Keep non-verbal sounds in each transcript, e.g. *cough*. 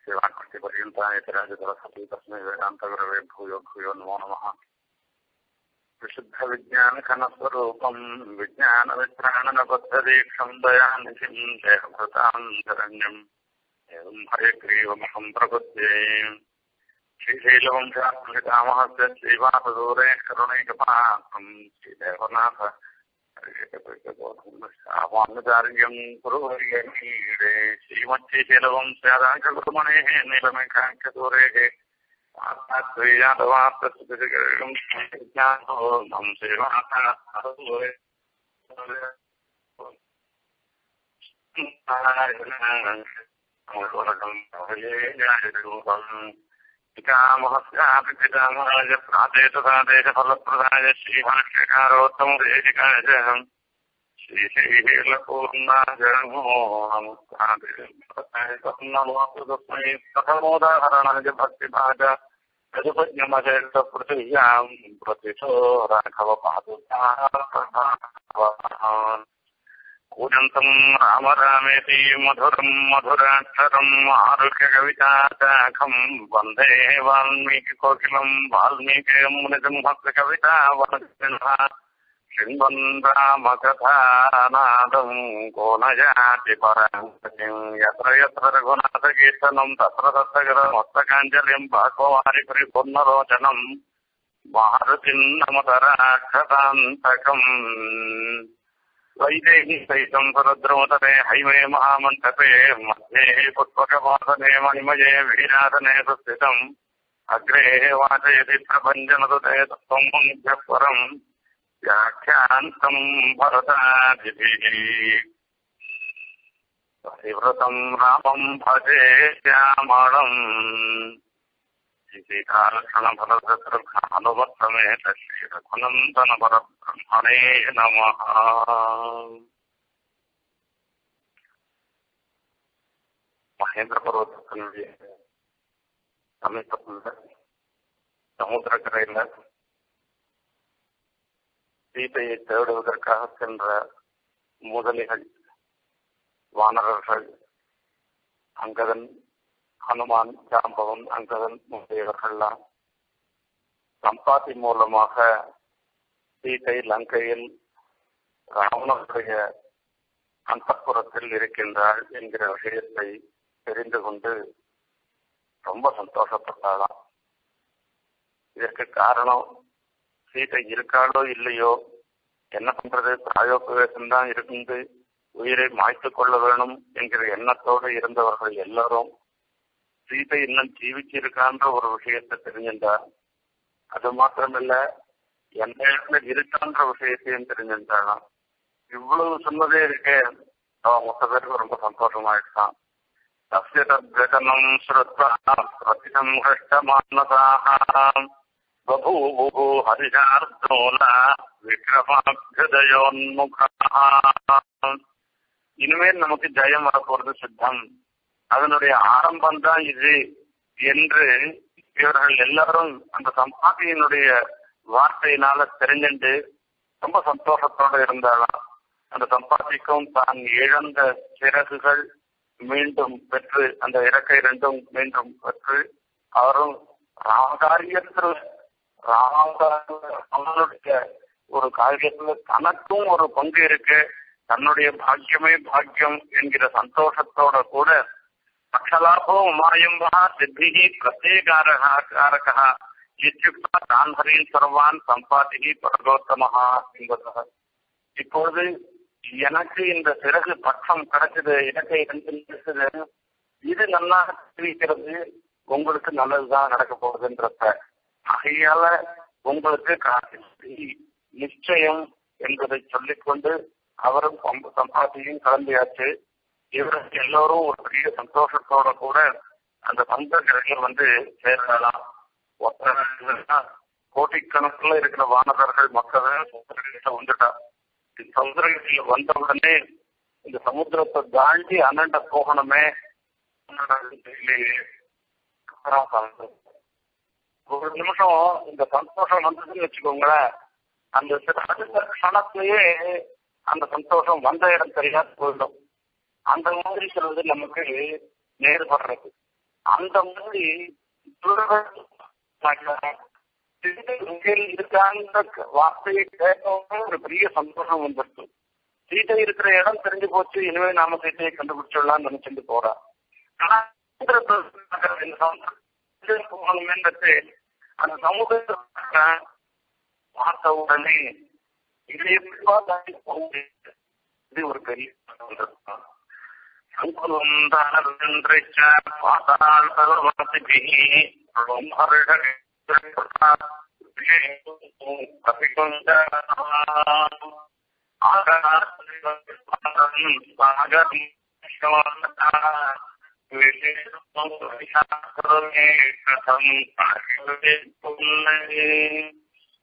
सेवाकृतिपर्यन्ताय राजधरसति तस्मै वेदान्तगुरवे भूयो भूयो नमो नमः विशुद्धविज्ञानघनस्वरूपम् विज्ञानवित्राणनबद्धदीक्षम् दयानिधिम् देहभृताम् शरण्यम् एवम् हयग्रीवमहम् प्रपद्ये श्रीशैलवंशात्मकामहस्य श्रीवासदूरे करुणैकपात्रम् श्रीदेवनाथ സാമാന്യതാരിയം കുറവറിയീടെ ശ്രീമത്തി ശലവും ശ്രാതാക്കളുമണേ നിലമേ കാക്കതോറേ ശ്രീജാതവാർത്തം ശ്രീമാ పితామహస్యాపితామరాజ ప్రాతేతాదేశ ఫలప్రదాయ శ్రీభాష్యకారోత్తమ దేశికాయ శ్రీశైల పూర్ణాజనమోహమస్మై సఫలమోదాహరణాజ భక్తిభాజ యజుపజ్ఞమశేష పృథివ్యాం ప్రతిశో రాఘవ పాదు కూజంతం రామ రామేతి మధురం మధురాక్షరం ఆరోగ్య కవితాఖం వందే వాల్మీకి కోకిలం వాల్మీకి మునిసింహస్ కవిత శృణ్వందామకథానాదం కోనయాతి పరాం ఎత్ర ఎత్ర రఘునాథకీర్తనం తత్ర తత్ర మస్తకాంజలిం భాగవారి మారుతి మారుతిన్నమతరాక్షతాంతకం. वैदेही सहितम् सरुद्रमुतरे हैमे महामण्डपे मध्ये पुष्पकवासने मणिमये वीरासने सुस्थितम् अग्रे वाचयति प्रभञ्जनदुते तत्त्वम् मुनिभ्यः परम् व्याख्यान्तम् भरतादिभिः परिवृतम् रामम् भजे శ్రీకారక్షణభరద్రభానువర్తమే శ్రీరఘునందన పరబ్రహ్మణే నమ మహేంద్ర పర్వతத்தினுடைய சமீபத்தில் சமுத்திரக்கரையில் சீதையை தேடுவதற்காக சென்ற முதலிகள் வானரர்கள் அங்கதன் ஹனுமான் ஜாம்பவன் அங்கதன் முதலியவர்கள்லாம் சம்பாத்தி மூலமாக சீதை லங்கையில் ராவணனுடைய அந்தப்புறத்தில் இருக்கின்றாள் என்கிற விஷயத்தை தெரிந்து கொண்டு ரொம்ப சந்தோஷப்பட்டாளாம். இதற்கு காரணம் சீதை இருக்காளோ இல்லையோ என்ன பண்றது? பிராயோபவேசம் தான் இருந்து உயிரை மாய்த்து கொள்ள வேணும் என்கிற எண்ணத்தோடு இருந்தவர்கள் எல்லாரும் சீதை இன்னும் ஜீவிச்சிருக்கான்ற ஒரு விஷயத்தை தெரிஞ்சிருந்தார். அது மாத்திரமல்ல எந்த இடத்துல இருக்கான்ற விஷயத்தையும் தெரிஞ்சிருந்தாங்க இவ்வளவு சொன்னதே இருக்கே அவன் மொத்த பேருக்கு ரொம்ப சந்தோஷமாயிட்டான். தஸ்ய தத்கதனம் ஸ்ருத்வா பிரதிதம் ஹஷ்டமானதாம் பபூவு ஹரிஷார்த்தோல விக்ரமாபியுதயோன்முகா இனிமேல் நமக்கு ஜெயம் வரப்போறது சித்தம். அதனுடைய ஆரம்பம் தான் இது என்று இவர்கள் எல்லாரும் அந்த சம்பாதியினுடைய வார்த்தையினால தெரிஞ்சுண்டு ரொம்ப சந்தோஷத்தோட இருந்தாளாம் அந்த சம்பாதிக்கும் தான் இழந்த சிறகுகள் மீண்டும் பெற்று அந்த இறக்கை ரெண்டும் மீண்டும் பெற்று அவரும் ராமகாரியத்தில் ராமனுடைய ஒரு காரியத்துல தனக்கும் ஒரு பங்கு இருக்கு. தன்னுடைய பாக்கியமே பாக்கியம் என்கிற சந்தோஷத்தோட கூட பக்ஷலாபோ மாயம்பா சித்தி பிரத்யேகாரகா இத்தியுக்தா தான் சர்வான் சம்பாதிகி பரகோத்தமஹா என்பதாக இப்பொழுது எனக்கு இந்த சிறகு பட்சம் கிடைச்சது எனக்கு இரண்டு கிடைச்சது இது நல்லா தெரிவிக்கிறது உங்களுக்கு நல்லதுதான் நடக்க போகுதுன்றத ஆகையால உங்களுக்கு நிச்சயம் என்பதை சொல்லிக்கொண்டு அவரும் சம்பாதியும் கலந்தியாச்சு. இவருக்கு எல்லோரும் ஒரு பெரிய சந்தோஷத்தோட கூட அந்த சந்தர்களில் வந்து சேரலாம் கோட்டிக்கணக்கில் இருக்கிற வானதர்கள் மக்கள் சமுத்திரகிட்ட வந்துட்டா சமுத்திரகிட்ட வந்த உடனே இந்த சமுத்திரத்தை தாண்டி அண்ணண்ட போகணுமே ஒரு நிமிஷம் இந்த சந்தோஷம் வந்ததுன்னு வச்சுக்கோங்களேன். அந்த அடுத்த கணத்திலேயே அந்த சந்தோஷம் வந்த இடம் தெரியாது போயிடும். அந்த மாதிரி சொல்றது நமக்கு நேர்படுறது அந்த மாதிரி இருக்கான்ற வார்த்தையை கேட்டவங்க ஒரு பெரிய சந்தோஷம் வந்துருக்கு சீட்டை இருக்கிற இடம் தெரிஞ்சு போச்சு இனிமே நாம சீட்டையை கண்டுபிடிச்சிடலாம்னு நினைச்சிட்டு போறா. ஆனா அந்த சமூகத்தை பார்த்த உடனே இது எப்படி போக முடியாது? இது ஒரு பெரிய சந்தோஷம் பாதால்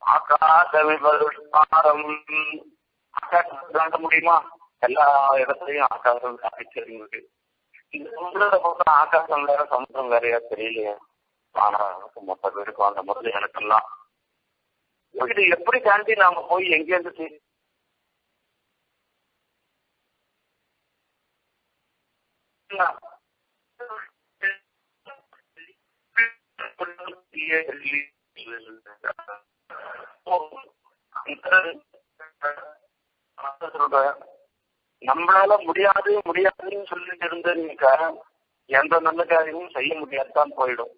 ஆகாச விபருஷ்காரம் ஆகாசம் தாண்ட முடியுமா? எல்லா இடத்துலயும் ஆகாசம் காமிச்சிருக்கு இந்த சமுதிரத்தை பார்த்தா ஆகாசம் வேற சமுதிரம் வேறையா தெரியலையா. ஆனா மொத்த பேருக்கும் அந்த முதல்ல எனக்கெல்லாம். இது எப்படி தாண்டி நாம போய் எங்கேருந்து *laughs* நம்மளால முடியாது முடியாதுன்னு சொல்லிட்டு இருந்தீங்க எந்த நல்ல காரியமும் செய்ய முடியாதுதான் போயிடும்.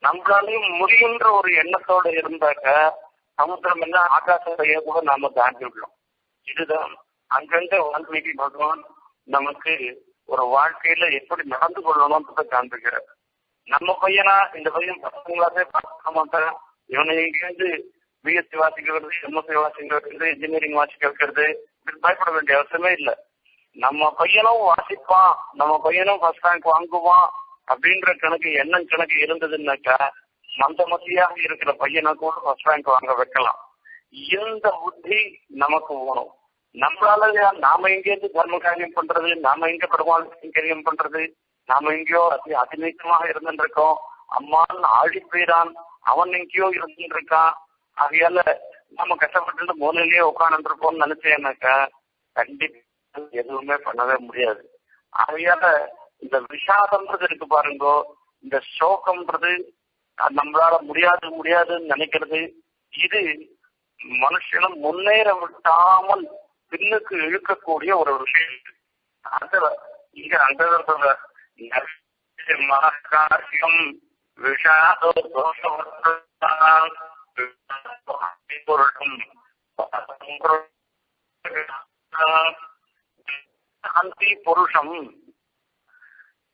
நம்மளாலையும் முடியுன்ற ஒரு எண்ணத்தோட இருந்தாக்க சமுத்திரம் என்ன ஆகாசத்தையே கூட நாம தாண்டி விடலாம். இதுதான் அங்கங்க வால்மீகி பகவான் நமக்கு ஒரு வாழ்க்கையில எப்படி நடந்து கொள்ளணும்ன்றத காண்பிக்கிறார். நம்ம பையனா இந்த பையன் பசங்களாவே பார்க்க மாட்டேன். இவனை எங்கேருந்து பிஎஸ்சி வாசிக்கிறது எம்எஸ்சி வாசிக்கிறது இன்ஜினியரிங் வாசிக்க வைக்கிறது பயப்பட வேண்டிய அவசியமே இல்லை. நம்ம பையனும் வாசிப்பான். நம்ம பையனும் ஃபர்ஸ்ட் ரேங்க் வாங்குவான். அப்படின்ற கணக்கு எண்ணம் கணக்கு இருந்ததுன்னாக்கா மந்த மத்தியாக இருக்கிற பையனை கூட ஃபர்ஸ்ட் ரேங்க் வாங்க வைக்கலாம். இந்த புத்தி நமக்கு வேணும். நம்மளால நாம எங்கேருந்து தர்ம காரியம் பண்றது? நாம எங்க பெருமாள் காரியம் பண்றது? நாம எங்கேயோ அதி அதிநீக்கமாக இருந்துருக்கோம். அம்மான்னு ஆழி போயிடான் அவன் எங்கேயோ இருந்துருக்கான். ஆகையால நம்ம கஷ்டப்பட்டு மூலையிலேயே உட்காந்துருக்கோம்னு நினைச்சேன்னாக்கா கண்டிப்பா எதுவுமே பண்ணவே முடியாது. ஆகையால இந்த விஷாதம்ன்றது இருக்கு பாருங்கோ இந்த சோகம்ன்றது நம்மளால முடியாது முடியாதுன்னு நினைக்கிறது இது மனுஷனும் முன்னேற விட்டாமல் பின்னுக்கு இழுக்கக்கூடிய ஒரு விஷயம். அந்த இங்க அந்த மனக்காரியம் விஷாதோ விஷாதோ பொருளும் சாந்தி புருஷம்.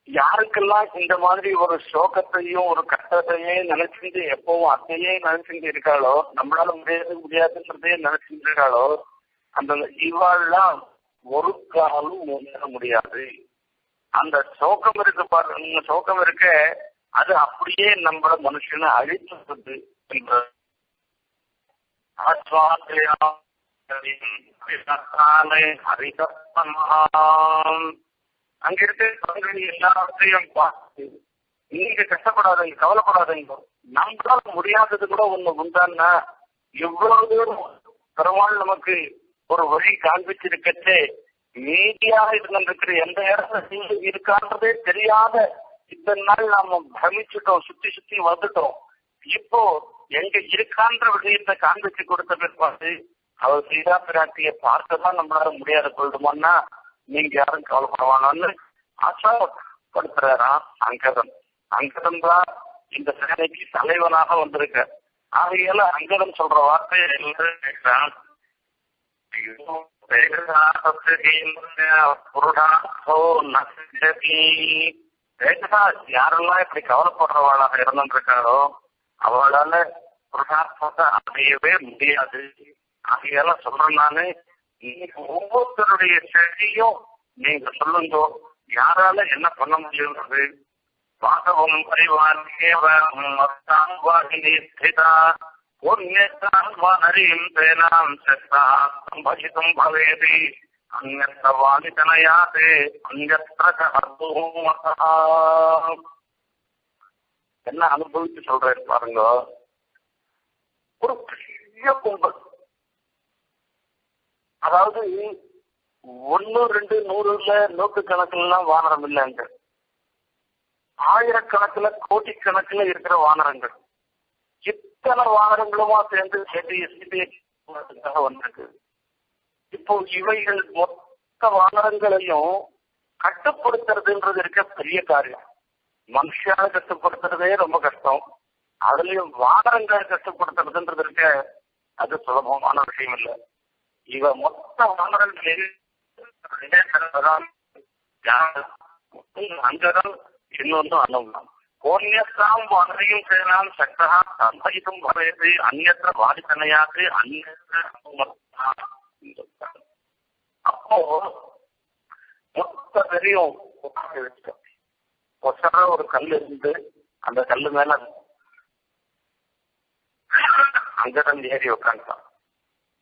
யாருக்கெல்லாம் இந்த மாதிரி ஒரு சோகத்தையும் ஒரு கஷ்டத்தையே நினைச்சுட்டு எப்பவும் அத்தையே நினைச்சுட்டு இருக்காளோ நம்மளால முடியாது முடியாதுன்றதையே நினைச்சுட்டு இருக்காளோ அந்த இவாள்லாம் ஒரு காலம் முன்னேற முடியாது. அந்த சோகம் இருக்கு பாருங்க சோகம் இருக்க அது அப்படியே நம்மள மனுஷனை அழித்து என்ற அங்க இருக்க எல்லாத்தையும் பார்த்து நீங்க கஷ்டப்படாதீங்க கவலைப்படாதீங்க நம்மளால முடியாதது கூட ஒண்ணு உண்டான்னா எவ்வளவு தூரம் பெருமாள் நமக்கு ஒரு வழி காண்பிச்சிருக்கச்சே மீதியாக இருந்திருக்கிற எந்த இடத்துல இருக்கான்றதே தெரியாத இத்தனை நாள் நாம பிரமிச்சுட்டோம் சுத்தி சுத்தி வந்துட்டோம் இப்போ எங்க இருக்கான்ற விஷயத்தை காண்பிச்சு கொடுத்த பிற்பாடு அவர் சீதா பிராட்டியை பார்க்கதான் நம்மளால முடியாத போயிடுமோன்னா நீங்க யாரும் கவலைப்படுவாங்கன்னு ஆசாப்படுத்துறாராம் அங்கதன் அங்கதம். தான் இந்த சேனைக்கு தலைவனாக வந்திருக்க ஆகையால அங்கதம் சொல்ற வார்த்தையை எல்லாரும் கேட்கிறான் யாரெல்லாம் இப்படி கவலைப்படுறவாளாக இருந்துருக்காரோ அவளால புருஷார்த்தத்தை அடையவே முடியாது. ஆகையால சொல்றேன் நானு நீங்க ஒவ்வொருத்தருடைய செடியும் நீங்க சொல்லுங்க. யாரால என்ன பண்ண முடியுன்றது வாசவம் பரிவாரியே ஸ்திதா புண்ணியத்தான்வனரியும் தேனாம் சத்தா சம்பசிதம் பவேதி. அந்நவாதிதனயாதே அந்நத்திர என்ன அனுபவித்து சொல்றேன் பாருங்க. ஒரு பெரிய கும்பல். அதாவது ஒன்னு ரெண்டு நூறுல நூற்று எல்லாம் வானரம் இல்லைங்க ஆயிரக்கணக்கில் கோடிக்கணக்கில் இருக்கிற வானரங்கள். இத்தனை வானரங்களுமா சேர்ந்து சிபிஐ வந்திருக்கு. இப்போ இவைகள் மொத்த வானரங்களையும் கட்டுப்படுத்துறதுன்றது இருக்க பெரிய காரியம். மனுஷால கட்டுப்படுத்துறதே ரொம்ப கஷ்டம். அதுலயும் வானரங்களை கட்டுப்படுத்துறதுன்றது இருக்க அது சுலபமான விஷயம் இல்லை. இவ மொத்த வானரங்களில் அங்கதம் இன்னொன்று அணுகுலாம். கோன்யத்தாம் வானரையும் சேனாம் சக்தா சம்பயித்தும் வரையது அந்நற்ற வாடித்தனையாக அந்நற்ற அப்போ மொத்த பெரியும் உட்காந்து ஒசர ஒரு கல் இருந்து அந்த கல்லு மேல அங்கதம் ஏறி உட்காந்துட்டான்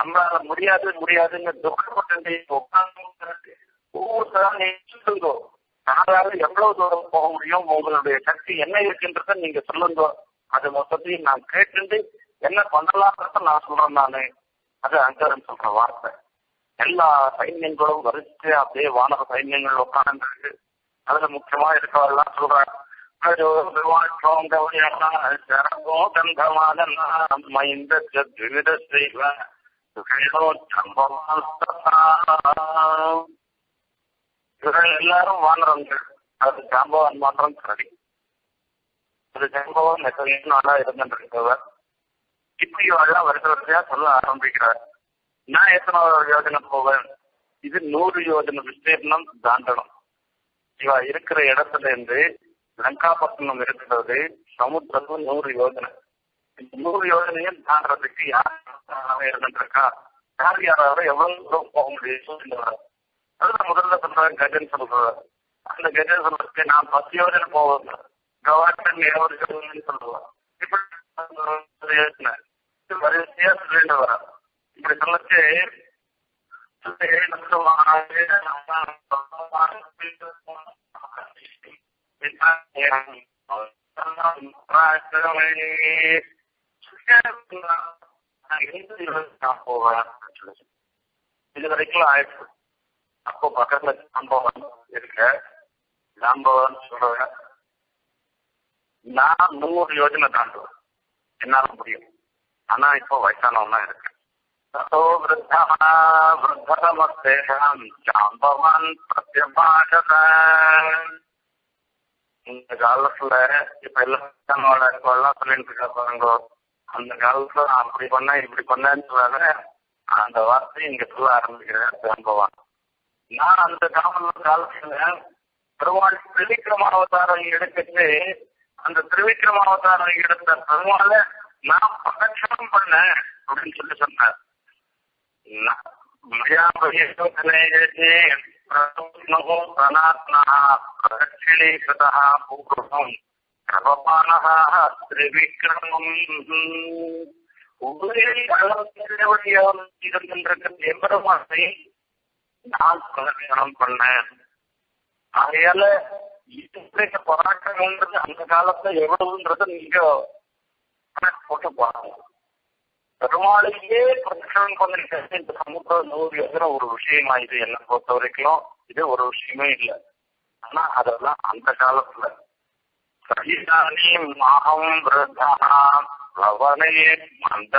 நம்மளால முடியாது முடியாதுன்னு துக்கப்பட்டு உட்கார்ந்து ஒவ்வொருத்தரும் நீங்க சொல்லுங்க. யாரால எவ்வளவு தூரம் போக முடியும்? உங்களுடைய சக்தி என்ன இருக்குன்றத நீங்க சொல்லுங்க. அது மொத்தத்தையும் நான் கேட்டு என்ன பண்ணலாம்ன்றத நான் சொல்றேன் நானு. அது அங்கரன் சொல்ற வார்த்தை. எல்லா சைன்யங்களும் வரிசை அப்படியே வானர சைன்யங்கள் உட்கார்ந்துருக்கு. அதுல முக்கியமா இருக்கவெல்லாம் சொல்றாங்க. இவர்கள் எல்லாரும் வாங்குறவங்க அது ஜாம்பவான் மாத்திரம் சரி அது ஜாம்பவான் எத்தனை நாளா இருந்திருக்கவர் இப்படி எல்லாம் வருஷ வருஷயா சொல்ல ஆரம்பிக்கிறார் நான் எத்தனை யோஜனை போவேன் இது நூறு யோஜனை விஸ்தீர்ணம் தாண்டனம் இவா இருக்கிற இடத்துல இருந்து லங்காபட்டினம் இருக்கிறது சமுத்திரம் நூறு யோஜனை. இந்த நூறு யோஜனையும் தாண்டதுக்கு யார் இருந்துருக்கா? யார் யாராவது எவ்வளவு தூரம் போக முடியும் அதுல முதல்ல சொல்றாங்க கஜன் சொல்றாரு. அந்த கஜன் சொல்றதுக்கு நான் பத்து யோஜனை போவேன். கவர்மெண்ட் இருபது யோஜனை சொல்லுவேன் இப்படி வரிசையா சொல்லிட்டு வர இப்படி சொல்லச்சு இது வரைக்கும் ஆயிடுச்சு அப்போ பக்கத்துல ஜாம்பவன் இருக்க ஜாம்பவன் சொல்ற நான் நூறு யோஜனை தாண்டுவேன் என்னால முடியும் ஆனா இப்போ வயசானவனா இருக்கு தோ விருத்தா விருத்தமஸ்தேஷாம் ஜாம்பவான் பிரத்யபாஷத இந்த காலத்துல இப்ப எல்லாம் சொல்லிட்டு இருக்க பாருங்க. அந்த காலத்துல நான் அப்படி பண்ணேன் இப்படி பண்ணேன்னு அந்த வார்த்தையை இங்க சொல்ல ஆரம்பிக்கிறேன் திரும்பவான் நான் அந்த காமல காலத்துல பெருமாள் திரிவிக்ரமாவதாரம் எடுத்துட்டு அந்த திரிவிக்ரமாவதாரம் எடுத்த பெருமாள நான் பிரதட்சணம் பண்ணேன் அப்படின்னு சொல்லி சொன்னார். பிரதட்சிணீகிருதா பூர்வம் பிரபமானः திரிவிக்ரமம் இருக்கின்ற எம்பெருமானை நான் பிரதட்சணம் பண்ணேன் ஆகையால இன்றைக்கு போராட்டம்ன்றது அந்த காலத்துல எவ்வளவுன்றது நீங்க போட்டு பாருங்க பெருமாளையே பிரதட்சணம் பண்ணிருக்காங்க இந்த சமுத்திரம் நூறு எதிர ஒரு விஷயமா இது என்ன பொறுத்த வரைக்கும் இது ஒரு விஷயமே இல்லை. ஆனா அதெல்லாம் அந்த காலத்துல சகிதானி மாகம் விருத்தா லவனே மந்த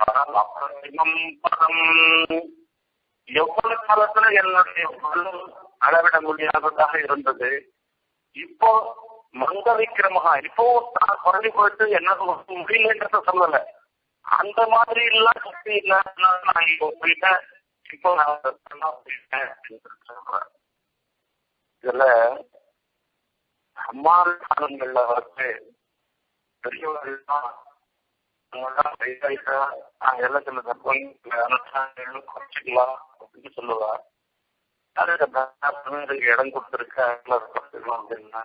பரமம் பதம் எவ்வளவு காலத்துல என்னுடைய அளவிட முடியாததாக இருந்தது. இப்போ மந்த விக்ரமகா இப்போ தான் குறைஞ்சி போயிட்டு என்ன முடியலன்றத சொல்லல. அந்த மாதிரி எல்லாம் சக்தி இல்லாம நான் இப்போ போயிட்டேன். இப்போ நான் போயிட்டேன் சொல்றேன் இதுல சம்மான காலங்கள்ல வந்து பெரியவர்கள் அவங்கெல்லாம் வயசாயிட்டா நாங்க எல்லாம் சில தர்ப்பங்கள் அனுஷ்டானங்களும் குறைச்சிக்கலாம் அப்படின்னு சொல்லுவா. அதுக்கு இடம் கொடுத்துருக்க? அதெல்லாம் குறைச்சிக்கலாம் அப்படின்னா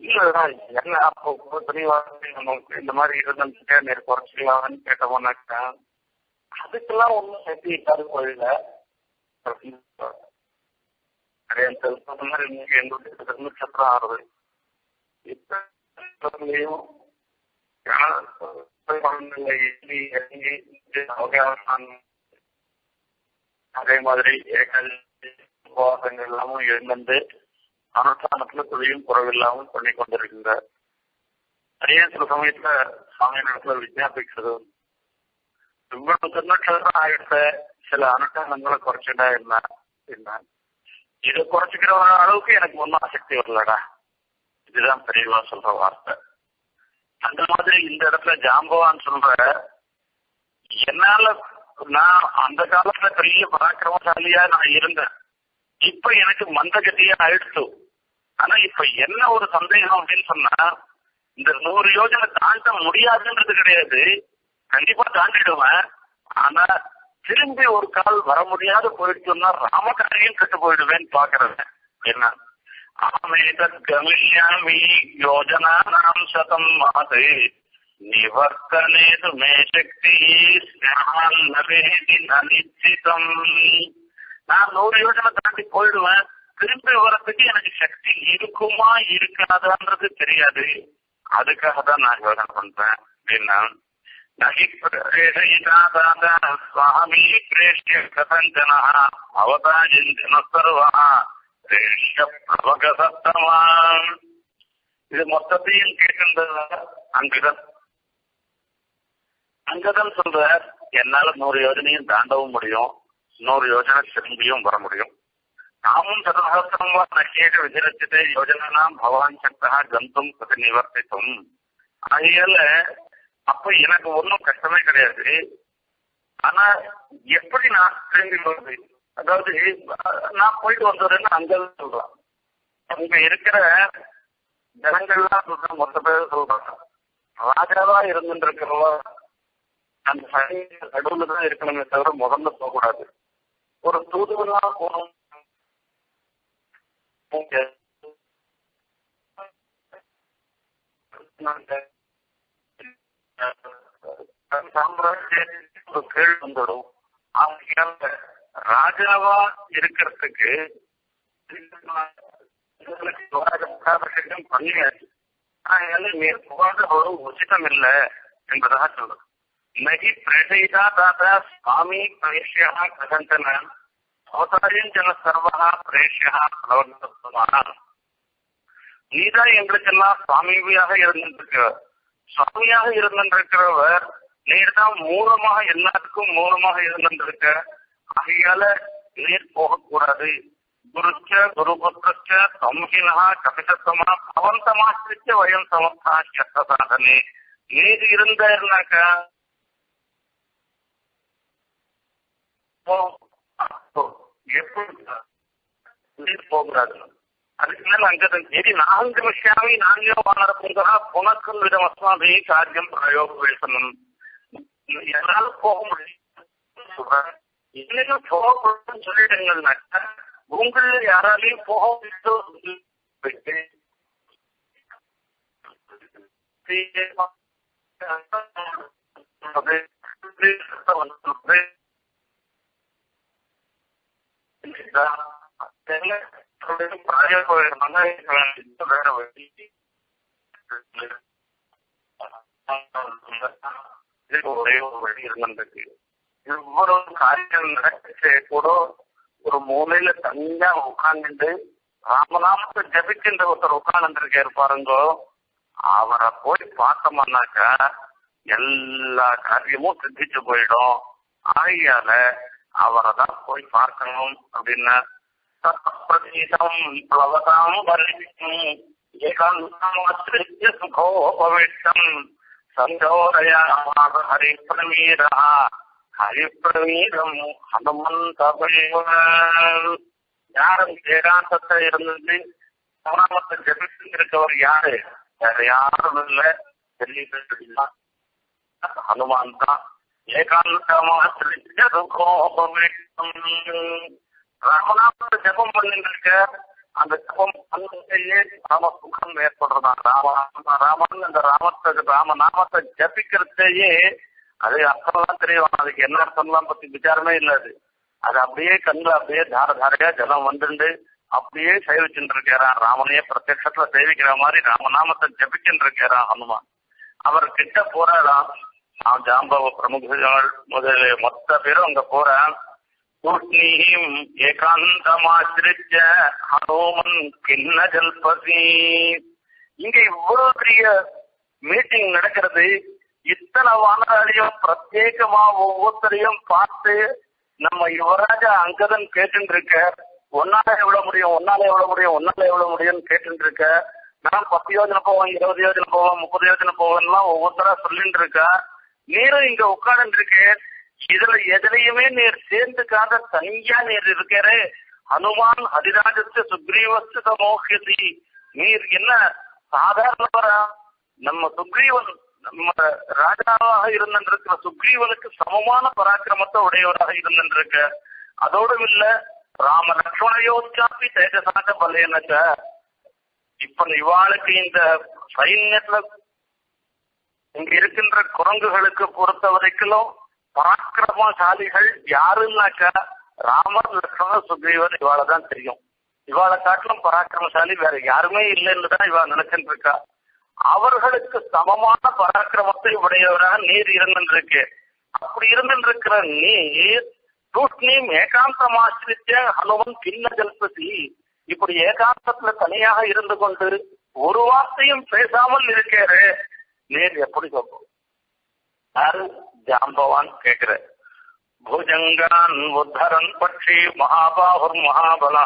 இல்லடா என்ன அப்போ ரொம்ப நமக்கு இந்த மாதிரி இருந்துட்டே நீர் குறைச்சிக்கலாம்னு கேட்டோம்னாக்கா அதுக்கெல்லாம் ஒன்றும் சேர்த்து இல்லாத கோயில நிறைய சொல்ற மாதிரி இன்னைக்கு எங்களுக்கு நட்சத்திரம் ஆறுது. இப்பயும் அதே மாதிரி ஏகல் உபவாசங்கள் எல்லாமும் எழுந்து அனுஷ்டானத்துல துளியும் குறைவில்லாமல் பண்ணி கொண்டிருக்கின்றார். நிறைய சில சமயத்துல சாமி இடத்துல விஜயாபிக்கிறது இவ்வளவு திருநட்சத்திரம் ஆகிட்ட சில அனுஷ்டானங்களை குறைச்சிட்டா என்ன இதை குறைச்சிக்கிற அளவுக்கு எனக்கு ஒன்றும் ஆசக்தி வரலடா இதுதான் பெரியவா சொல்ற வார்த்தை அந்த மாதிரி இந்த இடத்துல ஜாம்பவான் சொல்ற என்னால நான் அந்த காலத்துல பெரிய பராக்கிரமசாலியா நான் இருந்தேன் இப்ப எனக்கு மந்தகதியா ஆயிடுச்சு ஆனா இப்ப என்ன ஒரு சந்தேகம் அப்படின்னு சொன்னா இந்த நூறு யோஜனை தாண்ட முடியாதுன்றது கிடையாது கண்டிப்பா தாண்டிடுவேன். ஆனா திரும்பி ஒரு கால் வர முடியாத போயிடுச்சுன்னா ராமகாரியம் கெட்டு போயிடுவேன்னு பாக்குறது என்ன? ஆமேதத்கமிஷ்யாமி யோஜனானாம் சதம் மாது. நிவர்த்தனேது மே சக்தி நிச்சிதம் நான் நூறு யோஜனை தாண்டி போயிடுவேன். திரும்பி வர்றதுக்கு எனக்கு சக்தி இருக்குமா இருக்காதான்றது தெரியாது. அதுக்காக தான் நான் யோசனை பண்றேன். அப்படின்னா நகி சுவாமி பிரேஷ்ய அவதாஜிந்தன சர்வா பிரபகசத்தமான் இது மொத்தத்தையும் கேட்கின்றது அங்கதன் அங்கதன் சொல்ற என்னால நூறு யோஜனையும் தாண்டவும் முடியும் நூறு யோஜனை திரும்பியும் வர முடியும் நாமும் சதசகசிரம் வா நக்கேக விதிரச்சிட்டு யோஜனாம் பவான் சக்தா கந்தும் பிரதி நிவர்த்தித்தும் ஆகையால அப்ப எனக்கு ஒன்றும் கஷ்டமே கிடையாது. ஆனா எப்படி நான் திரும்பி வருது அதாவது நான் போயிட்டு வந்ததுன்னு அங்கே சொல்றேன். அங்க இருக்கிற ஜனங்கள்லாம் சொல்ற மொத்த பேர் சொல்றாங்க. ராஜாவா இருந்துட்டு அந்த சனி நடுவில் தான் இருக்கணுமே தவிர முதல்ல போகக்கூடாது. ஒரு தூதுவனா போகணும். சாம்ராஜ்யத்துக்கு கீழ் வந்துடும் அவங்க ராஜாவா இருக்கிறதுக்கு பண்ணியாச்சு அதனால நீ புகாத உச்சிதம் இல்லை என்பதாக சொல்றது நகி பிரேஷயிதா தாத்தா சுவாமி பிரேஷ்யா கதந்தன அவதாரியம் ஜன சர்வா பிரேஷ்யா நீதான் எங்களுக்கெல்லாம் சுவாமியாக இருந்திருக்க சுவாமியாக இருந்திருக்கிறவர் நீர் தான் மூலமாக எல்லாத்துக்கும் மூலமாக இருந்திருக்க. ஆகையால நீர் போகக்கூடாது. குருச்ச குருபுத்திரச்ச சம்ஹினா கபிதத்தமா பவந்தமாசிரிச்ச வயம் சமஸ்தா சத்த சாதனை. நீர் இருந்தாருனாக்கா எப்படி நீர் போகக்கூடாது அதுக்கு மேல அங்க எதி நான்கு விஷயாமி நான்கோ வாழற புங்கா புனக்கும் விதம் அஸ்மாபி காரியம் பிரயோகவேசனம் என்னால போக முடியும்? இன்னும் போகக்கூடாதுன்னு சொல்லிடுங்கன்னாக்கா உங்கள யாராலையும் போக ஒரே ஒரு வழி இருந்திருக்கு இவ்வளவு காரியம் நடக்கச்சே கூட ஒரு மூலையில தனியா உட்கார்ந்துட்டு ராமநாமத்தை ஜபிக்கின்ற ஒருத்தர் உட்கார்ந்துருக்காரு பாருங்கோ அவரை போய் பார்த்தோம்னாக்கா எல்லா காரியமும் சித்திச்சு போயிடும் ஆகையால அவரை தான் போய் பார்க்கணும் அப்படின்னா பிரதீதம் பிளவதாம் வரிக்கும் ஏகாந்தமாசிரித்ய சுகோபவிஷ்டம் சஞ்சோதயாமாத ஹரிப்பிரமீரா ஹரிப்பிரமீரம் ஹனுமந்த யாரும் ஏகாந்தத்தை இருந்தது சமநாமத்தை ஜபித்து இருக்கவர் யாரு வேற யாரும் இல்ல தெரியல ஹனுமான் தான் ராமநாம ஜபம் பண்ணுங்க அந்த ஜபம் பண்ணிட்டே ராம சுகம் ஏற்படுறதான் ராம ராமன் அந்த ராமத்தை ராமநாமத்தை ஜபிக்கிறதையே அது அர்த்தம்லாம் தெரியும். அதுக்கு என்ன அர்த்தம்லாம் பத்தி விசாரமே இல்லை அது. அது அப்படியே கண்ணில் அப்படியே தார தாரையா ஜலம் வந்துண்டு அப்படியே சேவிச்சுட்டு இருக்கிறான் ராமனையே பிரத்யட்சத்துல சேவிக்கிற மாதிரி ராமநாமத்தை ஜபிச்சுட்டு இருக்கிறான் ஹனுமான். அவர் கிட்ட போறாராம். ஜாம்பவ பிரமுகர்கள் முதலிய மொத்த பேரும் அங்க போறான். தூஷ்ணீம் ஏகாந்தமாசிரிச்ச ஹனோமன் கிண்ண ஜல்பசி. இங்க இவ்வளவு பெரிய மீட்டிங் நடக்கிறது. இத்தனை வானராலையும் பிரத்யேகமா ஒவ்வொருத்தரையும் பார்த்து நம்ம யுவராஜா அங்கதன் கேட்டு இருக்க ஒன்னால எவ்வளவு முடியும் ஒன்னால எவ்வளவு முடியும் ஒன்னால எவ்வளவு முடியும்னு கேட்டு இருக்க நான் பத்து யோஜனை போவேன் இருபது யோஜனை போவேன் முப்பது யோஜனை போவேன்லாம் ஒவ்வொருத்தரா சொல்லிட்டு இருக்க நீரும் இங்க உட்கார்ந்து இருக்கேன் இதுல எதுலையுமே நீர் சேர்ந்துக்காத தனியா நீர் இருக்கிற. ஹனுமான் ஹரிராஜத்து சுக்ரீவஸ்து மோகதி நீர் என்ன சாதாரணவரா? நம்ம சுக்ரீவன் நம்ம ராஜாவாக இருந்திருக்கிற சுக்ரீவனுக்கு சமமான பராக்கிரமத்தை உடையவராக இருந்திருக்க. அதோடும் இல்ல ராம லட்சுமணையோச்சாப்பி தேஜசாக பலேனச்ச. இப்ப இவாளுக்கு இந்த சைன்யத்துல இங்க இருக்கின்ற குரங்குகளுக்கு பொறுத்த வரைக்கும் பராக்கிரமசாலிகள் யாருன்னாக்கா ராமர் லக்ஷ்மண சுக்ரீவன் இவாளதான் தெரியும். இவாளை காட்டிலும் பராக்கிரமசாலி வேற யாருமே இல்லைன்னு தான் இவா நினைச்சிட்டு இருக்கா அவர்களுக்கு சமமான பராக்கிரமத்தை உடையவராக நீர் இருந்திருக்கு அப்படி இருந்திருக்கிற நீர் தூஷ்ணீம் ஏகாந்தமாசிரிச்ச ஹனுமன் கிண்ண ஜல்பதி. இப்படி ஏகாந்தத்துல தனியாக இருந்து கொண்டு ஒரு வார்த்தையும் பேசாமல் இருக்கிறே நீர் எப்படி சொல்லும்? அது ஜாம்பவான் கேட்கிற. புஜங்கான் உத்தரன் பட்சி மகாபாகுர் மகாபலா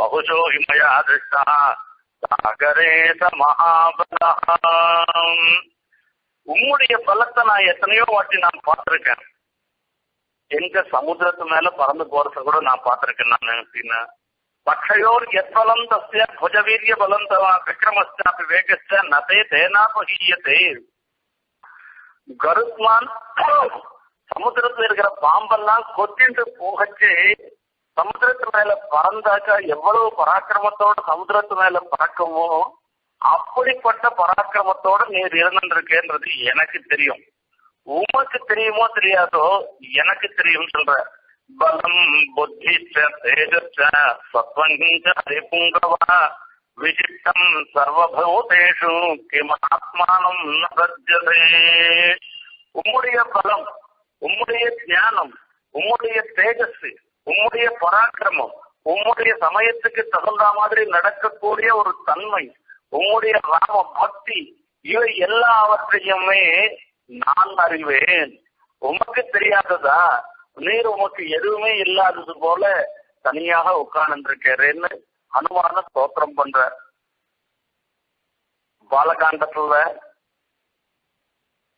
பகுஜோ ஹிமயா திருஷ்டா சாகரேத மகாபலா உம்முடைய பலத்தை நான் எத்தனையோ வாட்டி நான் பார்த்திருக்கேன். எங்க சமுத்திரத்து மேல பறந்து போறத கூட நான் பார்த்திருக்கேன் நான் நினைச்சீங்கன்னா பட்சையோர் எத்பலம் தஸ்ய புஜவீரிய பலம் தவா விக்ரமஸ்தாபி வேகஸ்த நதே தேனாபகீயத்தே கருத்மான் சமுத்திரத்துல இருக்கிற பாம்பெல்லாம் கொத்திட்டு போகச்சு. சமுத்திரத்து மேல பறந்தாக்கா எவ்வளவு பராக்கிரமத்தோட சமுத்திரத்து மேல பறக்கமோ அப்படிப்பட்ட பராக்கிரமத்தோட நீர் இருந்திருக்கேன்றது எனக்கு தெரியும். உமக்கு தெரியுமோ தெரியாதோ எனக்கு தெரியும் சொல்ற. பலம் புத்தி தேஜஸ் பூங்கவா விசிஷ்டம் சர்வபூதேஷு கிம் ஆத்மானம் நஜதே உம்முடைய பலம் உம்முடைய ஞானம் உம்முடைய தேஜஸ் உம்முடைய பராக்கிரமம் உம்முடைய சமயத்துக்கு தகுந்த மாதிரி நடக்கக்கூடிய ஒரு தன்மை உம்முடைய ராம பக்தி இவை எல்லாவற்றையுமே நான் அறிவேன். உமக்கு தெரியாததா? நீர் உமக்கு எதுவுமே இல்லாதது போல தனியாக உட்கார்ந்து இருக்கிறேன்னு அனுமான ஸ்தோத்திரம் பண்ற பாலகாண்டத்துல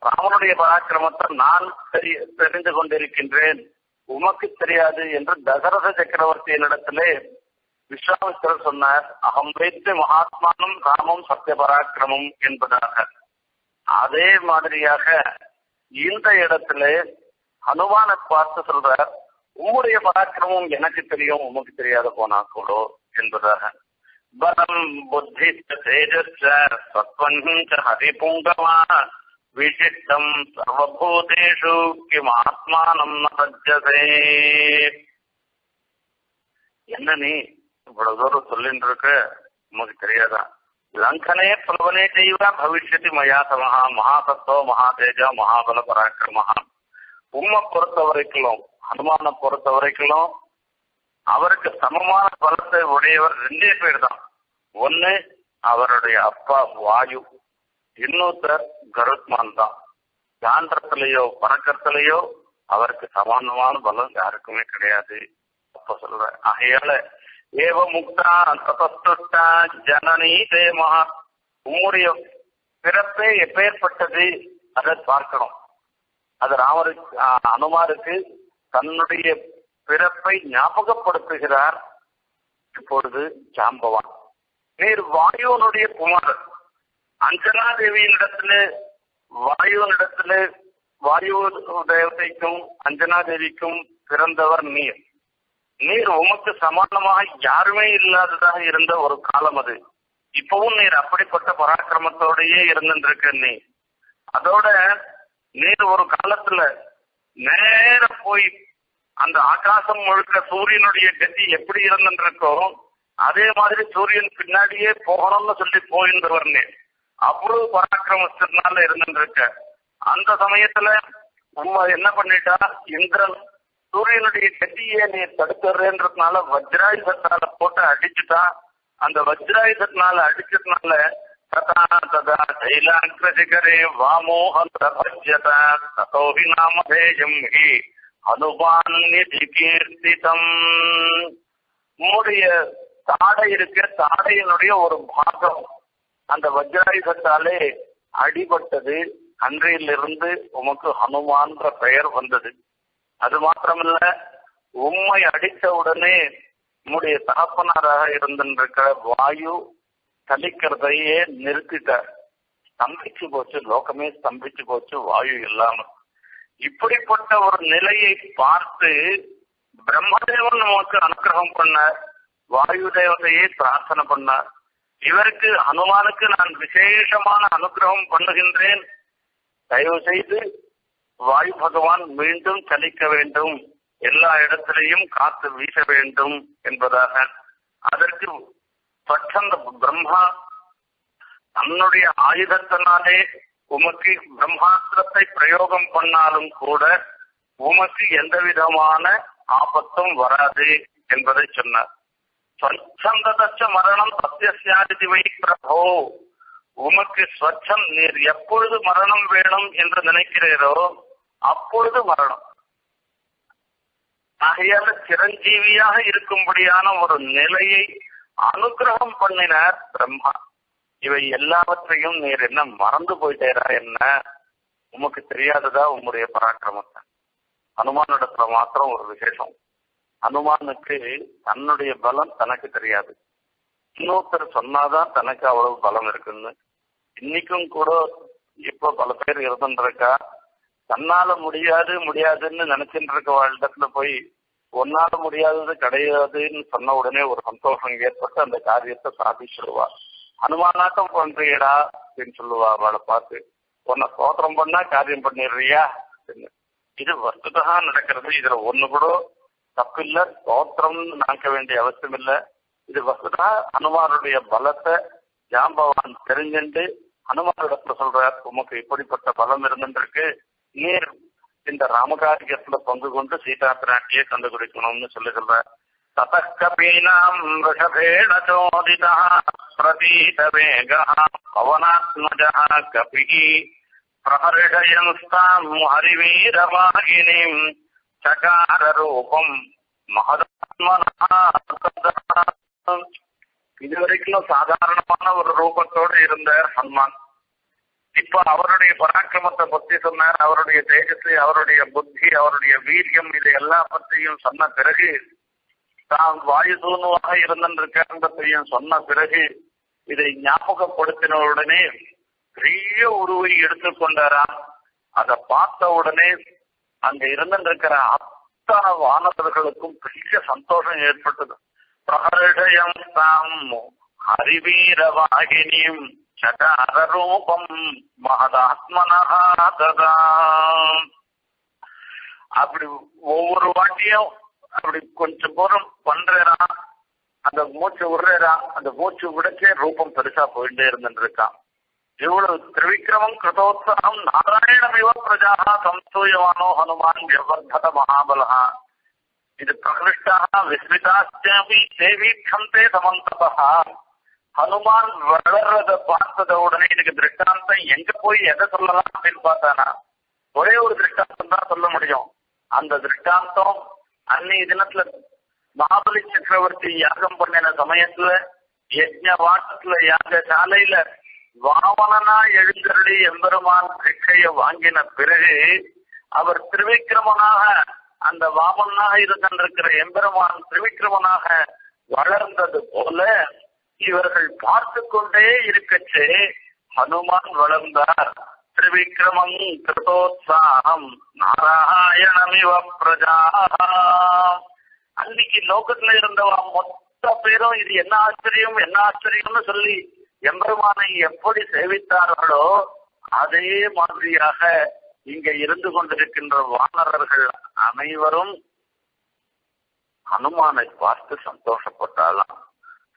ராமனுடைய பராக்கிரமத்தை நான் தெரிய தெரிந்து கொண்டிருக்கின்றேன். உமக்கு தெரியாது என்று தசரத சக்கரவர்த்தியினிடத்திலே விஸ்வாமித்திரர் சொன்னார். அகம் வைத்து மகாத்மானம் ராமம் சத்திய பராக்கிரமம் என்பதாக. அதே மாதிரியாக இந்த இடத்துல ஹனுமானை பார்த்து சொல்றார். உம்முடைய பராக்கிரமம் எனக்கு தெரியும் உமக்கு தெரியாத போனா கூட என்பதாக. பலம் புத்தி தேஜஸ் சத்வஞ்ச ஹரிபுங்கமா விசிஷ்டம் சர்வபூதேஷு கிம் ஆத்மானம் நஜதே என்ன நீ இவ்வளவு தூரம் சொல்லிட்டு இருக்க உமக்கு தெரியாதா? லங்கனே பிரபலே செய்வா பவிஷ்யதி மயா சமஹா மகாசத்தோ மகாதேஜா மகாபல பராக்கிரமஹா. உம்மை பொறுத்த வரைக்கும் அனுமானம் பொறுத்த வரைக்கும் அவருக்கு சமமான பலத்தை உடையவர் ரெண்டே பேர் தான். ஒன்னு அவருடைய அப்பா வாயு இன்னொருத்தர் கருத்மான் தான். காந்திரத்திலேயோ பறக்கத்திலேயோ அவருக்கு சமானமான பலம் யாருக்குமே கிடையாது. அப்ப சொல்ற ஆகையால ஏவ முக்தா தபஸ்துஷ்டா ஜனனி தேமா. உம்முடைய பிறப்பே எப்பேற்பட்டது? அதை பார்க்கணும். அது ராமருக்கு அனுமாருக்கு தன்னுடைய பிறப்பை ஞாபகப்படுத்துகிறார். இப்பொழுது ஜாம்பவான். நீர் வாயுவனுடைய குமாரர். அஞ்சனா தேவியினிடத்துல வாயுவனிடத்துல வாயு தேவதைக்கும் அஞ்சனா தேவிக்கும் பிறந்தவர் நீர். நீர் உமக்கு சமானமாக யாருமே இல்லாததாக இருந்த ஒரு காலம் அது. இப்பவும் நீர் அப்படிப்பட்ட பராக்கிரமத்தோடயே இருந்துருக்க நீ அதோட நீர் ஒரு காலத்துல நேர போய் அந்த ஆகாசம் முழுக்க சூரியனுடைய கதி எப்படி இருந்துருக்கோ அதே மாதிரி சூரியன் பின்னாடியே போகணும்னு சொல்லி போயிருந்து நீர் அவ்வளவு பராக்கிரமத்தினால இருந்துருக்க. அந்த சமயத்துல நம்ம என்ன பண்ணிட்டா இந்திரன் சூரியனுடைய கத்தியை நீ தடுக்கிறதுன்றதுனால வஜ்ராயுதத்தால போட்டு அடிச்சுட்டா அந்த வஜ்ராயுதத்தினால அடிச்சதுனால ததா ததா தைலாங்கிரசிகரே வாமோகம் பிரபஜ்யத நாமதேயம் ஹி அனுபான் நிதி கீர்த்திதம் உம்முடைய தாடை இருக்க தாடையினுடைய ஒரு பாகம் அந்த வஜ்ராயுதத்தாலே அடிபட்டது. அன்றையிலிருந்து உமக்கு ஹனுமான்ற பெயர் வந்தது. அது மாத்திரமல்ல உம்மை அடித்த உடனே உம்முடைய தகப்பனாராக இருந்திருக்கிற வாயு சலிக்கிறதையே நிறுத்திட்டார். ஸ்தம்பிச்சு போச்சு லோகமே ஸ்தம்பிச்சு போச்சு வாயு இல்லாம. இப்படிப்பட்ட ஒரு நிலையை பார்த்து பிரம்மதேவன் நமக்கு அனுகிரகம் பண்ணார் வாயு தேவதையை பிரார்த்தனை பண்ணார். இவருக்கு ஹனுமானுக்கு நான் விசேஷமான அனுகிரகம் பண்ணுகின்றேன். தயவு செய்து வாயு பகவான் மீண்டும் சலிக்க வேண்டும். எல்லா இடத்திலையும் காத்து வீச வேண்டும் என்பதாக. அதற்கு ஸ்வச்சந்த பிரம்மா. தன்னுடைய ஆயுதத்தினாலே உமக்கு பிரம்மாஸ்திரத்தை பிரயோகம் பண்ணாலும் கூட உமக்கு எந்த விதமான ஆபத்தும் வராது என்பதை சொன்னார். ஸ்வச்சந்ததச்ச மரணம் சத்தியசியாதி வை பிரபோ. உமக்கு ஸ்வச்சம் நீர் எப்பொழுது மரணம் வேணும் என்று நினைக்கிறீரோ அப்பொழுது மரணம். ஆகையால சிரஞ்சீவியாக இருக்கும்படியான ஒரு நிலையை அனுகிரகம் பண்ணினார் பிரம்மா. இவை எல்லாவற்றையும் நீர் என்ன மறந்து போயிட்டேரா என்ன? உமக்கு தெரியாததா உம்முடைய பராக்கிரமத்தை? ஹனுமானிடத்துல மாத்திரம் ஒரு விசேஷம். ஹனுமானுக்கு தன்னுடைய பலம் தனக்கு தெரியாது. இன்னொருத்தர் சொன்னாதான் தனக்கு அவ்வளவு பலம் இருக்குன்னு. இன்னைக்கும் கூட இப்ப பல பேர் இருந்துருக்கா? தன்னால முடியாது முடியாதுன்னு நினைச்சிட்டு இருக்க இடத்துல போய் ஒன்னால முடியாதது கிடையாதுன்னு சொன்ன உடனே ஒரு சந்தோஷம் ஏற்பட்டு அந்த காரியத்தை சாதிச்சிடுவா அனுமானாக்கம் பண்றியடா அப்படின்னு சொல்லுவா அவளை பார்த்து. உன்னை சோத்திரம் பண்ணா காரியம் பண்ணிடுறியா? அப்படின்னு. இது வஸ்துதா நடக்கிறது. இதுல ஒண்ணு கூட தப்பில்ல. சோத்திரம்னு நினைக்க வேண்டிய அவசியம் இல்ல இது வசதா ஹனுமானுடைய பலத்தை ஜாம்பவான் தெரிஞ்சுட்டு ஹனுமானிடத்துல சொல்ற உமக்கு இப்படிப்பட்ட பலம் இருந்துருக்கு. நீர் இந்த ராமகாரியத்துல பங்கு கொண்டு சீதா பிராட்டியை கண்டுபிடிக்கணும்னு சொல்லி சொல்றார் ததக்கபீனாம் ரிஷபேண சோதிதா பிரதீத வேக பவனாத்மஜ கபி பிரஹர்ஷயன்ஸ்தாம் ஹரிவீரவாகினிம் சகார ரூபம் மகதாத்மனா இதுவரைக்கும் சாதாரணமான ஒரு ரூபத்தோடு இருந்தார் ஹனுமான். இப்ப அவருடைய பராக்கிரமத்தை பத்தி சொன்னார் அவருடைய தேஜஸ் அவருடைய புத்தி அவருடைய வீரியம் இதை எல்லா பற்றியும் சொன்ன பிறகு தான் வாயு தூணுவாக இருந்திருக்கிறதையும் சொன்ன பிறகு இதை ஞாபகப்படுத்தின உடனே பெரிய உருவை எடுத்துக்கொண்டாராம் அதை பார்த்த உடனே அங்க இருந்திருக்கிற அத்தனை வானவர்களுக்கும் பெரிய சந்தோஷம் ஏற்பட்டது. பிரகடயம் தாம் ஹரிவீரவாகினியும் சகாரூபம் மகதாத்மனா ததா அப்படி ஒவ்வொரு வாட்டியும் அப்படி கொஞ்சம் தூரம் பண்றா அந்த மூச்சு விடுறா அந்த மூச்சு விடச்சே ரூபம் பெருசா போயிட்டே இருந்துருக்கான் இவ்வளவு திரிவிக்ரமம் கிருதோத்சாகம் நாராயணமிவ பிரஜா சம்சூயமானோ ஹனுமான் வியவர்தத மகாபலா. இது பிரகிருஷ்டா விஸ்மிதாச்சாபி தேவீட்சந்தே சமந்தபா ஹனுமான் வளர்றத பார்த்தத உடனே எனக்கு திருஷ்டாந்தம் எங்க போய் எதை சொல்லலாம் அப்படின்னு பார்த்தானா? ஒரே ஒரு திருஷ்டாந்தம் தான் சொல்ல முடியும். அந்த திருஷ்டாந்தம் அன்னைய தினத்துல மகாபலி சக்கரவர்த்தி யாகம் பண்ணின சமயத்துல யஜ்ஞ வாட்டத்துல யாக சாலையில வாமனனா எழுந்தருளி எம்பெருமான் சிக்ஷைய வாங்கின பிறகு அவர் திருவிக்கிரமனாக அந்த வாமனாக இருந்திருக்கிற எம்பெருமான் திருவிக்கிரமனாக வளர்ந்தது போல இவர்கள் பார்த்து கொண்டே இருக்கச்சே. ஹனுமான் வளர்ந்தார். திரிவிக்ரமம் கிருதோத்சாகம் நாராயணமிவ பிரஜா. அன்னைக்கு லோகத்துல இருந்தவா மொத்த பேரும் இது என்ன ஆச்சரியம் என்ன ஆச்சரியம்னு சொல்லி எம்பெருமானை எப்படி சேவித்தார்களோ அதே மாதிரியாக இங்க இருந்து கொண்டிருக்கின்ற வானரர்கள் அனைவரும் ஹனுமானை பார்த்து சந்தோஷப்பட்டாலாம்.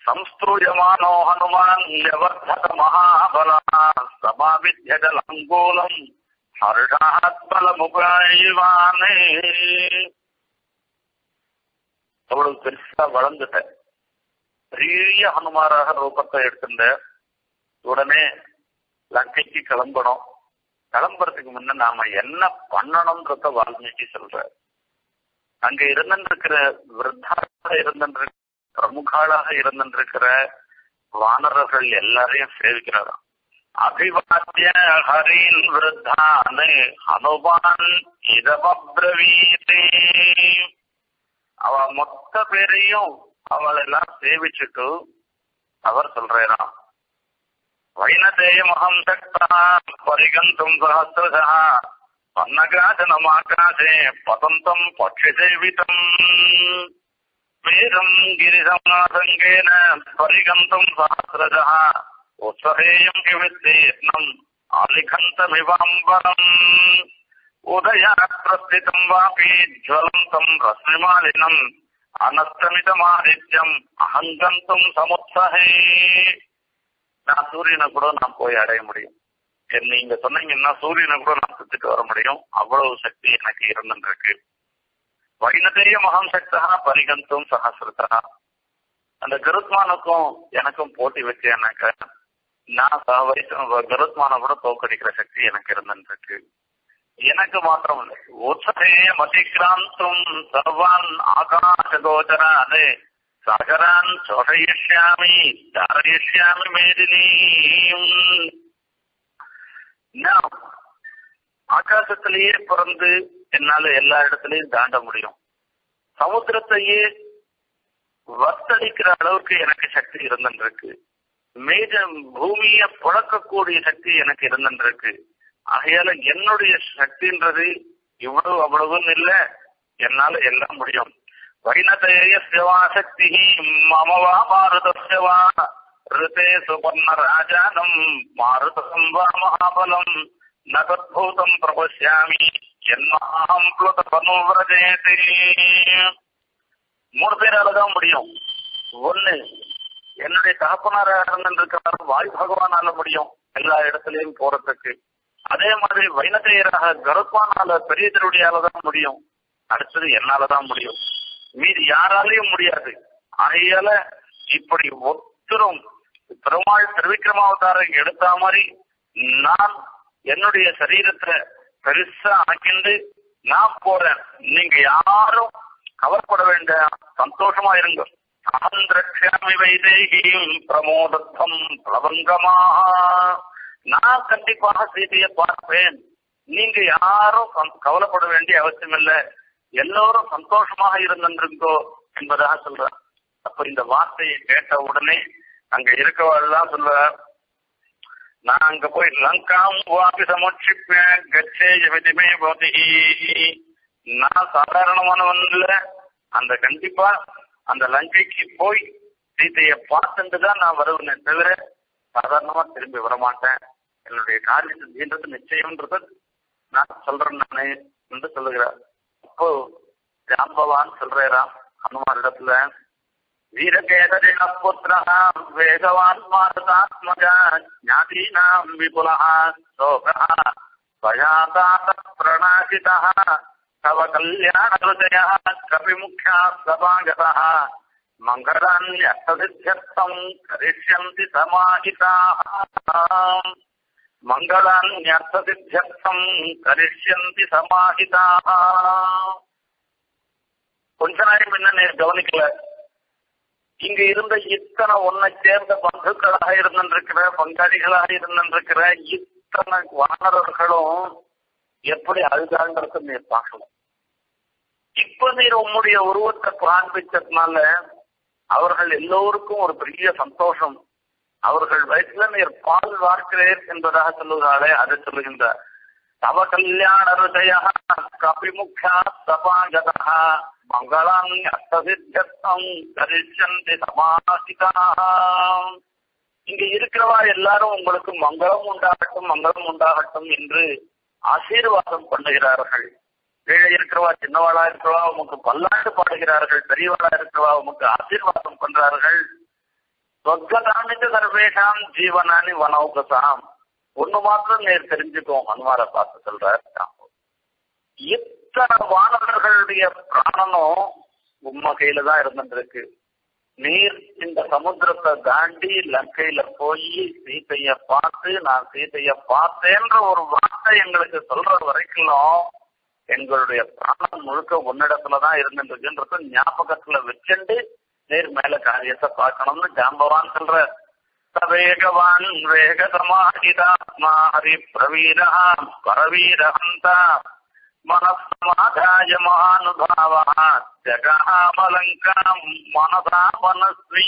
సంస్పృయమానో ஹனுமான் వ్యవర్ధత మహాబల సమావిద్యత లంగూలం హర్షాత్మల ముగానే அவ்வளவு பெருசா வளர்ந்துட்ட. பெரிய ஹனுமாராக ரூபத்தை எடுத்திருந்த உடனே லங்கைக்கு கிளம்பணும். கிளம்புறதுக்கு முன்ன நாம என்ன பண்ணணும்ன்றத வால்மீகி சொல்ற அங்க இருந்துருக்கிற விருத்தாசம் இருந்துருக்கிற பிரமுகாளாக இருந்திருக்கிற வானரர்கள் எல்லாரையும் சேவிக்கிறாராம். அபிவாத்திய ஹரின் விருத்தானு ஹனுமான் இதபிரவீதே அவ மொத்த பேரையும் அவளெல்லாம் சேவிச்சுட்டு அவர் சொல்றாராம். வைனதேயமஹம் சக்தா பரிகந்தும் சஹசிரசா பன்னகாசனமாகாசே பதந்தம் பட்சிசேவிதம். வேதம் கிரிசமாசங்கேன பரிகந்தும் சஹசிரசா உத்சகேயம் கிவித்தீர்ணம் ஆலிகந்தமிவாம்பரம் உதயாத் பிரஸ்திதம் வாபி ஜ்வலந்தம் ரஸ்மிமாலினம் அனஸ்தமிதமாதித்யம் அகங்கந்தும் சமுத்சகே நான் சூரியனை கூட நான் போய் அடைய முடியும். நீங்க சொன்னீங்கன்னா சூரியனை கூட நான் சுத்திட்டு வர முடியும். அவ்வளவு சக்தி எனக்கு இருந்துருக்கு வைனதேய மகம் சக்தா பரிகந்தும் சகசிரதா அந்த கருத்மானுக்கும் எனக்கும் போட்டி வச்சேனாக்க நான் கருத்மான கூட தோக்கடிக்கிற சக்தி எனக்கு இருந்துருக்கு எனக்கு மாத்திரம் இல்லை உற்சதேயம் சர்வான் ஆகாச கோச்சரானே சகரான் சோஷயிஷ்யாமி தாரயிஷ்யாமி மேதினீம். நான் ஆகாசத்திலேயே பிறந்து என்னால எல்லா இடத்துலையும் தாண்ட முடியும். சமுத்திரத்தையே வர்த்தளிக்கிற அளவுக்கு எனக்கு சக்தி இருந்துருக்கு. மேஜ பூமிய புழக்கக்கூடிய சக்தி எனக்கு இருந்துருக்கு. ஆகையால என்னுடைய சக்தின்றது இவ்வளவு அவ்வளவுன்னு இல்ல. என்னால எல்லாம் முடியும். வைணதேய சிவா சக்தி மமவா பாரதசிவா ரிதே சுபர்ண ராஜானம். மாருதம் வா மகாபலம். நகத்பூதம் பிரபசியாமி எல்லாம் மூணு பேர் அழகாக முடியும். ஒண்ணு என்னுடைய தகப்பனார இருந்திருக்கிறார் வாய் பகவானால முடியும் எல்லா இடத்துலயும் போறதுக்கு. அதே மாதிரி வைணத்தையராக கருப்பானால பெரியதருடையாலதான் முடியும். அடுத்தது என்னாலதான் முடியும். மீது யாராலையும் முடியாது. ஆகையால இப்படி ஒத்தரும். பெருமாள் திருவிக்ரமாவதாரம் எடுத்த மாதிரி நான் என்னுடைய சரீரத்துல பெருசா ஆக்கிண்டு நான் போறேன். நீங்க யாரும் கவலைப்பட வேண்டாம். சந்தோஷமா இருங்க. அகம் வைதேகியும் பிரமோதத்தம் பிளவங்கமா நான் கண்டிப்பாக சீதையை பார்ப்பேன். நீங்க யாரும் கவலைப்பட வேண்டிய அவசியம் இல்லை எல்லோரும் சந்தோஷமாக இருந்திருந்தோ என்பதாக சொல்றார். அப்ப இந்த வார்த்தையை கேட்ட உடனே அங்க இருக்கவெல்லாம் சொல்லுவார் நான் அங்க போய் லங்காம் வாபி சமுட்சிப்பேன் கச்சே விதிமே நான் சாதாரணமானவன் இல்ல. அந்த கண்டிப்பா அந்த லங்கைக்கு போய் சீதையை பார்த்துட்டு தான் நான் வருவேன் தவிர சாதாரணமா திரும்பி வரமாட்டேன். என்னுடைய காரியத்தை சித்தின்றது நிச்சயம்ன்றது நான் சொல்றேன் நானே என்று சொல்லுகிறார். அப்போ ஜாம்பவான் சொல்றாராம் ஹனுமார் இடத்துல வீரகேதரிண புத்திர வேகவான் மாருதாத்மஜ ஞாதீனாம் விபுல சோக ஸ்வயாதாத பிரணாசித தவ கல்யாண ஹிருதய கபிமுख्या சபாகத மங்களான்யர்த்தசித்தியர்த்தம் கரிஷ்யந்தி சமாஹிதாः மங்களான்யர்த்தசித்தியர்த்தம் கரிஷ்யந்தி சமாஹிதாः கொஞ்ச நேரம் என்ன நீ கவனிக்கல இங்க இருந்த இத்தனை ஒன்னை சேர்ந்த பந்துக்களாக இருந்திருக்கிற பங்காளிகளாக இருந்திருக்கிற இத்தனை வானரர்களும் எப்படி அழுதாங்கிறது நீர் பார்க்கணும். இப்ப நீர் உம்முடைய உருவத்தை காண்பிச்சதுனால அவர்கள் எல்லோருக்கும் ஒரு பெரிய சந்தோஷம். அவர்கள் வயசுல நீர் பால் வார்க்கிறேன் என்பதாக சொல்லுகிறாளே அதை சொல்லுகின்றார். தவ கல்யாண ஹிருதய கபிமுக தபாகதா மங்களான் அர்த்தசித்தம் கரிஷந்தி சமாசிதா இங்க இருக்கிறவா எல்லாரும் உங்களுக்கு மங்களம் உண்டாகட்டும் மங்களம் உண்டாகட்டும் என்று ஆசீர்வாதம் பண்ணுகிறார்கள். கீழே இருக்கிறவா சின்னவாளா இருக்கிறவா உமக்கு பல்லாண்டு பாடுகிறார்கள். பெரியவாளா இருக்கிறவா உமக்கு ஆசீர்வாதம் பண்றார்கள். சொர்க்கதானிட்டு சர்வேஷாம் ஜீவனானி வனவுகசாம் ஒண்ணு மாத்திரம் நேர் தெரிஞ்சுக்கோ அனுமார பார்த்து சொல்றாரு. இத்தனை வானவர்களுடைய பிராணனும் உண்மை கையில தான் இருந்துருக்கு நீர் இந்த சமுத்திரத்தை தாண்டி லங்கையில போய் சீத்தைய பார்த்து நான் சீத்தைய பார்த்தேன்ற ஒரு வார்த்தை எங்களுக்கு சொல்ற வரைக்கும் எங்களுடைய பிராணம் முழுக்க உன்னிடத்துலதான் இருந்துருக்குன்றது ஞாபகத்துல வச்சுண்டு நேர் மேல காரியத்தை பார்க்கணும்னு ஜாம்பவான் சொல்ற வேகவான் வேகதமாகிதாத்மா ஹரி பிரவீரா பரவீரஹந்தா. மனசமாதாய மகானுபாவ ஜகாமலங்காம் மனசா மனஸ்ரீ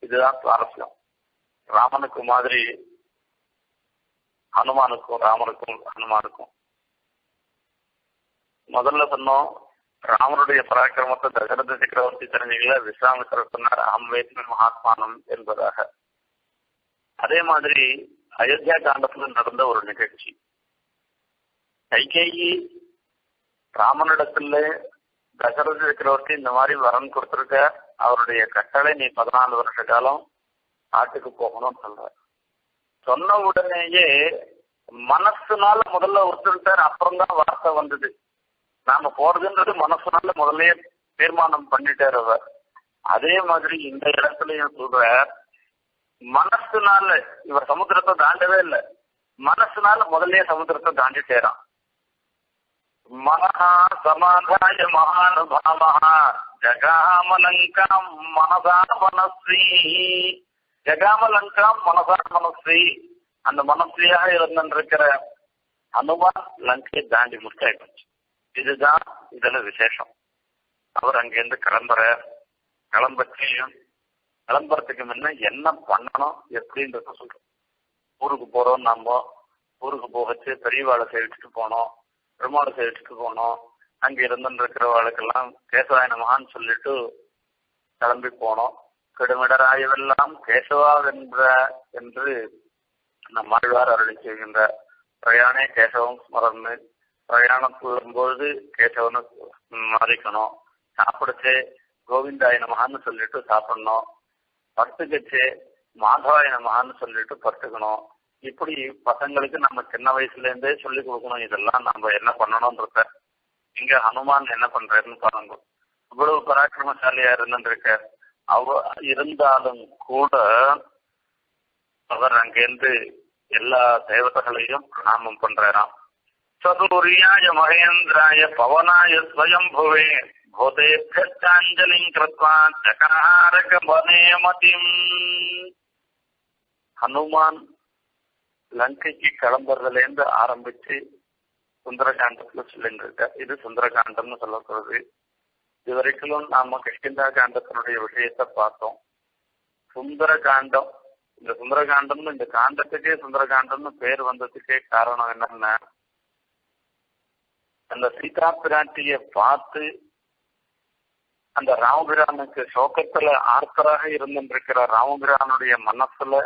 இதுதான் சுவாரஸ்யம். ராமனுக்கு மாதிரி ஹனுமானுக்கும் ராமனுக்கும் ஹனுமானுக்கும். முதல்ல சொன்னோம் ராமனுடைய பராக்கிரமத்தை தசரத சக்கரவர்த்தி தெரிஞ்சுக்கல விஸ்வாமித்திரர் சொன்னார் அம் மகாத்மானம் என்பதாக. அதே மாதிரி அயோத்தியா காண்டத்துல நடந்த ஒரு நிகழ்ச்சி. கைகேயி ராமனிடத்துல தசரத சக்கரவர்த்தி இந்த மாதிரி வரம் கொடுத்திருக்க அவருடைய கட்டளை நீ பதினாலு வருஷ காலம் நாட்டுக்கு போகணும்னு சொல்ற. சொன்ன உடனேயே மனசுனால முதல்ல ஒருத்தர் அப்புறம் தான் வார்த்தை வந்தது. நாம போறதுன்றது மனசுனால முதல்லயே தீர்மானம் பண்ணிட்டார் அவர். அதே மாதிரி இந்த இடத்துலயும் சொல்ற மனசுனால இவர் சமுத்திரத்தை தாண்டவே இல்லை. மனசுனால முதல்லயே சமுத்திரத்தை தாண்டிட்டேறான் மனஹா சமாதாய மகானுபாவா. ஜகாமலங்காம் மனசா மனஸ்ரீ ஜகாமலங்காம் மனசா மனஸ்ரீ அந்த மனஸ்ரீயாக இருந்திருக்கிற அனுமான் லங்கையை தாண்டி முடிச்சாயிடுச்சு இதுதான் இதுல விசேஷம். அவர் அங்கிருந்து கிளம்புற கிளம்பச்சியும் கிளம்புறதுக்கு முன்ன என்ன பண்ணணும் எப்படின்றத சொல்றோம். ஊருக்கு போறோம் நம்ம. ஊருக்கு போகச்சு பெரியவாளை சேவிச்சுட்டு போனோம். பெருமாள் வீட்டுக்கு போனோம். அங்க இருந்து இருக்கிறவாளுக்கெல்லாம் கேசவாயன மகான் சொல்லிட்டு கிளம்பி போனோம். கெடுமிடராயவெல்லாம் கேசவா வென்ற என்று நம் ஆழ்வார் அருளி செய்கின்ற பிரயாணே கேசவம் ஸ்மரன்னு பிரயாணம் சொல்லும்போது கேசவனை மறைக்கணும். சாப்பிடுச்சு கோவிந்தாய நமகான்னு சொல்லிட்டு சாப்பிடணும். படுத்துக்கச்சு மாதவாய நமகான்னு சொல்லிட்டு படுத்துக்கணும். இப்படி பசங்களுக்கு நம்ம சின்ன வயசுல இருந்தே சொல்லி கொடுக்கணும். இதெல்லாம் நம்ம என்ன பண்ணணும்ன்றத இங்க ஹனுமான் என்ன பண்றாருன்னு பாருங்க. இவ்வளவு பராக்கிரமசாலியா இருந்திருக்க. அவ இருந்தாலும் கூட அவர் அங்கிருந்து எல்லா தேவதைகளையும் பிரணாமம் பண்றாராம். சதுரியாய மகேந்திராய பவனாய ஸ்வயம்புவே பூதேபியஞ்சாஞ்சலிங் கிருத்வா ஜகாரக மதிம் ஹனுமான் லங்கைக்கு கிளம்புறதுல இருந்து ஆரம்பிச்சு சுந்தரகாண்டத்துல சொல்லிட்டு இது சுந்தரகாண்டம்னு சொல்லப்படுது. இது வரைக்கும் நாம கிஷ்கிந்தா காண்டத்தினுடைய விஷயத்தை பார்த்தோம். சுந்தரகாண்டம் இந்த சுந்தரகாண்டம்னு இந்த காண்டத்துக்கே சுந்தரகாண்டம்னு பேர் வந்ததுக்கே காரணம் என்னன்னா அந்த சீதா பிராட்டிய பார்த்து அந்த ராமபிரானுக்கு சோகத்துல ஆர்த்தராக இருந்துருக்கிற ராமபிரானுடைய மனசுல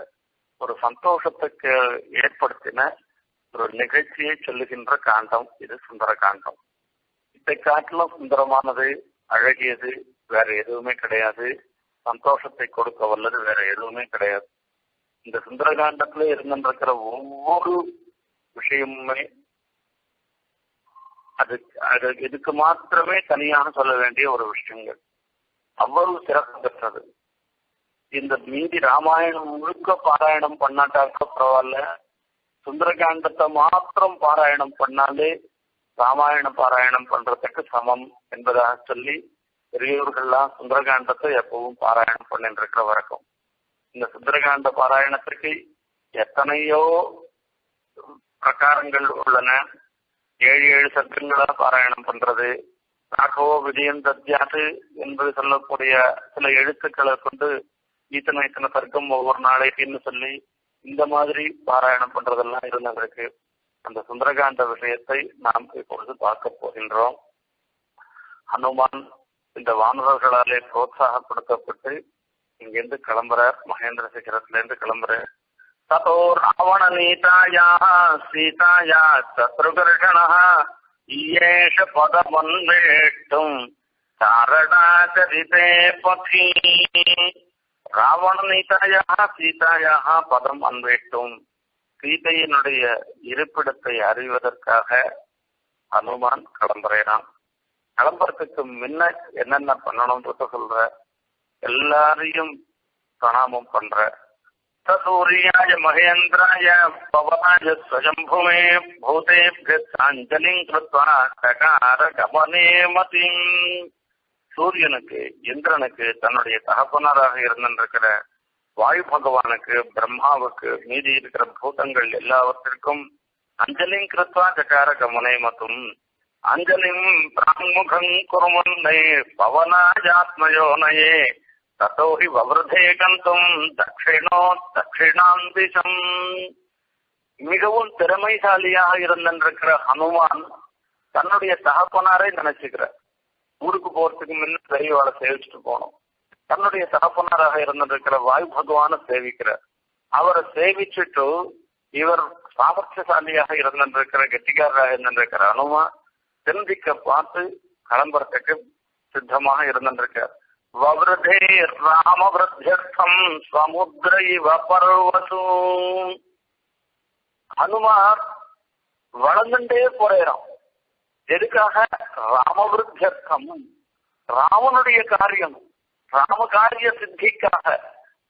ஒரு சந்தோஷத்துக்கு ஏற்படுத்தின ஒரு நிகழ்ச்சியை சொல்லுகின்ற காண்டம் இது சுந்தர காண்டம். இதை காட்டிலும் சுந்தரமானது அழகியது வேற எதுவுமே கிடையாது. சந்தோஷத்தை கொடுக்க வல்லது வேற எதுவுமே கிடையாது. இந்த சுந்தரகாண்டத்துல இருந்திருக்கிற ஒவ்வொரு விஷயமுமே அது அது இதுக்கு மாத்திரமே தனியாக சொல்ல வேண்டிய ஒரு விஷயங்கள். அவ்வளவு சிறப்பு பெற்றது. இந்த மீதி ராமாயணம் முழுக்க பாராயணம் பண்ணாட்டாக்க பரவாயில்ல. சுந்தரகாண்டத்தை மாத்திரம் பாராயணம் பண்ணாலே ராமாயண பாராயணம் பண்றதுக்கு சமம் என்பதாக சொல்லி பெரியோர்கள்லாம் சுந்தரகாண்டத்தை எப்பவும் பாராயணம் பண்ணிட்டு இருக்கிற வழக்கம். இந்த சுந்தரகாண்ட பாராயணத்திற்கு எத்தனையோ பிரகாரங்கள் உள்ளன. ஏழு ஏழு சர்க்கங்களா பாராயணம் பண்றது. ராகவோ விஜயம் தத்யாது என்று சொல்லக்கூடிய சில எழுத்துக்களை கொண்டு இத்தனை இத்தனை சர்க்கம் ஒவ்வொரு நாளைக்குன்னு சொல்லி இந்த மாதிரி பாராயணம் பண்றதெல்லாம் இருந்திருக்கு அந்த சுந்தரகாந்த விஷயத்தை நாம் இப்பொழுது பார்க்க போகின்றோம். ஹனுமான் இந்த வானவர்களாலே புரோத்சாகப்படுத்தப்பட்டு இங்கிருந்து கிளம்புறார். மகேந்திர சிகரத்திலிருந்து கிளம்புறார். ததோ ராவண நீதாயா சீதாயா சத்ருகர்ஷண ஈயேஷ பதமன்வேஷ்டும் சாரடாச்சரிதே பதி ராவண நீதாயா சீதாயா பதம் அன்வேட்டும் சீதையினுடைய இருப்பிடத்தை அறிவதற்காக அனுமான் கிளம்புறான் கிளம்புறதுக்கு முன்ன என்னென்ன பண்ணணும்ன்றத சொல்ற. எல்லாரையும் பிரணாமம் பண்ற. சூரியாய மகேந்திராய பவனாய ஸ்வயம்புமே பூதேபியஞ்சலிங் கிருத்வா ககார கமனே மதிம். சூரியனுக்கு இந்திரனுக்கு தன்னுடைய தகப்பனராக இருந்திருக்கிற வாயு பகவானுக்கு பிரம்மாவுக்கு மீதி இருக்கிற பூதங்கள் எல்லாவற்றிற்கும் அஞ்சலிங் கிருத்வா ககார கமனை மதும் அஞ்சலிம் பிராங்முகம் குருமுன்னை பவனாஜாத்மயோனையே தத்தோஹி வவருதே கந்தும் தட்சிணோ தட்சிணாம் திசம் மிகவும் திறமைசாலியாக இருந்திருக்கிற ஹனுமான் தன்னுடைய தகப்பனாரை நினைச்சுக்கிற ஊருக்கு போறதுக்கு முன்ன பெரியவாளை சேவிச்சுட்டு போனோம். தன்னுடைய தகப்பனாராக இருந்திருக்கிற வாயு பகவான சேவிக்கிற அவரை சேவிச்சுட்டு இவர் சாமர்த்தியசாலியாக இருந்திருக்கிற கெட்டிக்காரராக இருந்திருக்கிற அனுமா சிந்திக்க பார்த்து கிளம்புறதுக்கு சித்தமாக இருந்திருக்கார். வவ்ரதே ராமவிருத்தியர்த்தம் சமுத்திர இவ பர்வசு. ஹனுமார் வளர்ந்துட்டே போறோம் எதுக்காக? ராமவிருத்தியர்த்தம் ராமனுடைய காரியம். ராம காரிய சித்திக்காக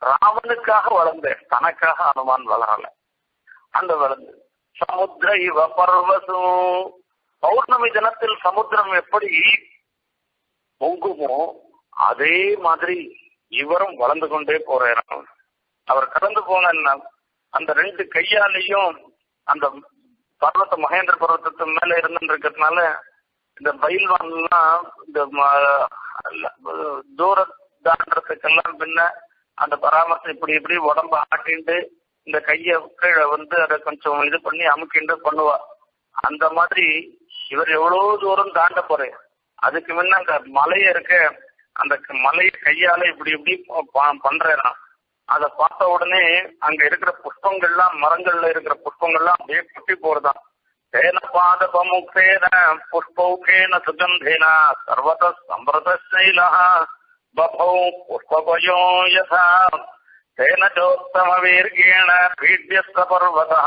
ராமனுக்காக வளர்ந்தேன் தனக்காக அனுமான் வளரல. அந்த வளர்ந்து சமுத்திர இவ பர்வசம் பௌர்ணமி தினத்தில் சமுத்திரம் எப்படி பொங்குமோ அதே மாதிரி இவரும் வளர்ந்து கொண்டே போறாராம் அவர் கடந்து போன அந்த ரெண்டு கையாலையும் அந்த பர்வத்த மகேந்திர பர்வத்தத்து மேல இருந்துருக்கிறதுனால இந்த பயில்வான்லாம் இந்த தூர தாண்டத்துக்கெல்லாம் பின்ன அந்த பராமரிசம் இப்படி இப்படி உடம்ப ஆட்டிண்டு இந்த கைய கீழே வந்து அதை கொஞ்சம் இது பண்ணி அமுக்கிண்டு பண்ணுவா. அந்த மாதிரி இவர் எவ்வளவு தூரம் தாண்ட போறேன் அதுக்கு முன்ன அந்த மலையை இருக்க அந்த மலையை கையால இப்படி இப்படி பண்றேன். அதை பார்த்த உடனே அங்க இருக்கிற புஷ்பங்கள்லாம் மரங்கள்ல இருக்கிற புஷ்பங்கள்லாம் அப்படியே குட்டி போறதான் தேன பாத பமுக்தேன புஷ்பௌகேன சுகந்தேன சர்வத சம்பிரதசைல பபௌ புஷ்பபயோ யசா. தேன ஜோத்தம வீர்கேண பீட்யஸ்த பர்வதா.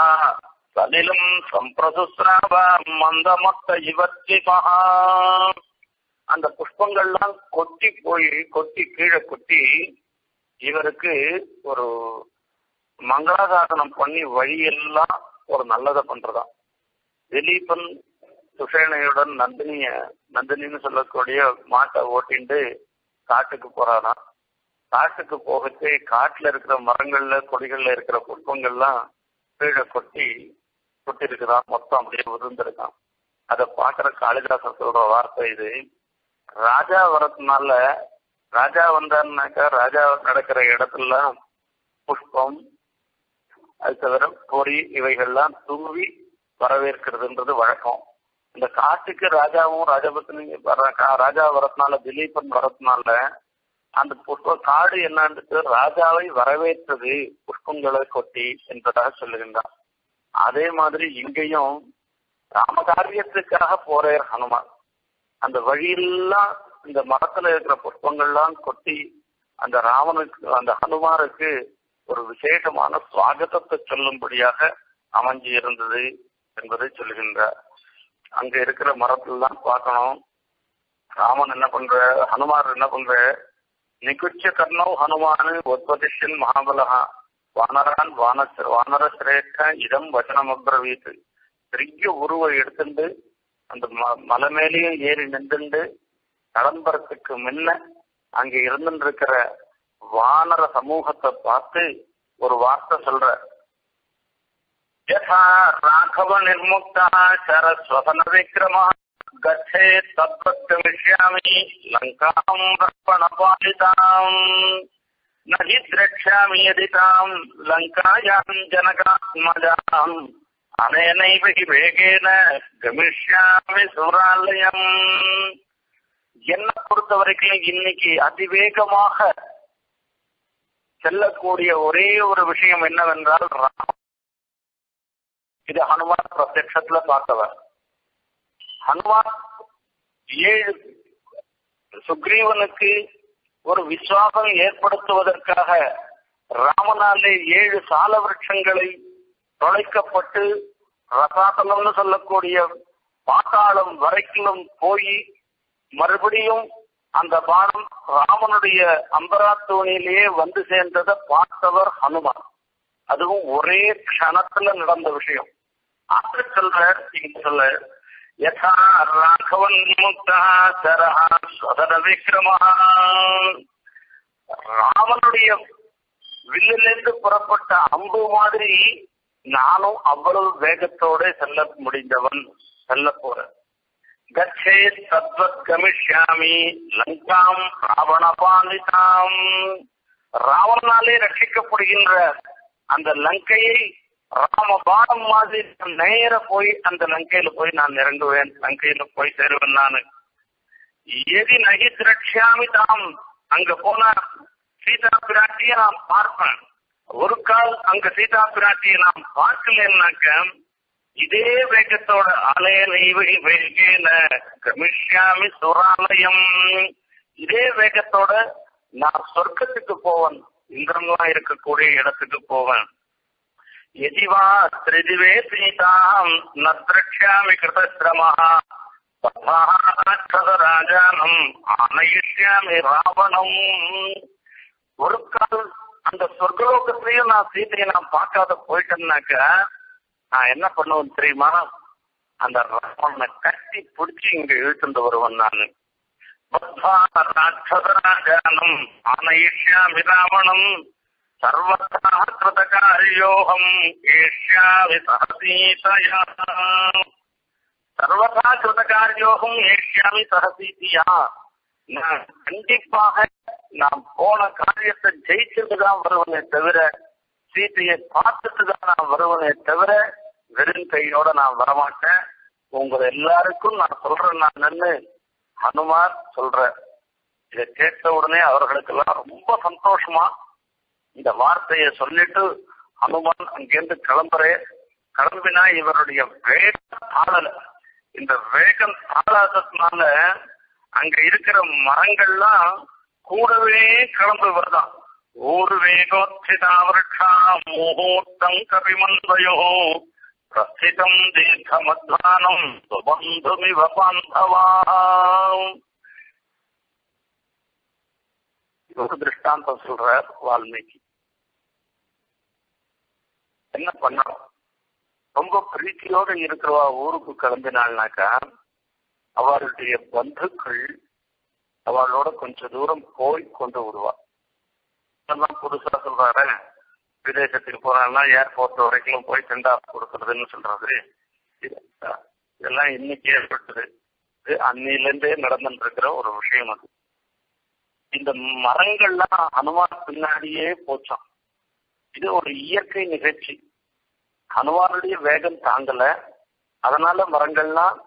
சலிலம் சம்பிரசுஸ்ராவ மந்தமத்த இவத்திமஹா அந்த புஷ்பங்கள்லாம் கொட்டி போய் கொட்டி கீழே கொட்டி இவருக்கு ஒரு மங்களாதாரணம் பண்ணி வழியெல்லாம் ஒரு நல்லதை பண்றதா? திலீபன் சுஷேனையுடன் நந்தினிய நந்தினின்னு சொல்லக்கூடிய மாட்டை ஓட்டிண்டு காட்டுக்கு போறானா? காட்டுக்கு போகச்சே காட்டுல இருக்கிற மரங்கள்ல கொடிகள்ல இருக்கிற புஷ்பங்கள்லாம் கீழே கொட்டி கொட்டி இருக்குதான் மொத்தம் அப்படியே உதிர்ந்திருக்கான். அதை பாக்குற காளிதாசன் சொல்ற வார்த்தை இது. ராஜா வரதுனால ராஜா வந்தாருனாக்கா ராஜா நடக்கிற இடத்துல புஷ்பம் அது தவிர பொறி இவைகள்லாம் தூவி வரவேற்கிறதுன்றது வழக்கம். இந்த காட்டுக்கு ராஜாவும் ராஜபத்தினி ராஜா வரதுனால திலீபன் வரதுனால அந்த புஷ்ப காடு என்னன்றது ராஜாவை வரவேற்றது புஷ்பங்களை கொட்டி என்பதாக சொல்லுகின்றான் அதே மாதிரி இங்கேயும் ராமகாரியத்துக்காக போறார் ஹனுமான். அந்த வழியெல்லாம் இந்த மரத்துல இருக்கிற புஷ்பங்கள்லாம் கொட்டி அந்த ராமனுக்கு அந்த ஹனுமாருக்கு ஒரு விசேஷமான சுவாகத்தை சொல்லும்படியாக அமைஞ்சு இருந்தது என்பதை சொல்லுகின்றார் அங்க இருக்கிற மரத்துலாம் பார்க்கணும். ராமன் என்ன பண்ற ஹனுமார் என்ன பண்ற? நிகுச்ச கர்ணோ ஹனுமானு உற்பத்திஷன் மகாபலகா வானரான் வான வானர சிரேஷ்ட இடம் வசனம் அப்ரவீத் பெரிய உருவை எடுத்துட்டு அந்த மலை மேலேயும் ஏறி நின்றுண்டு கிளம்புறதுக்கு முன்ன அங்க இருந்துருக்கிற வானர சமூகத்தை பார்த்து ஒரு வார்த்தை சொல்ற யதா ராகவ நிர்முக்தா சரஸ்வசன விக்ரம கச்சே தத்வத்கமிஷ்யாமி லங்காம் ரப்பண பாலிதாம். நகி திரக்ஷாமி எதிதாம் லங்காயாம் ஜனகாத்மஜாம். அனேனைவகி வேகேன கமிஷ்யாமி சுராலயம் என்னை பொறுத்த வரைக்கும் இன்னைக்கு அதிவேகமாக செல்லக்கூடிய ஒரே ஒரு விஷயம் என்னவென்றால் ராமம் இது ஹனுமான் பிரத்யட்சத்துல பார்த்தவர். ஹனுமான் ஏழு சுக்ரீவனுக்கு ஒரு விசுவாசம் ஏற்படுத்துவதற்காக ராமனாலே ஏழு சால விரட்சங்களை தொலைக்கப்பட்டு ரசாதலம்னு சொல்லக்கூடிய பாத்தாளம் வரைக்கும் போய் மறுபடியும் அந்த பானம் ராமனுடைய அம்பராத்தோணியிலேயே வந்து சேர்ந்ததை பார்த்தவர் ஹனுமான். அதுவும் ஒரே க்ஷணத்துல நடந்த விஷயம். அது சொல்ற சொல்ல யதா ராகவன் முக்தா சரஹா சதர விக்ரமா. ராமனுடைய வில்லிலிருந்து புறப்பட்ட அம்பு மாதிரி நானும் அவ்வளவு வேகத்தோட செல்ல முடிந்தவன் செல்ல போறேன். கச்சே தத்வத் கமிஷ்யாமி லங்காம் ராவணபாலிதாம் ராவணனாலே ரட்சிக்கப்படுகின்ற அந்த லங்கையை ராமபானம் மாதிரி நேர போய் அந்த லங்கையில போய் நான் இறங்குவேன். லங்கையில போய் சேருவேன் நானு. எதி நகி திரட்சியாமி தாம். அங்க போனா சீதா பிராட்டியை நான் பார்ப்பேன். ஒரு கால் அங்க சீதா பிராட்டியை நான் பார்க்கலன்னாக்க இதே வேகத்தோட அலைய நெய்வகை வேகேன கமிஷ்யாமி சுராலயம். இதே வேகத்தோட நான் சொர்க்கத்துக்கு போவன் இந்திரன்லாம் இருக்கக்கூடிய இடத்துக்கு போவன். எதிவா திரிதிவே சீதாம் நத்ரக்ஷாமி கிருதஸ்ரமா ராஜானம் ஆனயிஷ்யாமி ராவணம். ஒரு கால் அந்த சொர்க்கலோகத்திலையும் நான் சீதையை நான் பார்க்காத போயிட்டேன்னாக்க நான் என்ன பண்ணுவேன் தெரியுமா? அந்த ராவணனை கட்டி பிடிச்சி இங்க இழுத்துட்டு வருவேன் நான். ராட்சதராஜானம் ஆனயிஷ்யாமி ராவணம் சர்வதா கிருதகாரியோகம் ஏஷ்யாமி சகசீதயா சர்வதா கிருதகாரியோகம் ஏஷ்யாமி சகசீதியா நான் கண்டிப்பாக நான் போன காரியத்தை ஜெயிச்சிருந்துதான் வருவனே தவிர சீத்தையை பார்த்துட்டு தான் நான் வருவனே தவிர வெறும் கையோட நான் வரமாட்டேன். உங்க எல்லாருக்கும் நான் சொல்றேன் நான் நின்று ஹனுமார் சொல்ற இதை கேட்ட உடனே அவர்களுக்கெல்லாம் ரொம்ப சந்தோஷமா இந்த வார்த்தையை சொல்லிட்டு ஹனுமான் அங்கிருந்து கிளம்புறே. கிளம்பினா இவருடைய வேகம் தாழல இந்த வேகம் தாளாததுனால அங்க இருக்கிற மரங்கள்லாம் கூடவே கிளம்பு வருதான் ஊர் வேகோச்சிதா விரக்ஷா முகூர்த்தம் கபிமந்தயோ. பிரஸ்திதம் தீர்க்கமத்வானம் சுபந்துமிவ பாந்தவாம். ஒரு திருஷ்டாந்தம் சொல்றார் வால்மீகி. என்ன பண்ணணும்? ரொம்ப பிரீத்தியோட இருக்கிறவா ஊருக்கு கிளம்பினாள்னாக்கா அவளுடைய பந்துக்கள் அவளோட கொஞ்ச தூரம் போய் கொண்டு விடுவா. எல்லாம் புதுசா சொல்றாரு. விதேசத்துக்கு போறாங்கன்னா ஏர்போர்ட் வரைக்கும் போய் சென்ட் கொடுக்கறதுன்னு சொல்றது இதெல்லாம் இன்னைக்கு ஏற்பட்டது. இது அன்னிலிருந்தே நடந்துட்டு இருக்கிற ஒரு விஷயம் அது. இந்த மரங்கள்லாம் ஹனுமான் பின்னாடியே போச்சான் இது ஒரு இயற்கை நிகழ்ச்சி. ஹனுமானுடைய வேகம் தாங்கல. அதனால மரங்கள்லாம்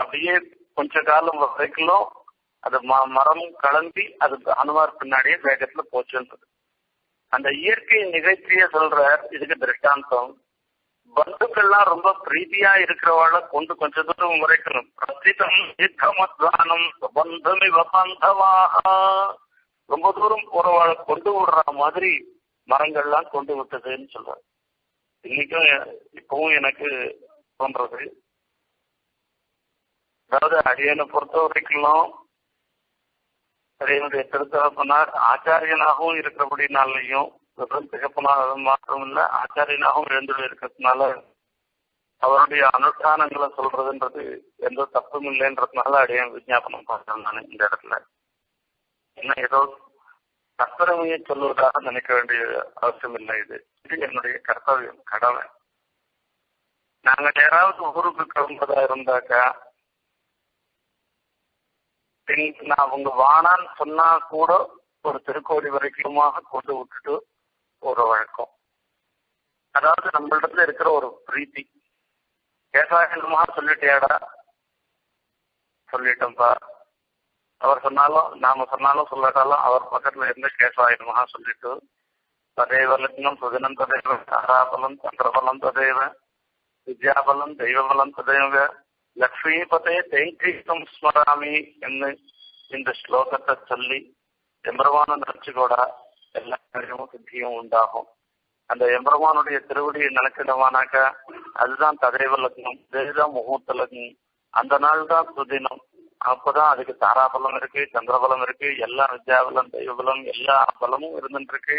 அப்படியே கொஞ்ச காலம் வரைக்கும் அது மரம் கலந்தி அது ஹனுமார் பின்னாடியே வேகத்துல போச்சுன்றது. அந்த இயற்கை நிகழ்ச்சிய சொல்ற இதுக்கு திருஷ்டாந்தம். பந்துக்கள்லாம் ரொம்ப பிரீதியா இருக்கிறவாள கொண்டு கொஞ்ச தூரம் முறைக்கணும் பிரசிதம் யுத்தமத்வானம் பந்தமிவ பந்தவாக ரொம்ப தூரம் போறவாளை கொண்டு விடுற மாதிரி மரங்கள்லாம் கொண்டு விட்டதுன்னு சொல்ற இன்னைக்கும் இப்பவும் எனக்கு தோன்றது. அதாவது அடியனை பொறுத்த வரைக்கும் அடியனுடைய திருத்தகப்பனார் ஆச்சாரியனாகவும் இருக்கிறபடினாலையும் வெறும் திகப்பனாக மாற்றம் இல்லை ஆச்சாரியனாகவும் எழுந்துள்ள இருக்கிறதுனால அவருடைய அனுஷ்டானங்களை சொல்றதுன்றது எந்த தப்பும் இல்லைன்றதுனால அடைய விஜாபனம் பார்க்கறேன் நான் இந்த இடத்துல. என்ன ஏதோ தற்பெருமையை சொல்வதாக நினைக்க வேண்டிய அவசியம் இல்லை இது. இது என்னுடைய கர்த்தவியம் கடமை. நாங்க யாராவது ஊருக்கு கிளம்புறதா இருந்தாக்கா நான் அவங்க வானான்னு சொன்னா கூட ஒரு திருக்கோடி வரைக்குமாக கொண்டு விட்டுட்டு ஒரு வழக்கம். அதாவது நம்மள்ட இருக்கிற ஒரு பிரீத்தி. கேசாயனமாக சொல்லிட்டேடா. சொல்லிட்டோம்ப்பா அவர் சொன்னாலும் நாம சொன்னாலும் சொல்லாட்டாலும் அவர் பக்கத்துல இருந்து கேசாயனமாக சொல்லிட்டு ததேவ லக்னம் சுதினம் ததேவ தாராபலம் சந்திரபலம் ததேவ வித்யாபலம் தெய்வபலம் ததேவ லக்ஷ்மிபதே தேங்கீகம் ஸ்மராமி என்று இந்த ஸ்லோகத்தை சொல்லி எம்பெருமான நினைச்சுக்கூட எல்லா காரியமும் சித்தியும் உண்டாகும் அந்த எம்பெருமானுடைய திருவடியை நினைச்சிடமானாக்க அதுதான் ததேவ லக்னம் இதுதான் முகூர்த்த லக்னம் அந்த நாள் தான் சுதினம் அப்பதான் அதுக்கு தாராபலம் இருக்கு சந்திரபலம் இருக்கு எல்லா வித்யாபலம் தெய்வபலம் எல்லா பலமும் இருந்துட்டு இருக்கு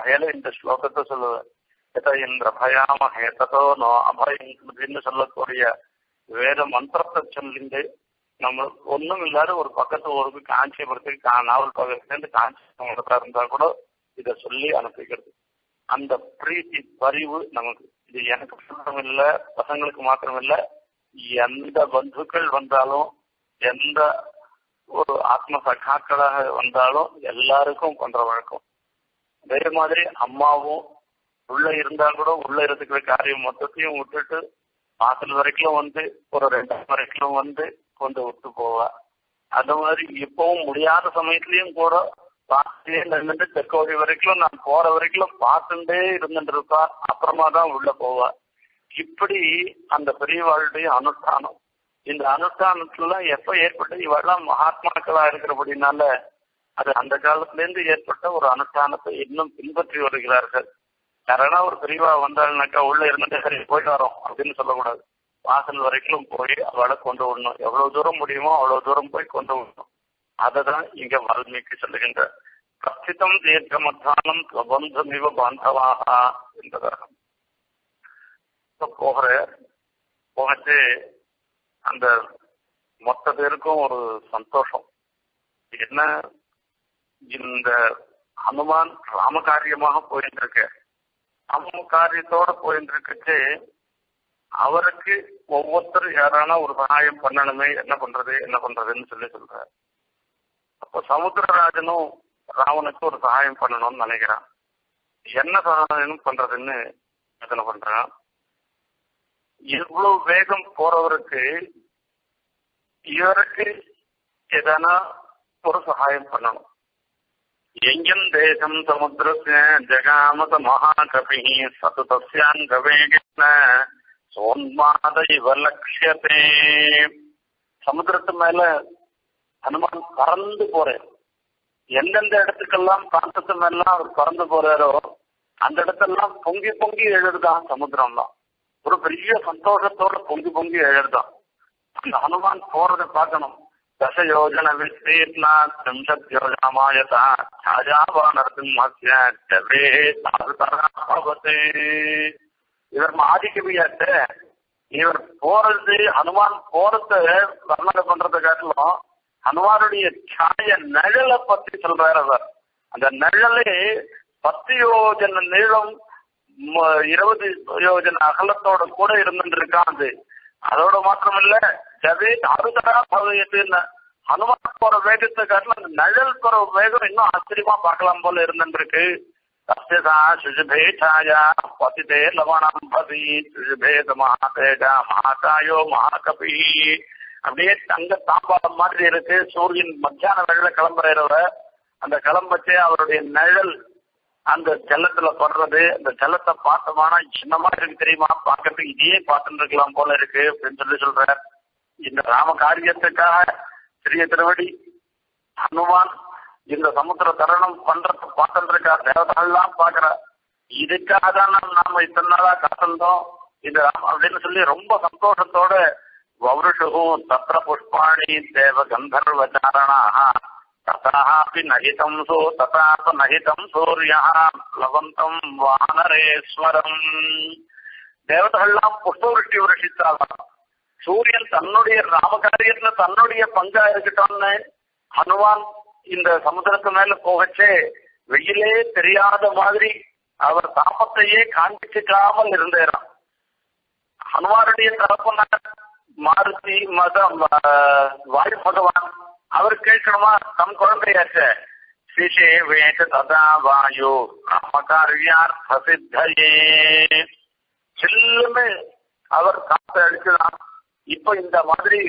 அயல இந்த ஸ்லோகத்தை சொல்லுவேன் இந்த பயாம ஹேதோ நோ அபயம் சொல்லக்கூடிய வேத மந்திரத்தை சொல்லிண்டு நம்ம ஒண்ணும் இல்லாத ஒரு பக்கத்து ஊருக்கு காஞ்சிபுரத்துக்கு கா நாவல் பக்கத்துலேருந்து காஞ்சிபுரம் இருந்தா கூட இதை சொல்லி அனுப்பிக்கிறது. அந்த பிரீத்தி பரிவு நமக்கு இது எனக்கு மாத்திரம் இல்ல பசங்களுக்கு மாத்திரம் இல்ல எந்த பந்துக்கள் வந்தாலும் எந்த ஒரு ஆத்ம சகாக்களாக வந்தாலும் எல்லாருக்கும் பண்ற வழக்கம். அதே மாதிரி அம்மாவும் உள்ள இருந்தா கூட உள்ள இருக்கிற காரியம் மொத்தத்தையும் விட்டுட்டு வாசல் வரைக்கும் வந்து ஒரு ரெண்டாம் வரைக்கும் வந்து கொண்டு விட்டு போவா. அந்த மாதிரி இப்பவும் முடியாத சமயத்திலயும் கூட பார்த்துட்டே நின்றுட்டு தெற்கோடி வரைக்கும் நான் போற வரைக்கும் பார்த்துட்டே இருந்துட்டு இருப்பா. அப்புறமா தான் உள்ள போவா. இப்படி அந்த பெரியவாளுடைய அனுஷ்டானம். இந்த அனுஷ்டானத்துல எப்ப ஏற்பட்டு இவெல்லாம் மகாத்மாக்களா இருக்கிறபடினால அது அந்த காலத்துல இருந்து ஏற்பட்ட ஒரு அனுஷ்டானத்தை இன்னும் பின்பற்றி வருகிறார்கள். யாரானா ஒரு பெரியவா வந்தாங்கனாக்கா உள்ள இருந்துட்டு சரி போயிட்டு வரோம் அப்படின்னு சொல்லக்கூடாது. வாசல் வரைக்கும் போய் அவளை கொண்டு விடணும். எவ்வளவு தூரம் முடியுமோ அவ்வளவு தூரம் போய் கொண்டு விடணும். அதை தான் இங்க வால்மீகி சொல்லுகின்ற கச்சிதம் தீர்க்கமத்தானம் பிரபந்தமிவ பாந்தவாக என்பதாக போகிற போகச்சு அந்த மொத்த பேருக்கும் ஒரு சந்தோஷம். என்ன இந்த ஹனுமான் ராமகாரியமாக போயிட்டு இருக்க. ராம காரியத்தோட போயிட்டு அவருக்கு ஒவ்வொருத்தரும் யாரானா ஒரு சகாயம் பண்ணணுமே என்ன பண்றது என்ன பண்றதுன்னு சொல்லி சொல்றாரு. அப்போ சமுத்திரராஜனும் ராவனுக்கு ஒரு சகாயம் பண்ணணும்னு நினைக்கிறான். என்ன சகாயம் பண்றதுன்னு யோசனை பண்றான். இவ்வளவு வேகம் போறவருக்கு இவருக்கு எதனா ஒரு சகாயம் பண்ணணும். எங்கன் தேசம் சமுத்திரஸ்ய ஜகாமத மகாகபி சது தஸ்யாங்க வேகேன சோன்மாத இவ லட்சியத்தே சமுத்திரத்து மேல ஹனுமான் பறந்து போறார்। எந்தெந்த இடத்துக்கெல்லாம் பிராந்தத்து மேலாம் அவர் பறந்து போறாரோ அந்த இடத்தெல்லாம் பொங்கி பொங்கி எழுதுதான் சமுத்திரம்லாம். ஒரு பெரிய சந்தோஷத்தோட பொங்கி பொங்கி எழுதுதான். அந்த ஹனுமான் போறதை பார்க்கணும். தச யோஜன விஸ்தீர்ணா திரிம்சத் யோஜனமாயதா சாஜாவானர்சிம்ஹஸ்ய ஜவே சாதுதராபவதே. இவர் ஆதிக்கவியாட்ட இவர் போறது ஹனுமான் போறத வர்ணனை பண்றதை காட்டிலும் ஹனுமானுடைய சாய நிழலை பத்தி சொல்றாரு அவர். அந்த நிழலே பத்து யோஜன நீளம் இருபது யோஜன அகலத்தோட கூட இருந்துட்டு இருக்கான் அது அதோட மாத்திரமில்ல இல்ல அருதரா அறுதரா ஹனுமான் போற வேகத்தை காட்டில அந்த நிழல் போற வேகம் இன்னும் ஆச்சரியமா பார்க்கலாம் போல இருந்துருக்கு தஸ்யதா சுஜுபே சாயா பதிதே லவணம் பதி சுஜுபேத மகாதேஜா மகாகாயோ மகாகபி. அப்படியே தங்க தாம்பாளம் மாதிரி இருக்கு. சூரியன் மத்தியான வேலையில கிளம்புறவர் அந்த கிளம்பச்சே அவருடைய நிழல் அந்த ஜலத்துல படுறது. அந்த ஜலத்தை பார்த்தோம்னா சின்னமா இருக்கு தெரியுமா? பார்க்கறதுக்கு இதையே பார்த்துட்டு இருக்கலாம் போல இருக்கு அப்படின்னு சொல்லி சொல்ற இந்த ராம காரியத்துக்காக சிறிய திருவடி ஹனுமான் இந்த சமுத்திர தருணம் பண்றத பார்த்துருக்கா இருக்கா பாக்குற இதுக்காக தான் நாம இத்தனை நாளா காத்திருந்தோம். இது அப்படின்னு சொல்லி ரொம்ப சந்தோஷத்தோட வௌருஷகும் தத்திர புஷ்பாணி தேவ கந்தர்வச்சாரணா ததாபி நகிதம் சோ ததாப நகிதம் சூரியா லவந்தம் வானரேஸ்வரம். தேவதைகள்லாம் புஷ்பவருஷ்டி வருஷித்தாலாம் சூரியன் தன்னுடைய ராமகாரியத்துல தன்னுடைய பங்கா இருக்கட்டும்னு ஹனுமான் இந்த சமுதிரத்து மேல போகச்சே வெயிலே தெரியாத மாதிரி அவர் தாபத்தையே காண்பிச்சுக்காமல் இருந்தாராம். ஹனுமானுடைய தரப்புனார் மாருதி மதம் வாயு பகவான் அவர் கேட்கணுமா? தம் குழந்தையாச்ச. சிசேவேஷ ததா வாயு ராமகாரியார்த்த சித்தையே சில்லுன்னு அவர் காத்து அடிச்சுதான் இப்ப இந்த மாதிரி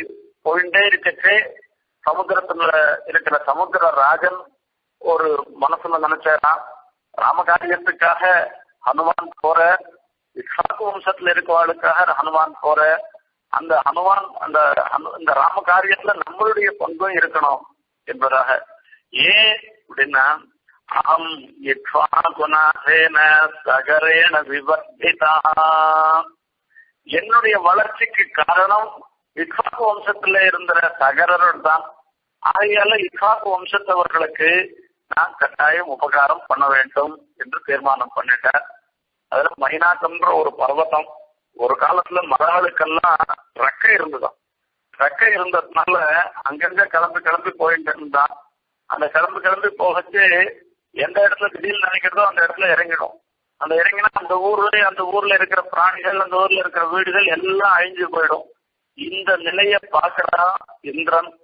போயிட்டே இருக்கச்சே சமுத்திரத்துல இருக்கிற சமுத்திர ராஜன் ஒரு மனசுல நினைச்சா ராமகாரியத்துக்காக ஹனுமான் போற இஸ்லாக்கு வம்சத்துல இருக்கவாளுக்காக ஹனுமான் போற அந்த ஹனுமான் அந்த ஹனு- இந்த ராம காரியத்துல நம்மளுடைய பங்கும் இருக்கணும் என்பதாக. ஏன் அப்படின்னா அகம் இக்ஷ்வாகுநாசேன சகரேன விவர்த்திதான் என்னுடைய வளர்ச்சிக்கு காரணம் இக்ஷாக்கு வம்சத்துல இருந்த சகரர் தான். ஆகையால இக்ஷாக்கு வம்சத்தவர்களுக்கு நான் கட்டாயம் உபகாரம் பண்ண வேண்டும் என்று தீர்மானம் பண்ணிட்டார் அதுல மைனாக்கம்ன்ற ஒரு பர்வதம் ஒரு காலத்துல மரங்களுக்கெல்லாம் ரெக்கை இருந்ததாம் ரெக்கை இருந்ததுனால அங்கங்க கிளம்பி கிளம்பி போயிட்டு இருந்தான் அந்த கிளம்பி கிளம்பி போகச்சு எந்த இடத்துல திடீர்னு நினைக்கிறதோ அந்த இடத்துல இறங்கிடும். அந்த இறங்கினா அந்த ஊர்ல அந்த ஊர்ல இருக்கிற பிராணிகள் அந்த ஊர்ல இருக்கிற வீடுகள் எல்லாம் அழிஞ்சு போயிடும். இந்த நிலையை பார்க்கறா இந்திரன்.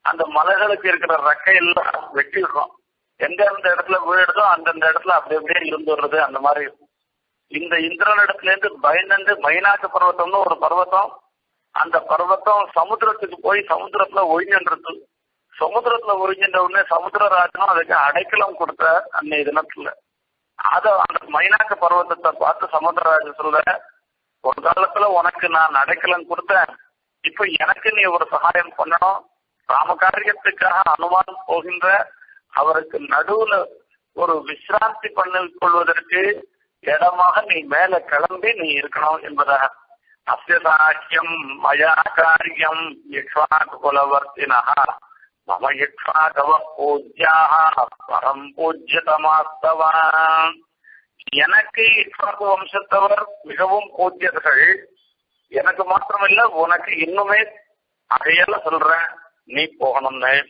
அந்த மலைகளுக்கு இருக்கிற ரெக்கை எல்லாம் வெட்டிடுறோம். எந்தெந்த எந்த இடத்துல வீடுதோ அந்தந்த இடத்துல அப்படி அப்படியே இருந்து இருந்துடுறது அந்த மாதிரி. இருக்கும். இந்த இந்திரனிடத்துல இருந்து பயந்து மைனாக்கு பர்வத்தம்னு ஒரு பர்வத்தம் அந்த பர்வத்தம் சமுத்திரத்துக்கு போய் சமுத்திரத்துல ஒழிஞ்சின்றது சமுத்திரத்துல ஒழிஞ்சின்ற உடனே சமுத்திர ராஜனும் அதுக்கு அடைக்கலம் கொடுத்த அன்னைய தினத்துல. அத அந்த மைனாக்க பருவத்தை பார்த்து சமுத்திரராஜன் சொல்ற ஒரு காலத்துல உனக்கு நான் அடைக்கலம் கொடுத்தேன் இப்ப எனக்கு நீ ஒரு சகாயம் பண்ணணும். ராமகாரியத்துக்காக அனுமானம் போகின்ற அவருக்கு நடுவுல ஒரு விசிராந்தி பண்ணி கொள்வதற்கு இடமாக நீ மேல கிளம்பி நீ இருக்கணும் என்பதாக. அஸ்ய சாக்கியம் மயா காரியம் இக்ஷ்வாகுலவர்த்தினா மம இக்ஷ்வாகவ பூஜ்யாக பரம் பூஜ்யதமாஸ்தவா எனக்கு இக்ஷ்வாகு வம்சத்தவர் மிகவும் பூஜ்யர்கள். எனக்கு மாத்திரமில்ல உனக்கு இன்னுமே அகையல சொல்றேன். நீ போகணும்னு.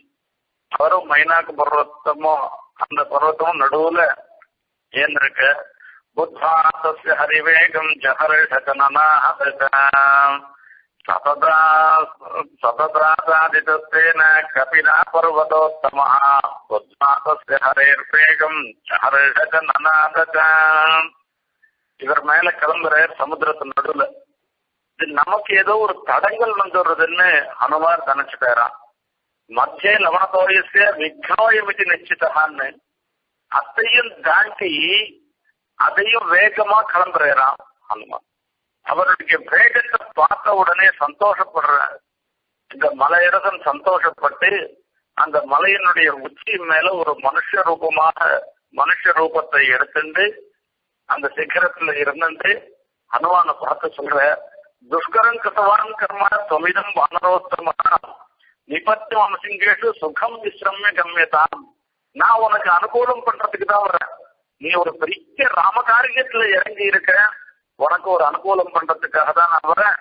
அவரும் மைனாக்கு பர்வத்தமும் அந்த பர்வத்தமும் நடுவுல ஏந்திருக்க. புத்தாசஸ்ய ஹரிவேகம் ஜஹர்ஷகனநாஹதம் சததா சததாசாதிதஸ்தேன கபிலா பர்வதோத்தமः புத்தாசஸ்ய ஹரேர்வேகம் ஜஹர்ஷகனநாதம் இவர் மேல கிளம்புற சமுத்திரத்து நடுவுல. இது நமக்கு ஏதோ ஒரு தடங்கள் வந்துடுறதுன்னு ஹனுமார் நினைச்சுட்டாராம். மத்திய லவணத்தோயசிய விக்னோயமிதி நிச்சிதகான்னு அத்தையும் தாண்டி அதையும் வேகமா கிளம்புறாராம் ஹனுமான். அவருடைய வேகத்தை பார்த்த உடனே சந்தோஷப்படுற இந்த மலையரசன் சந்தோஷப்பட்டு அந்த மலையினுடைய உச்சி மேல ஒரு மனுஷ ரூபமாக மனுஷ ரூபத்தை எடுத்துட்டு அந்த சிகரத்துல இருந்துட்டு ஹனுமான பார்த்து சொல்ற துஷ்கரம் கிருத்தவான் கர்ம தொமிதம் வானரோத்தமான நிபத்து அம்சிங்கேஷு சுகம் விசிரம்ய கம்யதான் நான் உனக்கு அனுகூலம் பண்றதுக்கு தான் வரேன் நீ ஒரு பெரிய ராமகாரியத்துல இறங்கி இருக்கிறேன் உனக்கு ஒரு அனுகூலம் பண்றதுக்காக தான் நான் வரேன்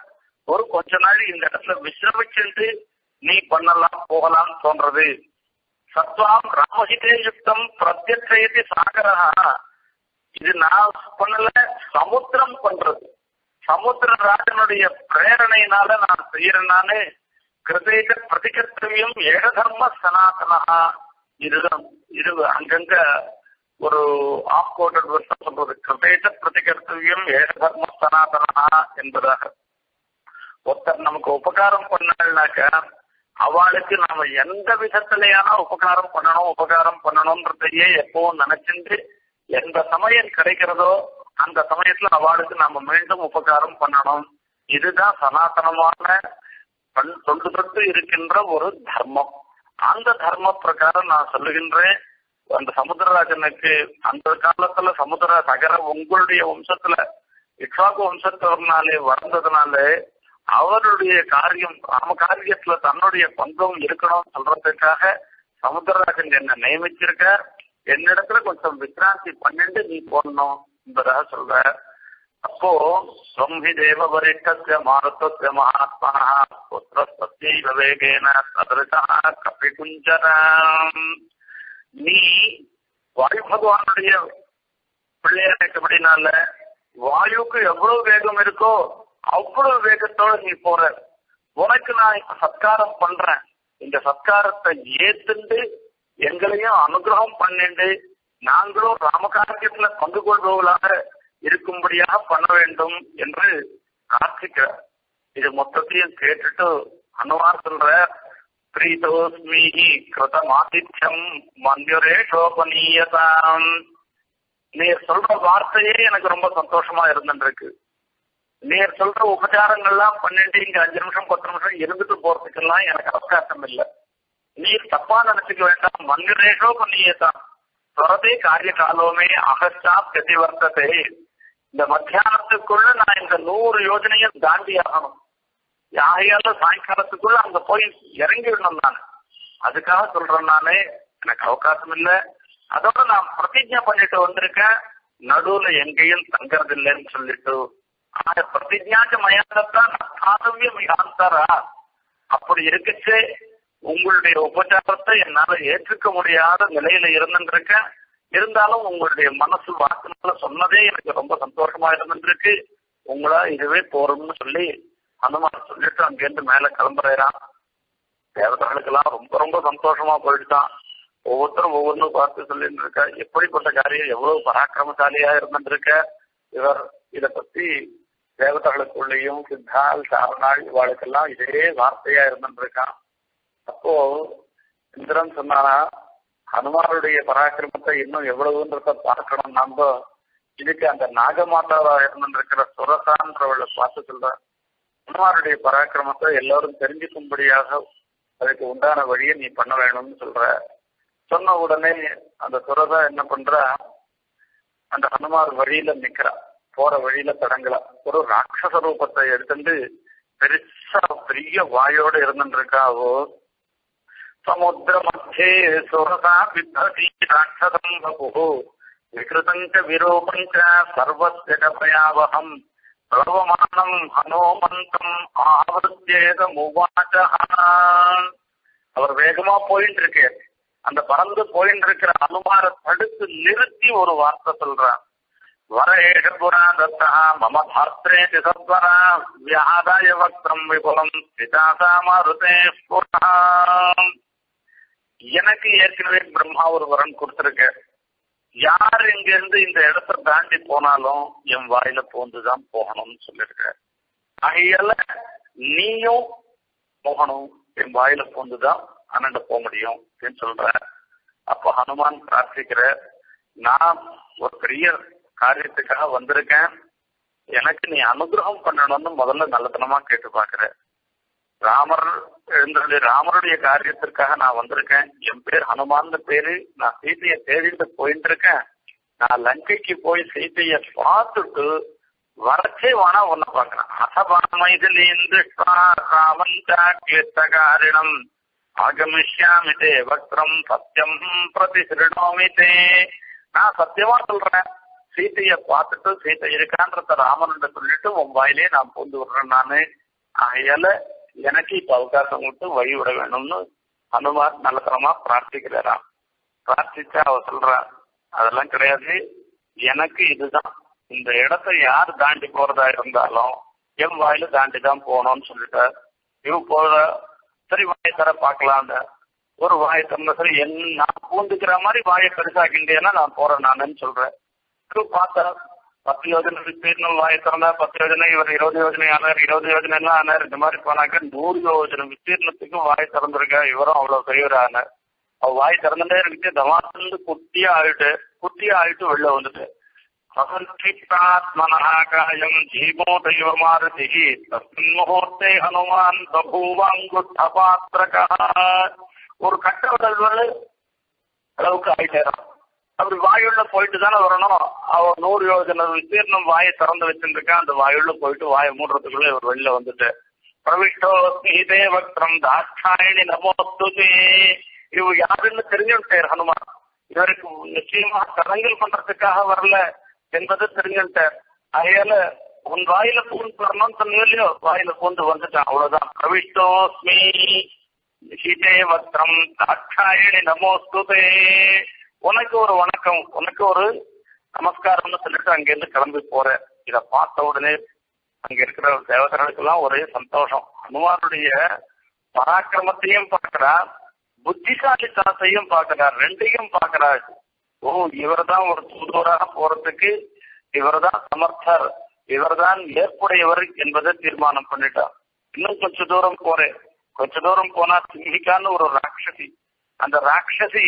ஒரு கொஞ்ச நாள் இந்த இடத்துல விசிரமிச்சுட்டு நீ பண்ணலாம் போகலாம் தோன்றது. சத்வாம் ராமஹிதே யுக்தம் பிரத்யட்சயதி சாகரா இது நான் பண்ணல சமுத்திரம் பண்றது. சமுத்திர ராஜனுடைய பிரேரணையினால நான் செய்யறேன்னு கிருதேக பிரதிகர்த்தவியம் ஏக தர்ம சனாதனா இதுதான். இது அங்கங்க ஒரு ஆஃப் கோட்டட் வருஷம் சொல்றது கிருதேக பிரதிகர்த்தவியம் ஏக தர்ம சனாதனா என்பதாக. ஒருத்தர் நமக்கு உபகாரம் பண்ணாள்னாக்க அவளுக்கு நாம எந்த விதத்திலேயான உபகாரம் பண்ணணும் உபகாரம் பண்ணணும்ன்றதையே எப்பவும் நினைச்சுட்டு எந்த சமயம் கிடைக்கிறதோ அந்த சமயத்துல அவளுக்கு நாம மீண்டும் உபகாரம் பண்ணணும். இதுதான் சனாதனமான பண் தொண்டு தொட்டு இருக்கின்ற ஒரு தர்மம். அந்த தர்ம பிரகாரம் நான் சொல்லுகின்றேன். அந்த சமுத்திரராஜனுக்கு அந்த காலத்துல சமுத்திர சகர உங்களுடைய வம்சத்துல இக்ஷாக்கு வம்சத்தவர்னாலே வளர்ந்ததுனால அவருடைய காரியம் ராம காரியத்துல தன்னுடைய பங்கும் இருக்கணும் சொல்றதுக்காக சமுத்திரராஜன் என்ன நியமிச்சிருக்க என்னிடத்துல கொஞ்சம் விக்ராந்தி பன்னெண்டு நீ போடணும் என்பதாக சொல்ற அப்போ ஸ்வம்பி தேவ வரிஷ்டஸ்ய மாருத்தஸ்ய மகாத்மனா புத்திரஸ்தீவ வேகேன சதருஷா கப்பி நீ வாயு பகவானுடைய பிள்ளையாட்டபடினால வாயுக்கு எவ்வளவு வேகம் இருக்கோ அவ்வளவு வேகத்தோட நீ போற. உனக்கு நான் இப்ப சத்காரம் பண்றேன். இந்த சத்காரத்தை ஏத்துண்டு எங்களையும் அனுகிரகம் பண்ணிண்டு நாங்களும் ராமகாரியத்துல பங்கு கொள்பவர்களாக இருக்கும்படியாக பண்ண வேண்டும் என்று பிரார்த்திக்கிறார் இது மொத்தத்தையும் கேட்டுட்டு அனுமார் சொல்ற பிரீதோஸ்மி கிருதமாதித்யம் மந்திரேஷோபனீயதாம் நீர் சொல்ற வார்த்தையே எனக்கு ரொம்ப சந்தோஷமா இருந்துருக்கு நீர் சொல்ற உபச்சாரங்கள்லாம் பண்ணிட்டு இங்க அஞ்சு நிமிஷம் பத்து நிமிஷம் இருந்துட்டு போறதுக்கெல்லாம் எனக்கு அவகாசம் இல்லை. நீர் தப்பா நினைச்சுக்க வேண்டாம். மந்திரேஷோ பண்ணியதான் துறதே காரிய காலமே அகஸ்டா பிரதிவர்த்ததே இந்த மத்தியானத்துக்குள்ள நான் இந்த நூறு யோஜனையும் தாண்டி ஆகணும் யாகையால சாயங்காலத்துக்குள்ள அங்க போய் இறங்கிடணும் நான். அதுக்காக சொல்றேன் நானே. எனக்கு அவகாசம் இல்லை. அதோட நான் பிரதிஜா பண்ணிட்டு வந்திருக்கேன். நடுவுல எங்கேயும் தங்கறது இல்லைன்னு சொல்லிட்டு ஆனா பிரதிஜாச்ச மயானத்தான் ஆதவிய மிகாந்தரா அப்படி இருக்குச்சு. உங்களுடைய உபச்சாரத்தை என்னால ஏற்றுக்க முடியாத நிலையில இருந்துருக்கேன். இருந்தாலும் உங்களுடைய மனசு வாக்குனால சொன்னதே எனக்கு ரொம்ப சந்தோஷமா இருந்துருக்கு உங்களா இதுவே போறோம்னு சொல்லி ஹனுமான் சொல்லிட்டு அங்கேருந்து மேல கிளம்புறான் தேவதைகளுக்கெல்லாம் ரொம்ப ரொம்ப சந்தோஷமா போயிடுதான் ஒவ்வொருத்தரும் ஒவ்வொன்றும் பார்த்து சொல்லிட்டு இருக்க எப்படிப்பட்ட காரியம் எவ்வளவு பராக்கிரமசாலியா இருந்துருக்க? இவர் இத பத்தி தேவதைகளுக்குள்ளேயும் சித்தால் சாரநாள் இவாளுக்கெல்லாம் இதே வார்த்தையா இருந்துருக்கான். அப்போ இந்திரன் சொன்னானா ஹனுமானுடைய பராக்கிரமத்தை இன்னும் எவ்வளவுன்றத பார்க்கணும் நம்ம இதுக்கு அந்த நாகமாதாவா இருந்திருக்கிற சுரசான்றவளை பார்த்து சொல்ற ஹனுமானுடைய பராக்கிரமத்தை எல்லாரும் தெரிஞ்சுக்கும்படியாக அதுக்கு உண்டான வழியை நீ பண்ண வேணும்னு சொல்ற. சொன்ன உடனே அந்த சுரதா என்ன பண்றா? அந்த ஹனுமார் வழியில நிக்கிறா. போற வழியில தடங்கலா. ஒரு ராட்சச ரூபத்தை எடுத்துட்டு பெருசா பெரிய வாயோட இருந்துருக்காவோ சமுத்திர மத்தியே சுரதா பித்ததி ராட்சசம் விகிருதங்க விகிருதம் ச சர்வஸ்ய பயாவகம். சர்வமானம் ஹனோமந்தம் ஆவருத்தேதம் உவாச்ச அவர் வேகமா போயிட்டு இருக்கு அந்த பறந்து போயிட்டு இருக்கிற அனுமார தடுத்து நிறுத்தி ஒரு வார்த்தை சொல்றான் வரேஷ புரா தத்தா மம பாத்திரே திசத்வரா வியாதாய வக்ரம் விபுலம் பிதாசா மாருதே புரா எனக்கு ஏற்கனவே பிரம்மா ஒரு வரன் கொடுத்திருக்கேன் யார் இங்கிருந்து இந்த இடத்த தாண்டி போனாலும் என் வாயில போந்துதான் போகணும்னு சொல்லிருக்க ஆகையால நீயும் போகணும் என் வாயில போந்துதான் அண்ணன் போக முடியும் அப்படின்னு சொல்ற அப்ப ஹனுமான் பிரார்த்திக்கிற நான் ஒரு பெரிய காரியத்துக்காக வந்திருக்கேன். எனக்கு நீ அனுகிரகம் பண்ணணும்னு முதல்ல நல்லத்தனமா கேட்டு பாக்குற ராமர் எழுந்தருடைய ராமருடைய காரியத்திற்காக நான் வந்திருக்கேன். என் பேர் ஹனுமான் பேரு. நான் சீதையை தேடிட்டு போயிட்டு இருக்கேன் நான் லங்கைக்கு போய் சீதையை பார்த்துட்டு வரச்சே வேணா ஒன்ன பாக்குறேன் அசபாமைதிலேந்து ராமந்தாக்கியத்தகாரிடம் ஆகமிஷ்யாமி தே வக்ரம் சத்தியம் பிரதி சிறுணோமி தே நான் சத்தியமா சொல்றேன். சீத்தைய பார்த்துட்டு சீதை இருக்கான்றத ராமன் சொல்லிட்டு உன் வாயிலே நான் பூந்து விடுறேன் நானு. ஆகையால எனக்கு இப்ப அவகாசம் கொடுத்து வழி விட வேணும்னு அனுமார் நல்லதனமா பிரார்த்திக்கிறாராம் பிரார்த்திச்சா அவ சொல்றா அதெல்லாம் கிடையாது. எனக்கு இதுதான். இந்த இடத்த யார் தாண்டி போறதா இருந்தாலும் என் வாயில தாண்டி தான் போகணும்னு சொல்லிட்டார். இவ போற சரி வாயை தர பார்க்கலான்னு ஒரு வாயை திறந்த சரி என் நான் பூந்துக்கிற மாதிரி வாயை பெருசாக்கின்றேன்னா நான் போறேன் நானுன்னு சொல்றேன். இவரு பார்த்தா பத்து யோஜனை விஸ்தீர்ணம் வாய் திறந்தா பத்து யோஜனை இவர் இருபது யோஜனை ஆனார் இருபது யோஜனை எல்லாம் ஆனார். இந்த மாதிரி போனாக்க நூறு யோஜனை விஸ்தீர்ணத்துக்கும் வாய் திறந்திருக்கா இவரும் அவ்வளவு பெரியவர் ஆனார். அவ வாய் திறந்துட்டே இருந்துச்சு. தமாசிலிருந்து குட்டியா ஆயிட்டு குட்டியா ஆயிட்டு வெளில வந்துட்டு. காயம் ஜீவோ தெய்வ தஸ்மின் முகூர்த்தே ஹனுமான் பபூவாங்குட்ட பாத்திரகா ஒரு கட்ட விடல் அளவுக்கு ஆயிட்டேறான். அப்படி வாயுள்ள போயிட்டு தானே வரணும். அவர் நூறு யோஜனை விசீர்ணம் வாயை திறந்து வச்சிருக்கான் அந்த வாயுள்ள போயிட்டு வாயை மூடுறதுக்குள்ள இவர் வெளில வந்துட்டு பிரவிஷ்டோஸ்மிதே வக்ரம் தாட்சாயணி நமோஸ்துதே இவ யாருன்னு தெரிஞ்சுட்டார் ஹனுமான். இவருக்கு நிச்சயமா தடங்கல் பண்றதுக்காக வரல என்பது தெரிஞ்சுட்டார் அதையால உன் வாயில பூந்து வரணும்னு சொன்னோ வாயில பூந்து வந்துட்டான். அவ்வளவுதான். பிரவிஷ்டோஸ்மி ஹிதே வக்ரம் தாட்சாயணி நமோஸ்துதே உனக்கு ஒரு வணக்கம் உனக்கு ஒரு நமஸ்காரம்னு சொல்லிட்டு அங்கிருந்து கிளம்பி போறேன். இதை பார்த்த உடனே அங்க இருக்கிற தேவதர்களுக்கெல்லாம் ஒரே சந்தோஷம். ஹனுமானுடைய பராக்கிரமத்தையும் பார்க்கிறார் புத்திசாலித்தனத்தையும் பார்க்கிறார் ரெண்டையும் பார்க்கிறார். ஓ இவர்தான் ஒரு தூதுவராக போறதுக்கு இவர்தான் சமர்த்தர் இவர்தான் ஏற்புடையவர் என்பதை தீர்மானம் பண்ணிட்டார். இன்னும் கொஞ்ச தூரம் போறேன். கொஞ்ச தூரம் போனா சிங்கிக்கான்னு ஒரு ராட்சசி. அந்த ராட்சசி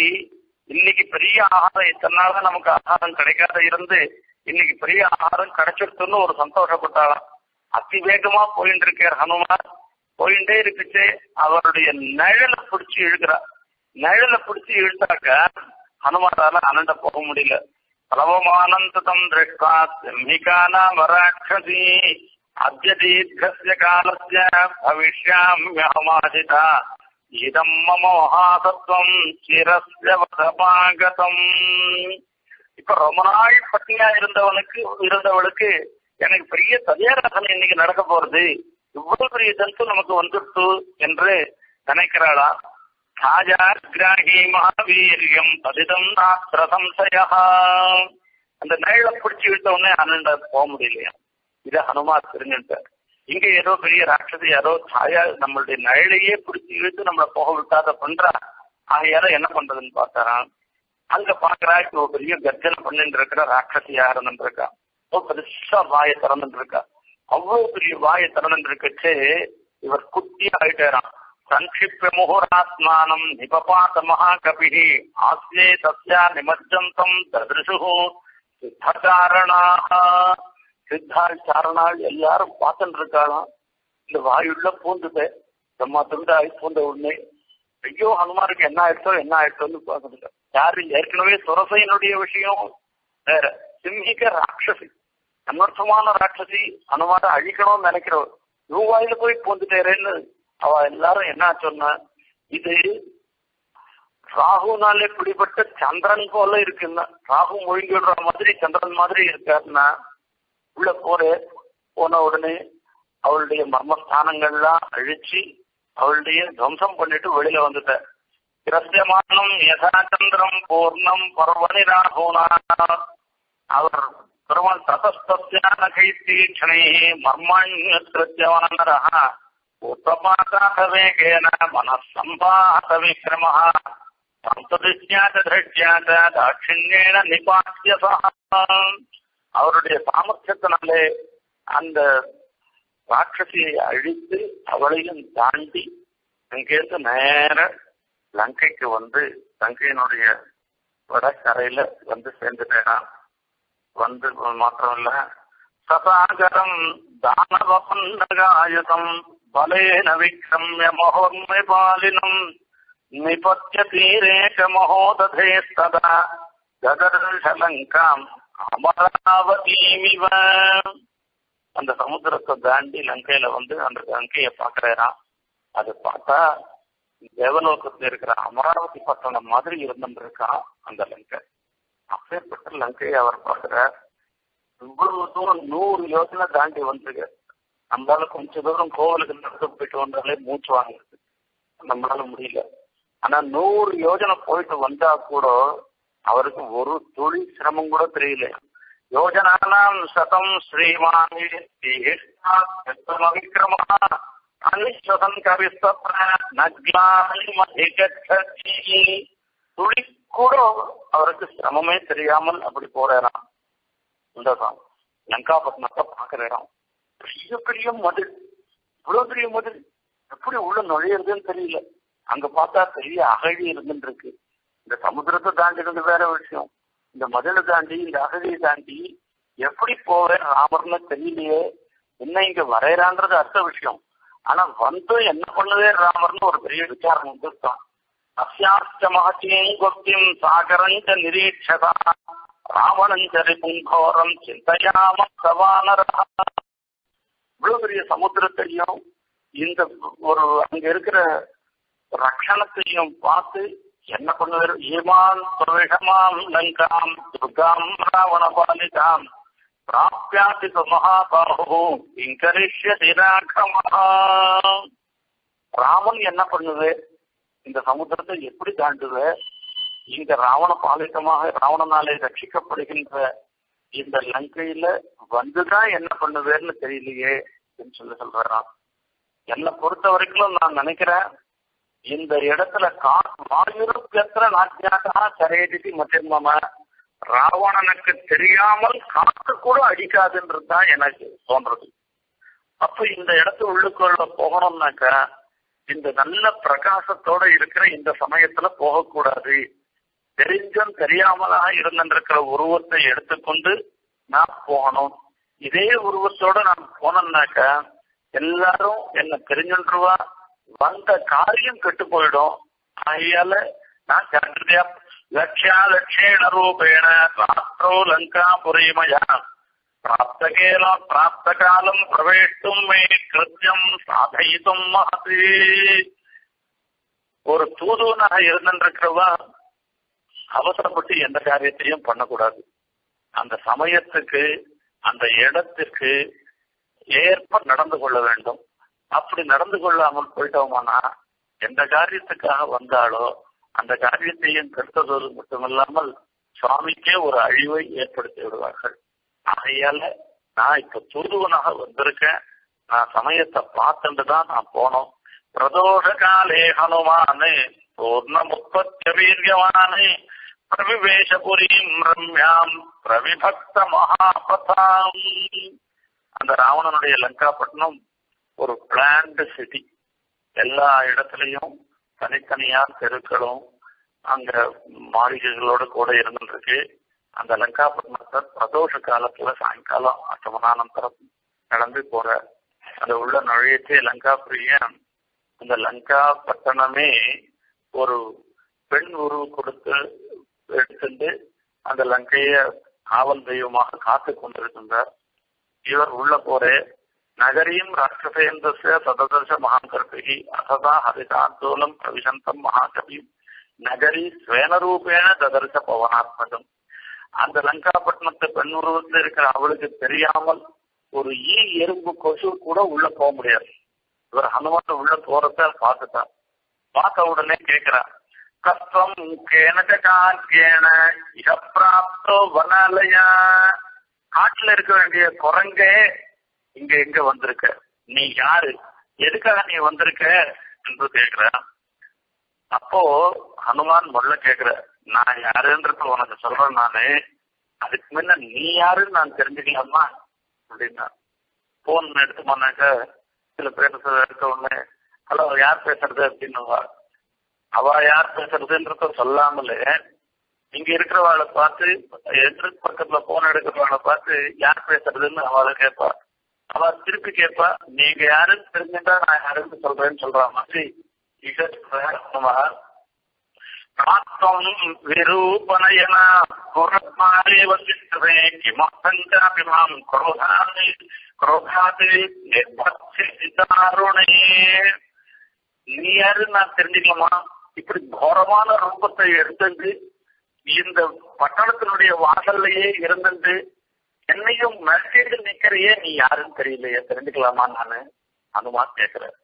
இன்னைக்கு பெரிய ஆகாரம் இத்தனை நாளா நமக்கு ஆகாரம் கிடைக்காத இருந்து இன்னைக்கு பெரிய ஆகாரம் கிடைச்சிருக்குன்னு ஒரு சந்தோஷப்பட்டாலாம் அதி வேகமா போயிட்டு இருக்கார் ஹனுமான் போயிட்டே இருக்குச்சு அவருடைய நிழலை பிடிச்சி இழுக்கிறார் நிழலை பிடிச்சி இழுத்தாக்க ஹனுமானால அனண்ட போக முடியல. பலவமானந்ததம் திருஷ்டா சிம்மிகானா வராட்சசி அத்திய தீர்க்கஸ்ய காலஸ்ய பவிஷ்யாம்யஹமாதிதா இதம் மம சிரஸ்யவதமாகதம் இப்ப ரொம்ப நாள் பட்டினியா இருந்தவனுக்கு இருந்தவளுக்கு எனக்கு பெரிய சதியாராதனை இன்னைக்கு நடக்க போறது. இவ்வளவு பெரிய தந்து நமக்கு வந்துட்டு என்று நினைக்கிறாளா? ராஜாகிராகி மகாவீரியம் பதிதம் நாத்திர சம்சயா அந்த நிழலை பிடிச்சி விட்ட உடனே அனண்ட போக முடியலையா? இதை ஹனுமா தெரிஞ்சுட்டார். இங்க ஏதோ பெரிய ராட்சசி யாரோ சாயா நம்மளுடைய நிழலையே பிடிச்சி இழுத்து நம்மளை போக விட்டாத பண்றா. ஆகையால என்ன பண்றதுன்னு பார்த்தாராம். அங்க பாக்குறா இப்போ பெரிய கர்ஜனை பண்ணிட்டு இருக்கிற ராட்சசி யாருன்னு இருக்கா? பெருசா வாயை திறந்துட்டு இருக்கா. அவ்வளவு பெரிய வாயை திறந்துட்டு இருக்கச்சு இவர் குட்டி ஆயிட்டாராம். சங்கிப்ய முகூராத்மானம் நிபபாத மகாகபி ஆஸ்யே தஸ்யா நிமஜந்தம் ததிருஷு சித்தகாரணாக சித்தாள் சாரணாள் எல்லாரும் பார்த்துட்டு இருக்காளாம் இந்த வாயுள்ள பூந்துட்டு பிரம்மா துண்டாய் பூந்த உடனே ஐயோ ஹனுமாருக்கு என்ன ஆயிடுச்சோ என்ன ஆயிடுச்சோன்னு பார்த்துட்டு யாரு ஏற்கனவே சுரசையினுடைய விஷயம் வேற. சிம்ஹிக ராட்சசி. அனர்த்தமான ராட்சசி ஹனுமாரை அழிக்கணும்னு நினைக்கிறவர் ரூபாயில போய் பூந்துட்டேரேன்னு அவ எல்லாரும் என்ன சொன்ன இது ராகுனால பிடிபட்ட சந்திரன் போல இருக்குன்னா ராகு மொழிங்கிடுற மாதிரி சந்திரன் மாதிரி இருக்காருன்னா உள்ள போற போன உடனே அவளுடைய மர்மஸ்தானங்கள்லாம் அழிச்சு அவளுடைய துவம்சம் பண்ணிட்டு வெளியில வந்துட்ட கிரஸ்யமானம் யதாச்சந்திரம் பூர்ணம் பர்வனி ராகுனா அவர் பெருமாள் ததஸ்தியான கைத்தீட்சணை மர்மாண்யத்ருத்யவனரா உத்தபாதாவேகேன மனசம்பாத விக்ரம சந்ததிஷ்யாத திருஷ்யாத தாட்சிண்யேன நிபாத்திய அவருடைய சாமர்த்தியத்தினாலே அந்த ராட்சசியை அழித்து அவளையும் தாண்டி அங்கேருந்து நேர லங்கைக்கு வந்து லங்கையினுடைய வடக்கரையில வந்து சேர்ந்துட்டேனா? வந்து மாத்திரம் இல்ல சசாகரம் தானவபன்னகாயுதம் பலேன விக்ரமிய மகோன்மை பாலினம் நிபத்திய தீரேக மகோததேஸ்ததா. கதர்ஷலங்காம் அமராவதீமிவ. அந்த சமுத்திரத்தை தாண்டி லங்கையில வந்து அந்த லங்கைய பாக்குறாராம் அது பார்த்தா தேவலோகத்துல இருக்கிற அமராவதி பட்டணம் மாதிரி இருந்துருக்கான் அந்த லங்கை. அப்பேற்பட்ட லங்கையை அவர் பார்க்கிறார். இவ்வளவு தூரம் நூறு யோசனை தாண்டி வந்திருக்கு. நம்மளால கொஞ்ச தூரம் கோவிலுக்கு நடந்து போயிட்டு வந்தாலே மூச்சு வாங்குறது நம்மளால முடியல. ஆனா நூறு யோஜனை போயிட்டு வந்தா கூட அவருக்கு ஒரு துளி சிரமம் கூட தெரியல. யோஜனானாம் சதம் ஸ்ரீமானி விக்ரமா அனிஸ்வசன் கவிஸ்தி துளி கூட அவருக்கு சிரமமே தெரியாமல் அப்படி போறாராம். இந்ததான் லங்காபத்னத்தை பாக்குறாராம் பெரிய பெரிய மதில். இவ்வளவு பெரிய மதில். எப்படி உள்ள நுழையிறதுன்னு தெரியல. அங்க பார்த்தா பெரிய அகழி இருந்துட்டு இருக்கு. இந்த சமுத்திரத்தை தாண்டினது வேற விஷயம். இந்த மதிலை தாண்டி இந்த அகதியை தாண்டி எப்படி போவேன் ராமர்னு தெரியலையே. என்ன இங்க வரையறான்றது அடுத்த விஷயம். ஆனா வந்து என்ன பண்ணுதே ராமர்னு ஒரு பெரிய விசாரம் வந்துருக்கான். அஸ்யாஸ்த மகத்தியும் கொத்தியும் சாகரஞ்ச நிரீட்சதா. ராவணஞ்சரி புங்கோரம் சிந்தையாம சவானரா. இவ்வளவு பெரிய சமுத்திரத்தையும் இந்த ஒரு அங்க இருக்கிற ரக்ஷணத்தையும் பார்த்து என்ன பண்ணுவார்? ஈமான் பிரவேகமாம் லங்காம் துர்காம் ராவண பாலிகாம் பிராப்யாதி மகாபாஹு இங்கரிஷ்ய ராகமஹா ராமன் என்ன பண்ணுது? இந்த சமுத்திரத்தை எப்படி தாண்டுது? இந்த ராவண பாலிகமாக ராவணனாலே ரட்சிக்கப்படுகின்ற இந்த லங்கையில வந்துதான் என்ன பண்ணுவேன்னு தெரியலையே அப்படின்னு சொல்லி சொல்றாராம். என்னை பொறுத்த வரைக்கும் நான் நினைக்கிறேன் இந்த இடத்துல கா வாயுருக்கத்திர நாட்டியாக சரேதி மத்தியம ராவணனுக்கு தெரியாமல் காத்து கூட அடிக்காதுன்றது தான் எனக்கு தோன்றது. அப்ப இந்த இடத்து உள்ளுக்குள்ள போகணும்னாக்க இந்த நல்ல பிரகாசத்தோட இருக்கிற இந்த சமயத்துல போகக்கூடாது. தெரிஞ்சும் தெரியாமலாக இருந்திருக்கிற உருவத்தை எடுத்துக்கொண்டு நான் போகணும். இதே உருவத்தோட நான் போனோம்னாக்க எல்லாரும் என்ன தெரிஞ்சுருவா வந்த காரியம் கெட்டு போயிடும். ஆகையால நான் ஜாக்கிரதையா லட்சா லட்சேண ரூபேண ராத்திரோ லங்கா புரியுமையா பிராப்தகேல பிராப்த காலம் பிரவேட்டும் மே கிருத்தியம் சாதயித்தும் மகதி. ஒரு தூதுவனாக இருந்திருக்கிறவா? அவசரப்பட்டு எந்த காரியத்தையும் பண்ணக்கூடாது. அந்த சமயத்துக்கு அந்த இடத்திற்கு ஏற்ப நடந்து கொள்ள வேண்டும். அப்படி நடந்து கொள்ளாமல் போயிட்டோமானா எந்த காரியத்துக்காக வந்தாலோ அந்த காரியத்தையும் கெடுத்ததோடு மட்டுமல்லாமல் சுவாமிக்கே ஒரு அழிவை ஏற்படுத்தி விடுவார்கள். ஆகையால நான் இப்ப தூதுவனாக வந்திருக்கேன். நான் சமயத்தை பார்த்துட்டு தான் நான் போனோம். பிரதோஷ காலே ஹனுமானு பூர்ண முப்பத்திய பிரவிவேஷபுரியும் ரம்யாம் பிரவிபக்த மகாபதாம். அந்த ராவணனுடைய லங்காப்பட்டினம் ஒரு பிளான்டு சிட்டி எல்லா இடத்துலையும் தனித்தனியா தெருக்களும் அங்க மாளிகைகளோட கூட இருந்துருக்கு அந்த லங்காபட்டினத்தை பிரதோஷ காலத்துல சாயங்காலம் அஷ்டமனானந்தரம் நடந்து போற அந்த உள்ள நுழையத்தே லங்காபுரியம் அந்த லங்கா பட்டணமே ஒரு பெண் உருவு கொடுத்து எடுத்துட்டு அந்த லங்கைய காவல் தெய்வமாக காத்து கொண்டிருக்கின்றார் இவர் உள்ள போரே நகரீம் ராட்சசேந்திரஸ்ய சததர்ஷ மகாங்கர்பிகி அசதா ஹரிதாந்தோலம் பிரவிசந்தம் மகாகவி நகரி ஸ்வேனரூபேண ததர்ஷ பவனாத்மகம் அந்த லங்காபட்டினத்து பெண் உருவத்தில் இருக்கிற அவளுக்கு தெரியாமல் ஒரு ஈ எறும்பு கொசு கூட உள்ள போக முடியாது. இவர் ஹனுமான் உள்ள போறத பார்த்துட்டார். பார்த்த உடனே கேட்கிறார் கஷ்டம் கேனக இகப்பிராப்தோ வனாலயா? காட்டுல இருக்க வேண்டிய குரங்கே இங்க எங்க வந்திருக்க? நீ யாரு? எதுக்காக நீ வந்திருக்க? என்று கேக்குற அப்போ ஹனுமான் முதல்ல கேக்குற நான் யாருன்றது உனக்கு சொல்றேன் நானு. அதுக்கு முன்ன நீ யாருன்னு நான் தெரிஞ்சுக்கலாமா? அப்படின்னா போன் எடுத்து போனாக்க சில பேர் எடுத்த உடனே ஹலோ யார் பேசுறது? அப்படின்னுவா. அவ யார் பேசுறதுன்றத சொல்லாமலே இங்க இருக்கிறவாளை பார்த்து எதிர்ப்பு பக்கத்துல போன் எடுக்கிறவாளை பார்த்து யார் பேசுறதுன்னு அவளை கேட்பா. அவ திருப்பி கேட்பா நீங்க யாருன்னு தெரிஞ்சுட்டா நான் யாருன்னு சொல்றேன்னு சொல்றா மாதிரி. ஆத்மம் விரூபணயன குரத்மாரே வசித்ததே கிமர்த்தஞ்சாபி மாம் குரோதானி குரோதாதி நிர்பத்திதாருணே நீ யாரு நான் தெரிஞ்சுக்கலாமா இப்படி கோரமான ரூபத்தை எடுத்தது இந்த பட்டணத்தினுடைய வாசல்லையே இருந்தது என்னையும் மெசேஜ் நிக்கிறையே நீ யாருன்னு தெரியலையே. தெரிஞ்சுக்கலாமா நானு? அனுமா கேட்கிறேன்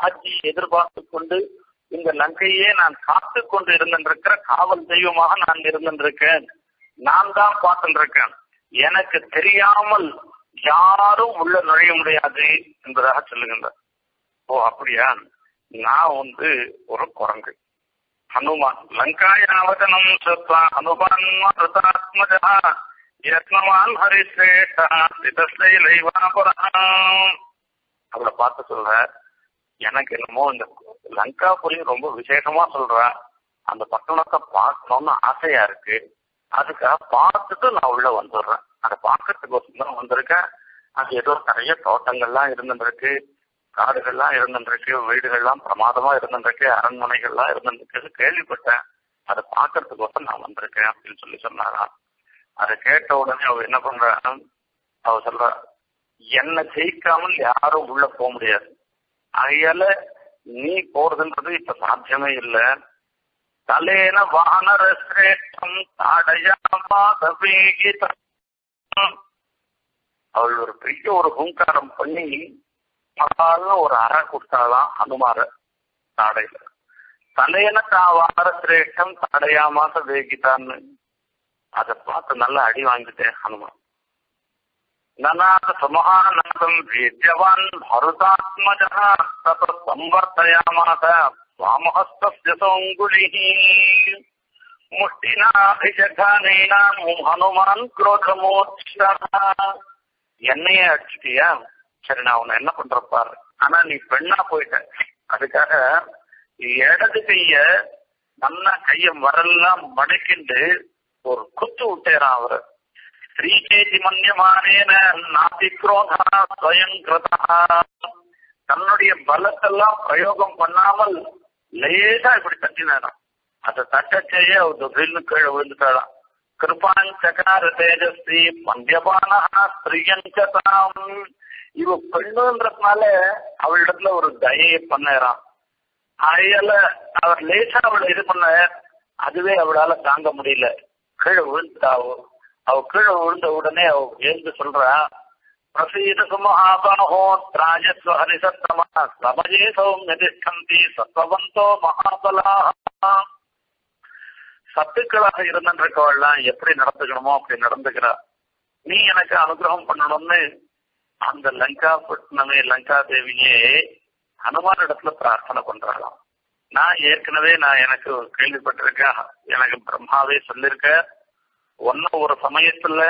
ஆட்சியை எதிர்பார்த்து கொண்டு இந்த லங்கையே நான் காத்து கொண்டு இருந்திருக்கிற காவல் தெய்வமாக நான் இருந்திருக்கேன். நான் தான் பார்த்துருக்கேன். எனக்கு தெரியாமல் யாரும் உள்ள நுழைய முடியாது என்பதாக சொல்லுகின்றார். ஓ அப்படியா? நான் வந்து ஒரு குரங்கு. ஹனுமான் லங்காயாவதனம் சத்வா ஹனுமான் மருதாத்மஜா யத்னவான் ஹரிசேஷா சிதஸ்லைவாபுரம் அவளை பார்த்து சொல்ற எனக்கு என்னமோ இந்த லங்காபுரியும் ரொம்ப விசேஷமா சொல்ற. அந்த பட்டணத்தை பார்க்கணும்னு ஆசையா இருக்கு. அதுக்காக பார்த்துட்டு நான் உள்ள வந்துடுறேன். அதை பார்க்கறதுக்கு தான் வந்திருக்கேன் அங்க ஏதோ நிறைய தோட்டங்கள்லாம் இருந்துருக்கு காடுகள்லாம் இருந்துருக்கு வீடுகள்லாம் பிரமாதமா இருந்துருக்கு அரண்மனைகள்லாம் இருந்துருக்கு கேள்விப்பட்டேன். அதை பார்க்கறதுக்கோசம் நான் வந்திருக்கேன் அப்படின்னு சொல்லி சொன்னாராம் அதை கேட்ட உடனே அவ என்ன பண்றான் அவ சொல்ற என்னை ஜெயிக்காமல் யாரும் உள்ள போக முடியாது. அதையால நீ போறதுன்றது இப்ப சாத்தியமே இல்லை. தலேன வானர சிரேஷ்டம் தாடயாமாதவேகிதம் அவள் ஒரு பெரிய ஒரு ஹூங்காரம் பண்ணி மகால்னு ஒரு அறை கொடுத்தாலாம் அனுமார தாடையில தலையன தாவார சிரேஷ்டம் தாடையாமாச வேகித்தான்னு அதை பார்த்து நல்லா அடி வாங்கிட்டேன் ஹனுமான். நநாத சுமகாநாதம் வேத்யவான் மருதாத்மஜ தத சம்பர்த்தயாமாத வாமஹஸ்தஸ்ய சோங்குலிः முஷ்டினாபிஷகானேன ஹனுமான் குரோதமோட்சः என்னையே அடிச்சுட்டியா? சரி நான் உன்னை என்ன பண்ற பாரு. ஆனா நீ பெண்ணா போயிட்ட. அதுக்காக இடது கைய நல்லா கைய வரலாம் மடக்கிண்டு ஒரு குத்து விட்டேறான் அவரு. ஸ்ரீகேதி மன்யமானேன நாதி ஸ்வயம் கிருதா. தன்னுடைய பலத்தெல்லாம் பிரயோகம் பண்ணாமல் லேசா இப்படி தட்டினாராம். அந்த தட்டச்சேயே அவர் தொழில்னு கீழே விழுந்துட்டாளாம் கிருபாஞ்சகார தேஜஸ்வி மந்தியபானா ஸ்ரீயஞ்சதாம் இவ பெண்ணுன்றதுனால அவளிடத்துல ஒரு தயையை பண்ணறான். அயல அவர் லேசா அவளை இது பண்ண அதுவே அவளால தாங்க முடியல. கீழே விழுந்துட்டா அவ. கீழே விழுந்த உடனே அவ எழுந்து சொல்றா பிரசீத சுமஹாபாஹோ திராஜஸ்வ ஹரிசத்தமா சமஜே சௌமியதிஷ்டந்தி சத்வந்தோ மகாபலாக சத்துக்களாக இருந்திருக்கவள்லாம் எப்படி நடந்துக்கணுமோ அப்படி நடந்துக்கிறா நீ எனக்கு அனுகிரகம் பண்ணணும்னு அந்த லங்கா பட்டினமே லங்கா தேவியே ஹனுமான் இடத்துல பிரார்த்தனை பண்றாளாம் நான் ஏற்கனவே நான் எனக்கு கேள்விப்பட்டிருக்கேன் எனக்கு பிரம்மாவே சொல்லிருக்க. ஒன்ன ஒரு சமயத்துல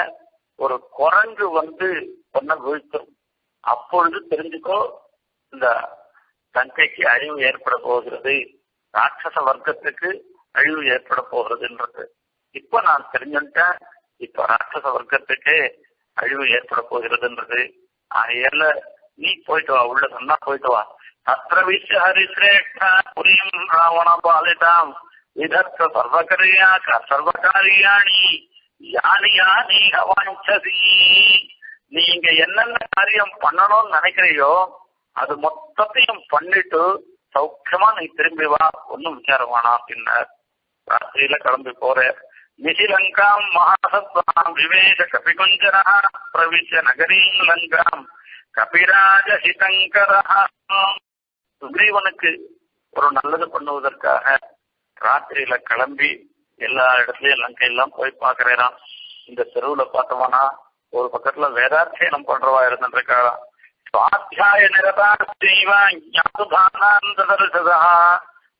ஒரு குரங்கு வந்து ஒன்ன வீழ்த்தும். அப்பொழுது தெரிஞ்சுக்கோ இந்த தங்கைக்கு அழிவு ஏற்பட போகிறது. ராட்சச வர்க்கத்துக்கு அழிவு ஏற்பட போகிறதுன்றது. இப்ப நான் தெரிஞ்சுட்டேன். இப்ப ராட்சச வர்க்கத்துக்கு அழிவு ஏற்பட போகிறதுன்றது. ஆகையால நீ போயிட்டு வா உள்ள சொன்னா போயிட்டு வா. தத்திர விஸ்வ ஹரிசிரேஷ்ட புரியும் ராவண பாலிதாம். விதத்த சர்வகரியா சர்வகாரியாணி. யானி யானி அவாஞ்சசி நீங்க என்னென்ன காரியம் பண்ணணும்னு நினைக்கிறையோ அது மொத்தத்தையும் பண்ணிட்டு சௌக்கியமா நீ திரும்பி வா. ஒன்னும் விசாரமானா பின்னர். ராத்திரியில கிளம்பி போற நிசிலங்காம் மகாசத்வாம் விவேக கபிகுஞ்சனா பிரவிச்ச நகரீம் லங்காம். கபிராஜ ஹிதங்கரா சுக்ரீவனுக்கு ஒரு நல்லது பண்ணுவதற்காக ராத்திரியில கிளம்பி எல்லா இடத்துலயும் லங்கை எல்லாம் போய் பாக்குறான் இந்த தெருவுல பார்த்தோம்னா ஒரு பக்கத்துல வேதாத்தியனம் பண்றவா இருந்துருக்காளாம் சுவாத்தியாய நிரதா செய்வா ஞாபகானந்ததர்சதா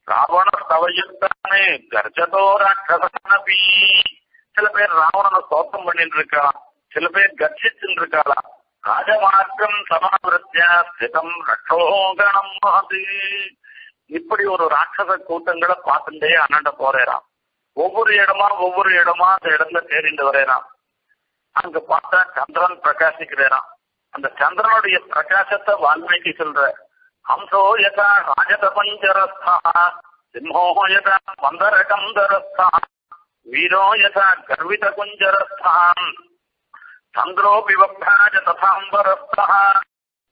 ராவண தவயுக்தானே கர்ஜதோ ராட்சசனபி சில பேர் ராவணனை சோத்தம் பண்ணிட்டு இருக்கலாம் சில பேர் கர்ஜிச்சுட்டு இருக்காளாம் ராஜமார்க்கம் சமாவிரத்தியா ஸ்திதம் ரட்சோகணம் அது இப்படி ஒரு ராட்சச கூட்டங்களை பார்த்துட்டே அண்ணாண்ட போறேறான் ஒவ்வொரு இடமா ஒவ்வொரு இடமா அந்த இடத்துல தேடிண்டு வரையறான் அங்க பார்த்தா சந்திரன் பிரகாசிக்கிறான் அந்த சந்திரனுடைய பிரகாசத்தை வால்மீகி சொல்ற ஹம்சோ யதா ராஜத பஞ்சரஸ்தா சிம்ஹோ யதா மந்தர கந்தரஸ்தா வீரோ யதா கர்வித குஞ்சரஸ்தான் சந்திரோபி வப்ராஜ ததாம்பரஸ்தா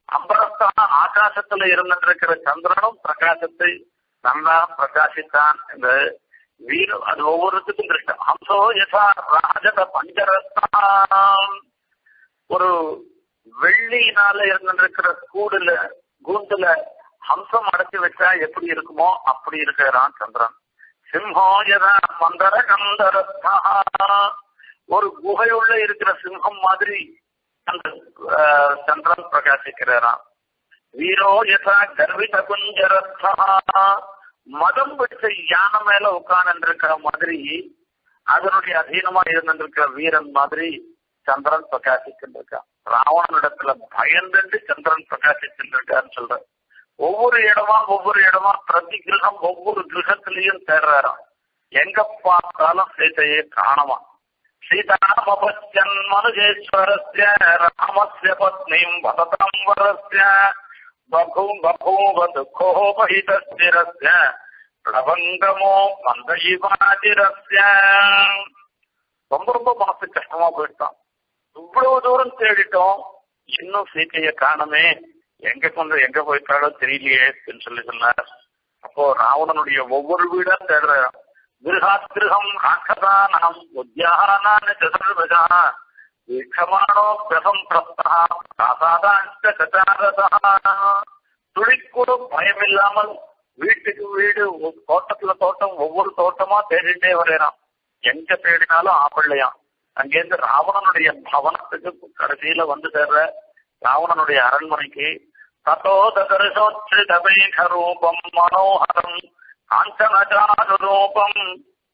அம்பரஸ்தா ஆகாசத்துல இருந்துட்டு இருக்கிற சந்திரனும் பிரகாசத்தை நல்லா பிரகாசித்தான் என்று வீர அது ஒவ்வொருத்துக்கும் திருஷ்டம். ஹம்சோ யசா ராஜத பஞ்சரஸ்தான் ஒரு வெள்ளியினால இருந்திருக்கிற கூடுல கூண்டுல ஹம்சம் அடைச்சு வச்சா எப்படி இருக்குமோ அப்படி இருக்கிறான் சந்திரன். சிம்ஹோயதா மந்தர கந்தரஸ்தா. ஒரு குகையுள்ள இருக்கிற சிம்ஹம் மாதிரி அந்த சந்திரன் பிரகாசிக்கிறாராம். வீரோ யதா கர்வித குஞ்சரஸ்தா. மதம் பிடிச்ச யானை மேல உட்கார்ந்துருக்கிற மாதிரி அதனுடைய அதீனமா இருந்திருக்கிற வீரன் மாதிரி சந்திரன் பிரகாசிக்கின்றிருக்கான். ராவணனிடத்துல பயந்துட்டு சந்திரன் பிரகாசிச்சுருக்கான்னு சொல்ற ஒவ்வொரு இடமா ஒவ்வொரு இடமா பிரதி கிரகம் ஒவ்வொரு கிரகத்திலையும் தேடுறாராம் எங்க பார்த்தாலும் சீதையை காணமா சீதாமபஸ்யன் மனுஜேஸ்வரஸ்ய ராமஸ்ய பத்னிம் வததம் வரஸ்ய பகூ பகூவ துக்கோபஹிதஸ்திரஸ்ய பிரபங்கமோ மந்தயிவாதிரஸ்ய ரொம்ப ரொம்ப மனசு கஷ்டமா போயிட்டான். இவ்வளவு தூரம் தேடிட்டோம். இன்னும் சீத்தைய காணமே. எங்க கொண்டு எங்க போயிட்டாலோ தெரியலையே அப்படின்னு சொல்லி சொன்னார். அப்போ ராவணனுடைய ஒவ்வொரு வீடா தேடுற கதா நாம் உத்தியானான சதுர்பஜா வீட்சமானோ கிரகம் பிரஸ்தா பிராசாதாந்த சச்சாரதா. துளிக்கூட பயமில்லாமல் வீட்டுக்கு வீடு தோட்டத்துல தோட்டம் ஒவ்வொரு தோட்டமா தேடிட்டே வரையறான் எங்க தேடினாலும் ஆப்பிள்ளையாம் அங்கேருந்து ராவணனுடைய பவனத்துக்கு கடைசியில வந்து சேர்ற ராவணனுடைய அரண்மனைக்கு ததோதர்ஷோத்ரிதபேகரூபம் மனோகரம் காஞ்சனஜானுரூபம்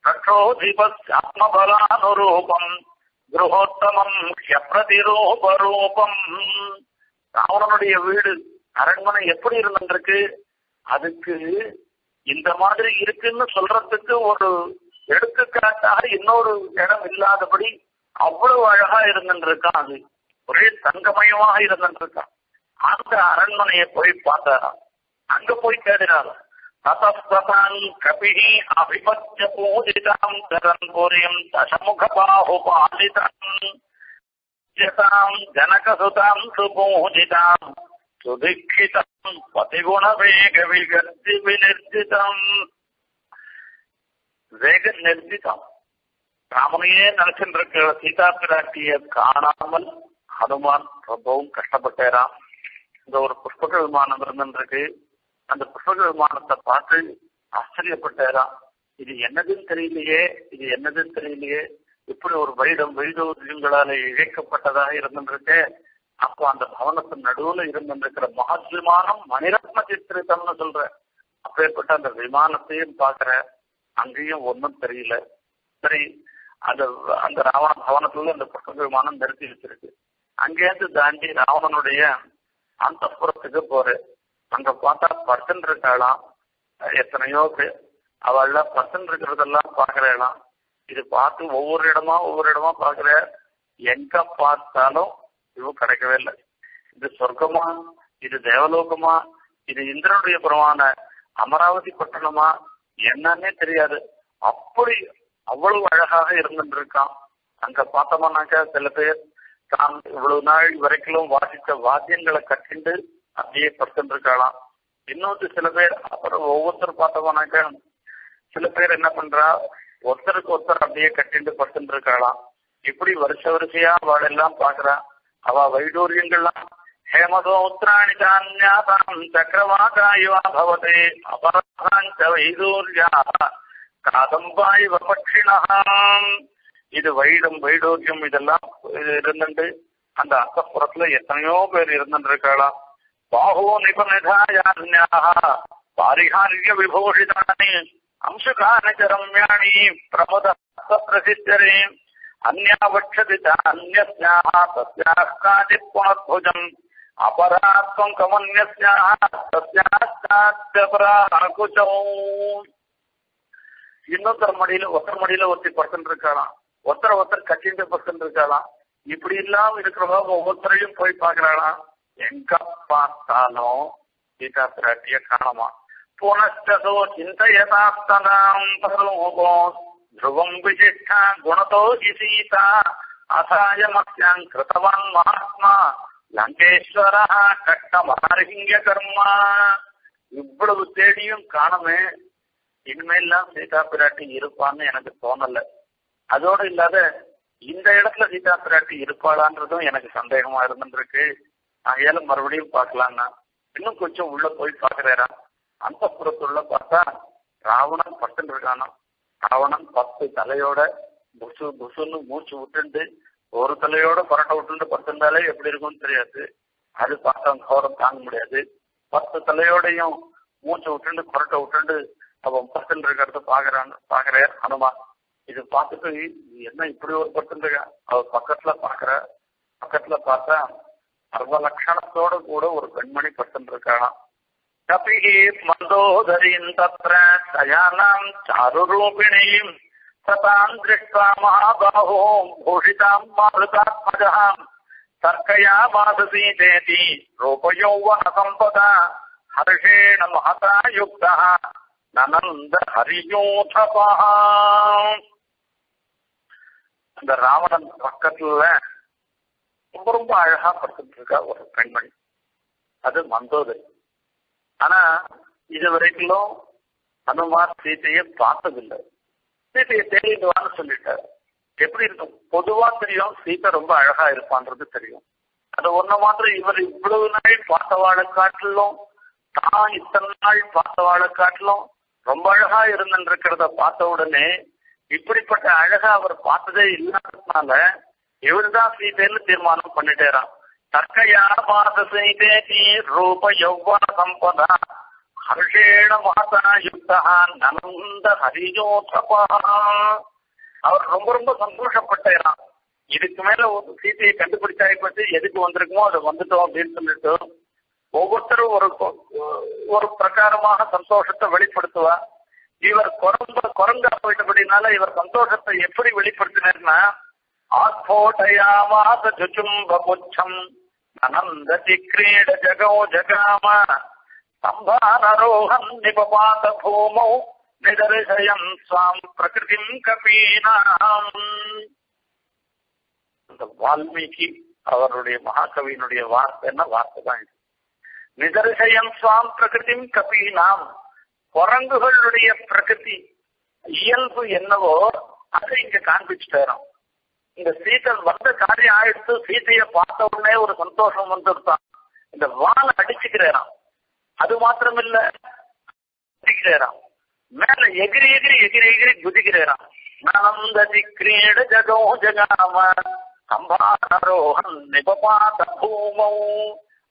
குருஹோத்தமம் கிருஹோத்தமம் ஹியப்பிரதிரூபரூபம் ராவணனுடைய வீடு அரண்மனை எப்படி இருந்திருக்கு அதுக்கு இந்த மாதிரி இருக்குன்னு சொல்றதுக்கு ஒரு எடுத்துக்காட்டாக இன்னொரு இடம் இல்லாதபடி அவ்வளவு அழகா இருந்துருக்கான் அது. ஒரே தங்கமயமாக இருந்துருக்கான். அந்த அரண்மனையை போய் பார்த்தாராம். அங்க போய் தேடினார். ததான் கபிஹி அபிபத்ய பூஜிதாம் தரன் புரியும் தசமுக பாಹುபாலிதாம் ஜதாம் ஜனகசுதாம் சுபூஜிதாம். சுதிக்ஷிதம் பதிகுண விகர்த்தி வினிர்ஜிதம் வேக நிர்ஜிதம் ராமனையே நினைச்சுட்டு சீதா பிராட்டிய காணாமல் ஹனுமான் ரொம்பவும் கஷ்டப்பட்டேராம். இந்த ஒரு புஷ்பக விமானம் இருந்திருக்கு. அந்த புஷ்பக விமானத்தை பார்த்து ஆச்சரியப்பட்டாராம். இது என்னதுன்னு தெரியலையே இது என்னதுன்னு தெரியலையே. இப்படி ஒரு வைடம் வைடூரியங்களால இழைக்கப்பட்டதாக இருந்துருக்கு. அப்போ அந்த பவனத்தின் நடுவுல இருந்திருக்கிற மகத் விமானம் மணிரத்ன சித்திரித்தம்னு சொல்ற. அப்படியேப்பட்ட அந்த விமானத்தையும் பாக்குற அங்கேயும் ஒன்றும் தெரியல. சரி அந்த அந்த ராவண பவனத்துல அந்த புஷ்பக விமானம் நிறுத்தி வச்சிருக்கு. அங்கேருந்து தாண்டி ராவணனுடைய அந்த புறத்துக்கு போறேன் அங்க பார்த்தா பர்சன் இருக்காளாம். எத்தனையோ பேர். பர்சன் இருக்கிறதெல்லாம் பாக்குறேலாம் இது பார்த்து ஒவ்வொரு இடமா ஒவ்வொரு இடமா பாக்குற எங்க பார்த்தாலும் இதுவும் கிடைக்கவே இல்லை. இது சொர்க்கமா? இது தேவலோகமா? இது இந்திரனுடைய புறமான அமராவதி பட்டணமா? என்னன்னே தெரியாது. அப்படி அவ்வளவு அழகாக இருந்துட்டு இருக்கான் அங்க பார்த்தோம்னாக்கா சில பேர் தான் இவ்வளவு நாள் வரைக்கும் வாசித்த வாத்தியங்களை கட்டிண்டு அப்படியே படுத்துருக்காளாம் இருக்கலாம் இன்னொரு சில பேர் அப்புறம் ஒவ்வொருத்தர் பார்த்தோம்னாக்கா சில பேர் என்ன பண்றா? ஒருத்தருக்கு ஒருத்தர் அப்படியே கட்டிண்டு படுத்துட்டு இப்படி வருஷ வரிசையா வாழெல்லாம் பாக்குறா அவ வைடூரியங்கள்லாம் ஹேமதோ உத்ராணி தான்யாதாம் சக்கரவாகாயுவா பவதே அபராஞ்ச வைடூர்யா காதம்பாய் வபட்சிணாம் இது வைடம் வைடோக்கியம் இதெல்லாம் இருந்துட்டு அந்த அந்தப்புறத்துல எத்தனையோ பேர் இருந்துட்டு இருக்கலாம் பாஹோ நிபநிதாயான்யாக பாரிகாரிய விபூஷிதானி. அம்சுகான ரம்யாணி பிரமுத பிரசித்தரே அந்யாவட்சதி அந்யஸ்யாக தஸ்யாः காச்சித் புனர்புஜம் அபராத்வம் கமன்யஸ்யாக தஸ்யாச்சாத்தியபராகுச்சௌ இன்னொருத்தர் மடியில ஒருத்தர் மடியில ஒருத்தி பர்சன்ட் இருக்கலாம் ஒருத்தர் ஒருத்தர் கட்டிட்டு பர்சன்ட் இருக்கலாம் இப்படி இல்லாம இருக்கிறவங்க ஒவ்வொருத்தரையும் போய் பாக்குறாளாம் எங்க பார்த்தாலும் சீதா பிராட்டிய காணமா புனஸ்டோ சிந்தயதாஸ்தனாம் பரோகோ ध्रुवम् विशिष्टा गुणतो हि सीता असायमस्याम् कृतवान् महात्मा லங்கேஸ்வரா கட்டமஹாரகிங்க கர்மா இவ்வளவு தேடியும் காணமே இனிமேல்லாம் சீதா பிராட்டி இருப்பான்னு எனக்கு தோணல. அதோடு இல்லாத இந்த இடத்துல சீதா பிராட்டி இருப்பாளான்றதும் எனக்கு சந்தேகமா இருந்துருக்கு. ஆகையால மறுபடியும் பார்க்கலாம்னா. இன்னும் கொஞ்சம் உள்ள போய் பாக்குறாரா அந்த புறத்துள்ள பார்த்தா ராவணன் பட்டு இருக்கானா ராவணன் பத்து தலையோட புசு புசுன்னு மூச்சு விட்டுண்டு ஒரு தலையோட புரட்ட விட்டுண்டு பத்துந்தாலே எப்படி இருக்கும்னு தெரியாது. அது பார்த்தா கோரம் தாங்க முடியாது. பத்து தலையோடையும் மூச்சு விட்டுண்டு கொரட்டை விட்டுண்டு அவன் பர்சன்ட் இருக்கிறத பாக்குறான் பாக்குறேன் அனுமான் இது பார்த்துட்டு என்ன இப்படி ஒரு பர்சன்ட் அவ பக்கத்துல பாக்குற பக்கத்துல பார்த்தா சர்வ லட்சணத்தோட கூட ஒரு பெண்மணி பர்சன்ட் இருக்கானா கபிகி மந்தோதரின் தத்ர தயானாம் சாருரூபிணியும் சதாம் திருஷ்டா மகாபாஹோ பூஷிதாம் மாருதாத்மஜாம் தர்க்கயாமாசீதேதி ரூபயௌவன சம்பதா ஹர்ஷேண மகதா யுக்தா நனந்த ஹரியோதபா அந்த ராவணன் பக்கத்துல ரொம்ப ரொம்ப அழகா படுத்துட்டு இருக்கா ஒரு பெண்மணி. அது மந்தோதரி. ஆனா இதுவரைக்கும் வரைக்கும் அனுமார் சீத்தையை பார்த்ததில்லை. சீத்தையை தேடிட்டு வான்னு எப்படி இருக்கும்? பொதுவா தெரியும் சீத்தை ரொம்ப அழகா இருப்பான்றது தெரியும். அது ஒன்ன மாத்திரம் இவர் இவ்வளவு நாள் பார்த்த பார்த்தவாழை காட்டிலும் தான் இத்தனை நாள் பார்த்த பார்த்தவாழை காட்டிலும் ரொம்ப அழகா இருந்துருக்கிறத பார்த்த உடனே இப்படிப்பட்ட அழகா அவர் பார்த்ததே இல்லாததுனால இவர்தான் சீதைன்னு தீர்மானம் பண்ணிட்டேறான். பார்த்த செய்தே சீதேதி ரூப யௌவன சம்பதா ஹர்ஷேண மாதா யுக்தா நனந்த ஹரிஜோத்சபா அவர் ரொம்ப ரொம்ப சந்தோஷப்பட்டாராம் இதுக்கு மேல ஒரு சீத்தையை கண்டுபிடிச்சாய் பற்றி எதுக்கு வந்திருக்குமோ அது வந்துட்டோம் அப்படின்னு சொல்லிட்டு ஒவ்வொருத்தரும் ஒரு ஒரு பிரகாரமாக சந்தோஷத்தை வெளிப்படுத்துவா இவர் குரம்ப குரங்கா போயிட்டபடினால இவர் சந்தோஷத்தை எப்படி வெளிப்படுத்தினார்னா ஆஸ்போட்டயாமாச ஜுச்சும்ப புச்சம் அனந்ததி கிரீட ஜகோ ஜகாம சம்பாரோகம் நிபபாத பூமௌ நிதர்சயம் சுவாம் பிரகிருதிம் கபீனாம். இந்த வால்மீகி அவருடைய மகாகவியினுடைய வார்த்தைன்னா வார்த்தை தான் நிதர்சயம் சுவாம் பிரகிருதிம் கபீனாம். குரங்குகளுடைய பிரகிருதி இயல்பு என்னவோ அதை இங்க காண்பிச்சுட்டோம் இந்த சீதன் வந்த காரியம் ஆயிடுத்து சீதையை பார்த்த உடனே ஒரு சந்தோஷம் வந்துருத்தான். இந்த வாழை அடிச்சுக்கிறான் அது மாத்திரம் இல்ல அடிக்கிறாராம் மேல எகிரி எகிரி எகிரி எகிரி குதிக்கிறான் நலந்ததி கிரீட ஜகோ ஜகாம கம்பாரோகன் நிபபாத பூமௌ.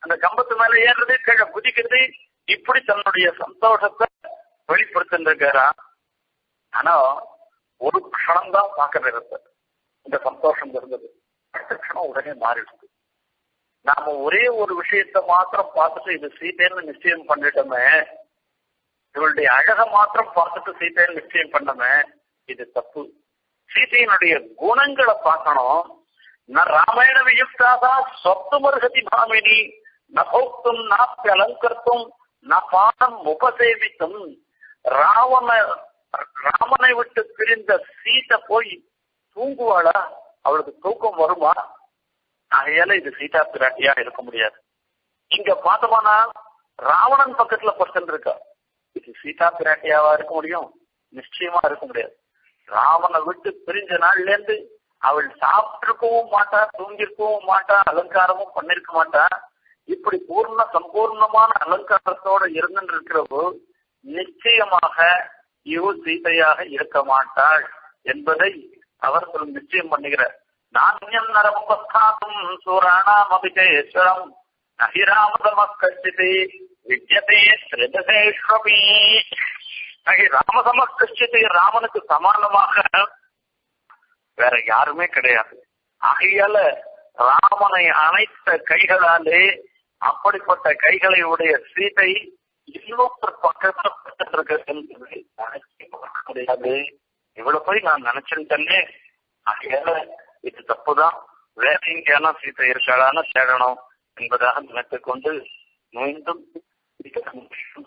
அந்த கம்பத்து மேல ஏறுறது கீழே குதிக்கிறது இப்படி தன்னுடைய சந்தோஷத்தை வெளிப்படுத்திருக்காரா ஆனா ஒரு க்ஷணம் தான் பார்க்கறது இருந்தது இந்த சந்தோஷம் இருந்தது. அடுத்த க்ஷணம் உடனே மாறிடுது. நாம ஒரே ஒரு விஷயத்த மாத்திரம் பார்த்துட்டு இது சீதைன்னு நிச்சயம் பண்ணிட்டோமே இவளுடைய அழக மாத்திரம் பார்த்துட்டு சீதைன்னு நிச்சயம் பண்ணோமே இது தப்பு. சீதையினுடைய குணங்களை பார்க்கணும். நான் ராமாயண வியுக்தாதா சொத்து மருகதி பாமினி நோக்தும் நாப்பி அலங்கர்த்தும் ந பானம் உபசேவித்தும் ராவண ராமனை விட்டு பிரிந்த சீதை போய் தூங்குவாளா? அவளுக்கு தூக்கம் வருமா? ஆகையால இது சீதா பிராட்டியா இருக்க முடியாது. இங்க பார்த்தோம்னா ராவணன் பக்கத்துல பர்சன் இருக்கா? இது சீதா பிராட்டியாவா இருக்க முடியும்? நிச்சயமா இருக்க முடியாது. ராவனை விட்டு பிரிஞ்ச நாள்ல இருந்து அவள் சாப்பிட்டிருக்கவும் மாட்டா தூங்கிருக்கவும் மாட்டா அலங்காரமும் பண்ணிருக்க மாட்டா. இப்படி பூர்ண சம்பூர்ணமான அலங்காரத்தோட இருந்துட்டு இருக்கிறவோ நிச்சயமாக இவ சீதையாக இருக்க மாட்டாள் என்பதை அவர் நிச்சயம் பண்ணுகிறார். நானியம் நரமுபஸ்தாதும் சூராணாம் அபிஜேஸ்வரம் நகிராமதமஸ்கச்சிதே வித்யதே ஸ்ரிதசேஸ்வபி நகி ராமசமஸ்கச்சிதே ராமனுக்கு சமானமாக வேற யாருமே கிடையாது. ஆகையால ராமனை அனைத்த கைகளாலே அப்படிப்பட்ட கைகளை உடைய சீதை இன்னொருத்தர் பக்கத்துல இருக்க என்பதை நினைக்க முடியாது. இவ்வளவு போய் நான் நினைச்சிருந்தேனே. ஆகையால இது தப்புதான். வேற எங்கேயான சீத்தை இருக்காளான சேரணும் என்பதாக நினைத்துக் கொண்டு மீண்டும்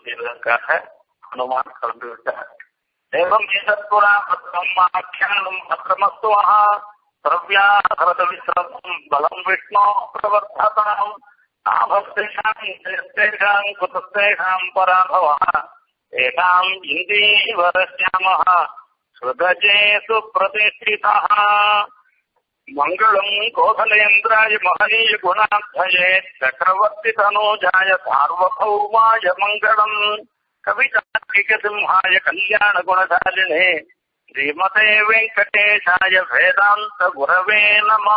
செய்வதற்காக அனுமான் கலந்து விட்டார் தேவம் பலம் விஷ்ணோ பிரவர்த்தாம் తామస్తేషాం శ్రేష్టేషాం పరాభవ తేషాం ఇందేవ శ్యామ ప్రతిష్ఠిత మంగళం కోసలేంద్రాయ మహనీయ గుణాధ్యయే చక్రవర్తి తనూజాయ సార్వభౌమాయ మంగళం కవితాత్మిక సింహాయ కళ్యాణ గుణశాలినే శ్రీమతే వెంకటేశాయ వేదాంత గురవే నమ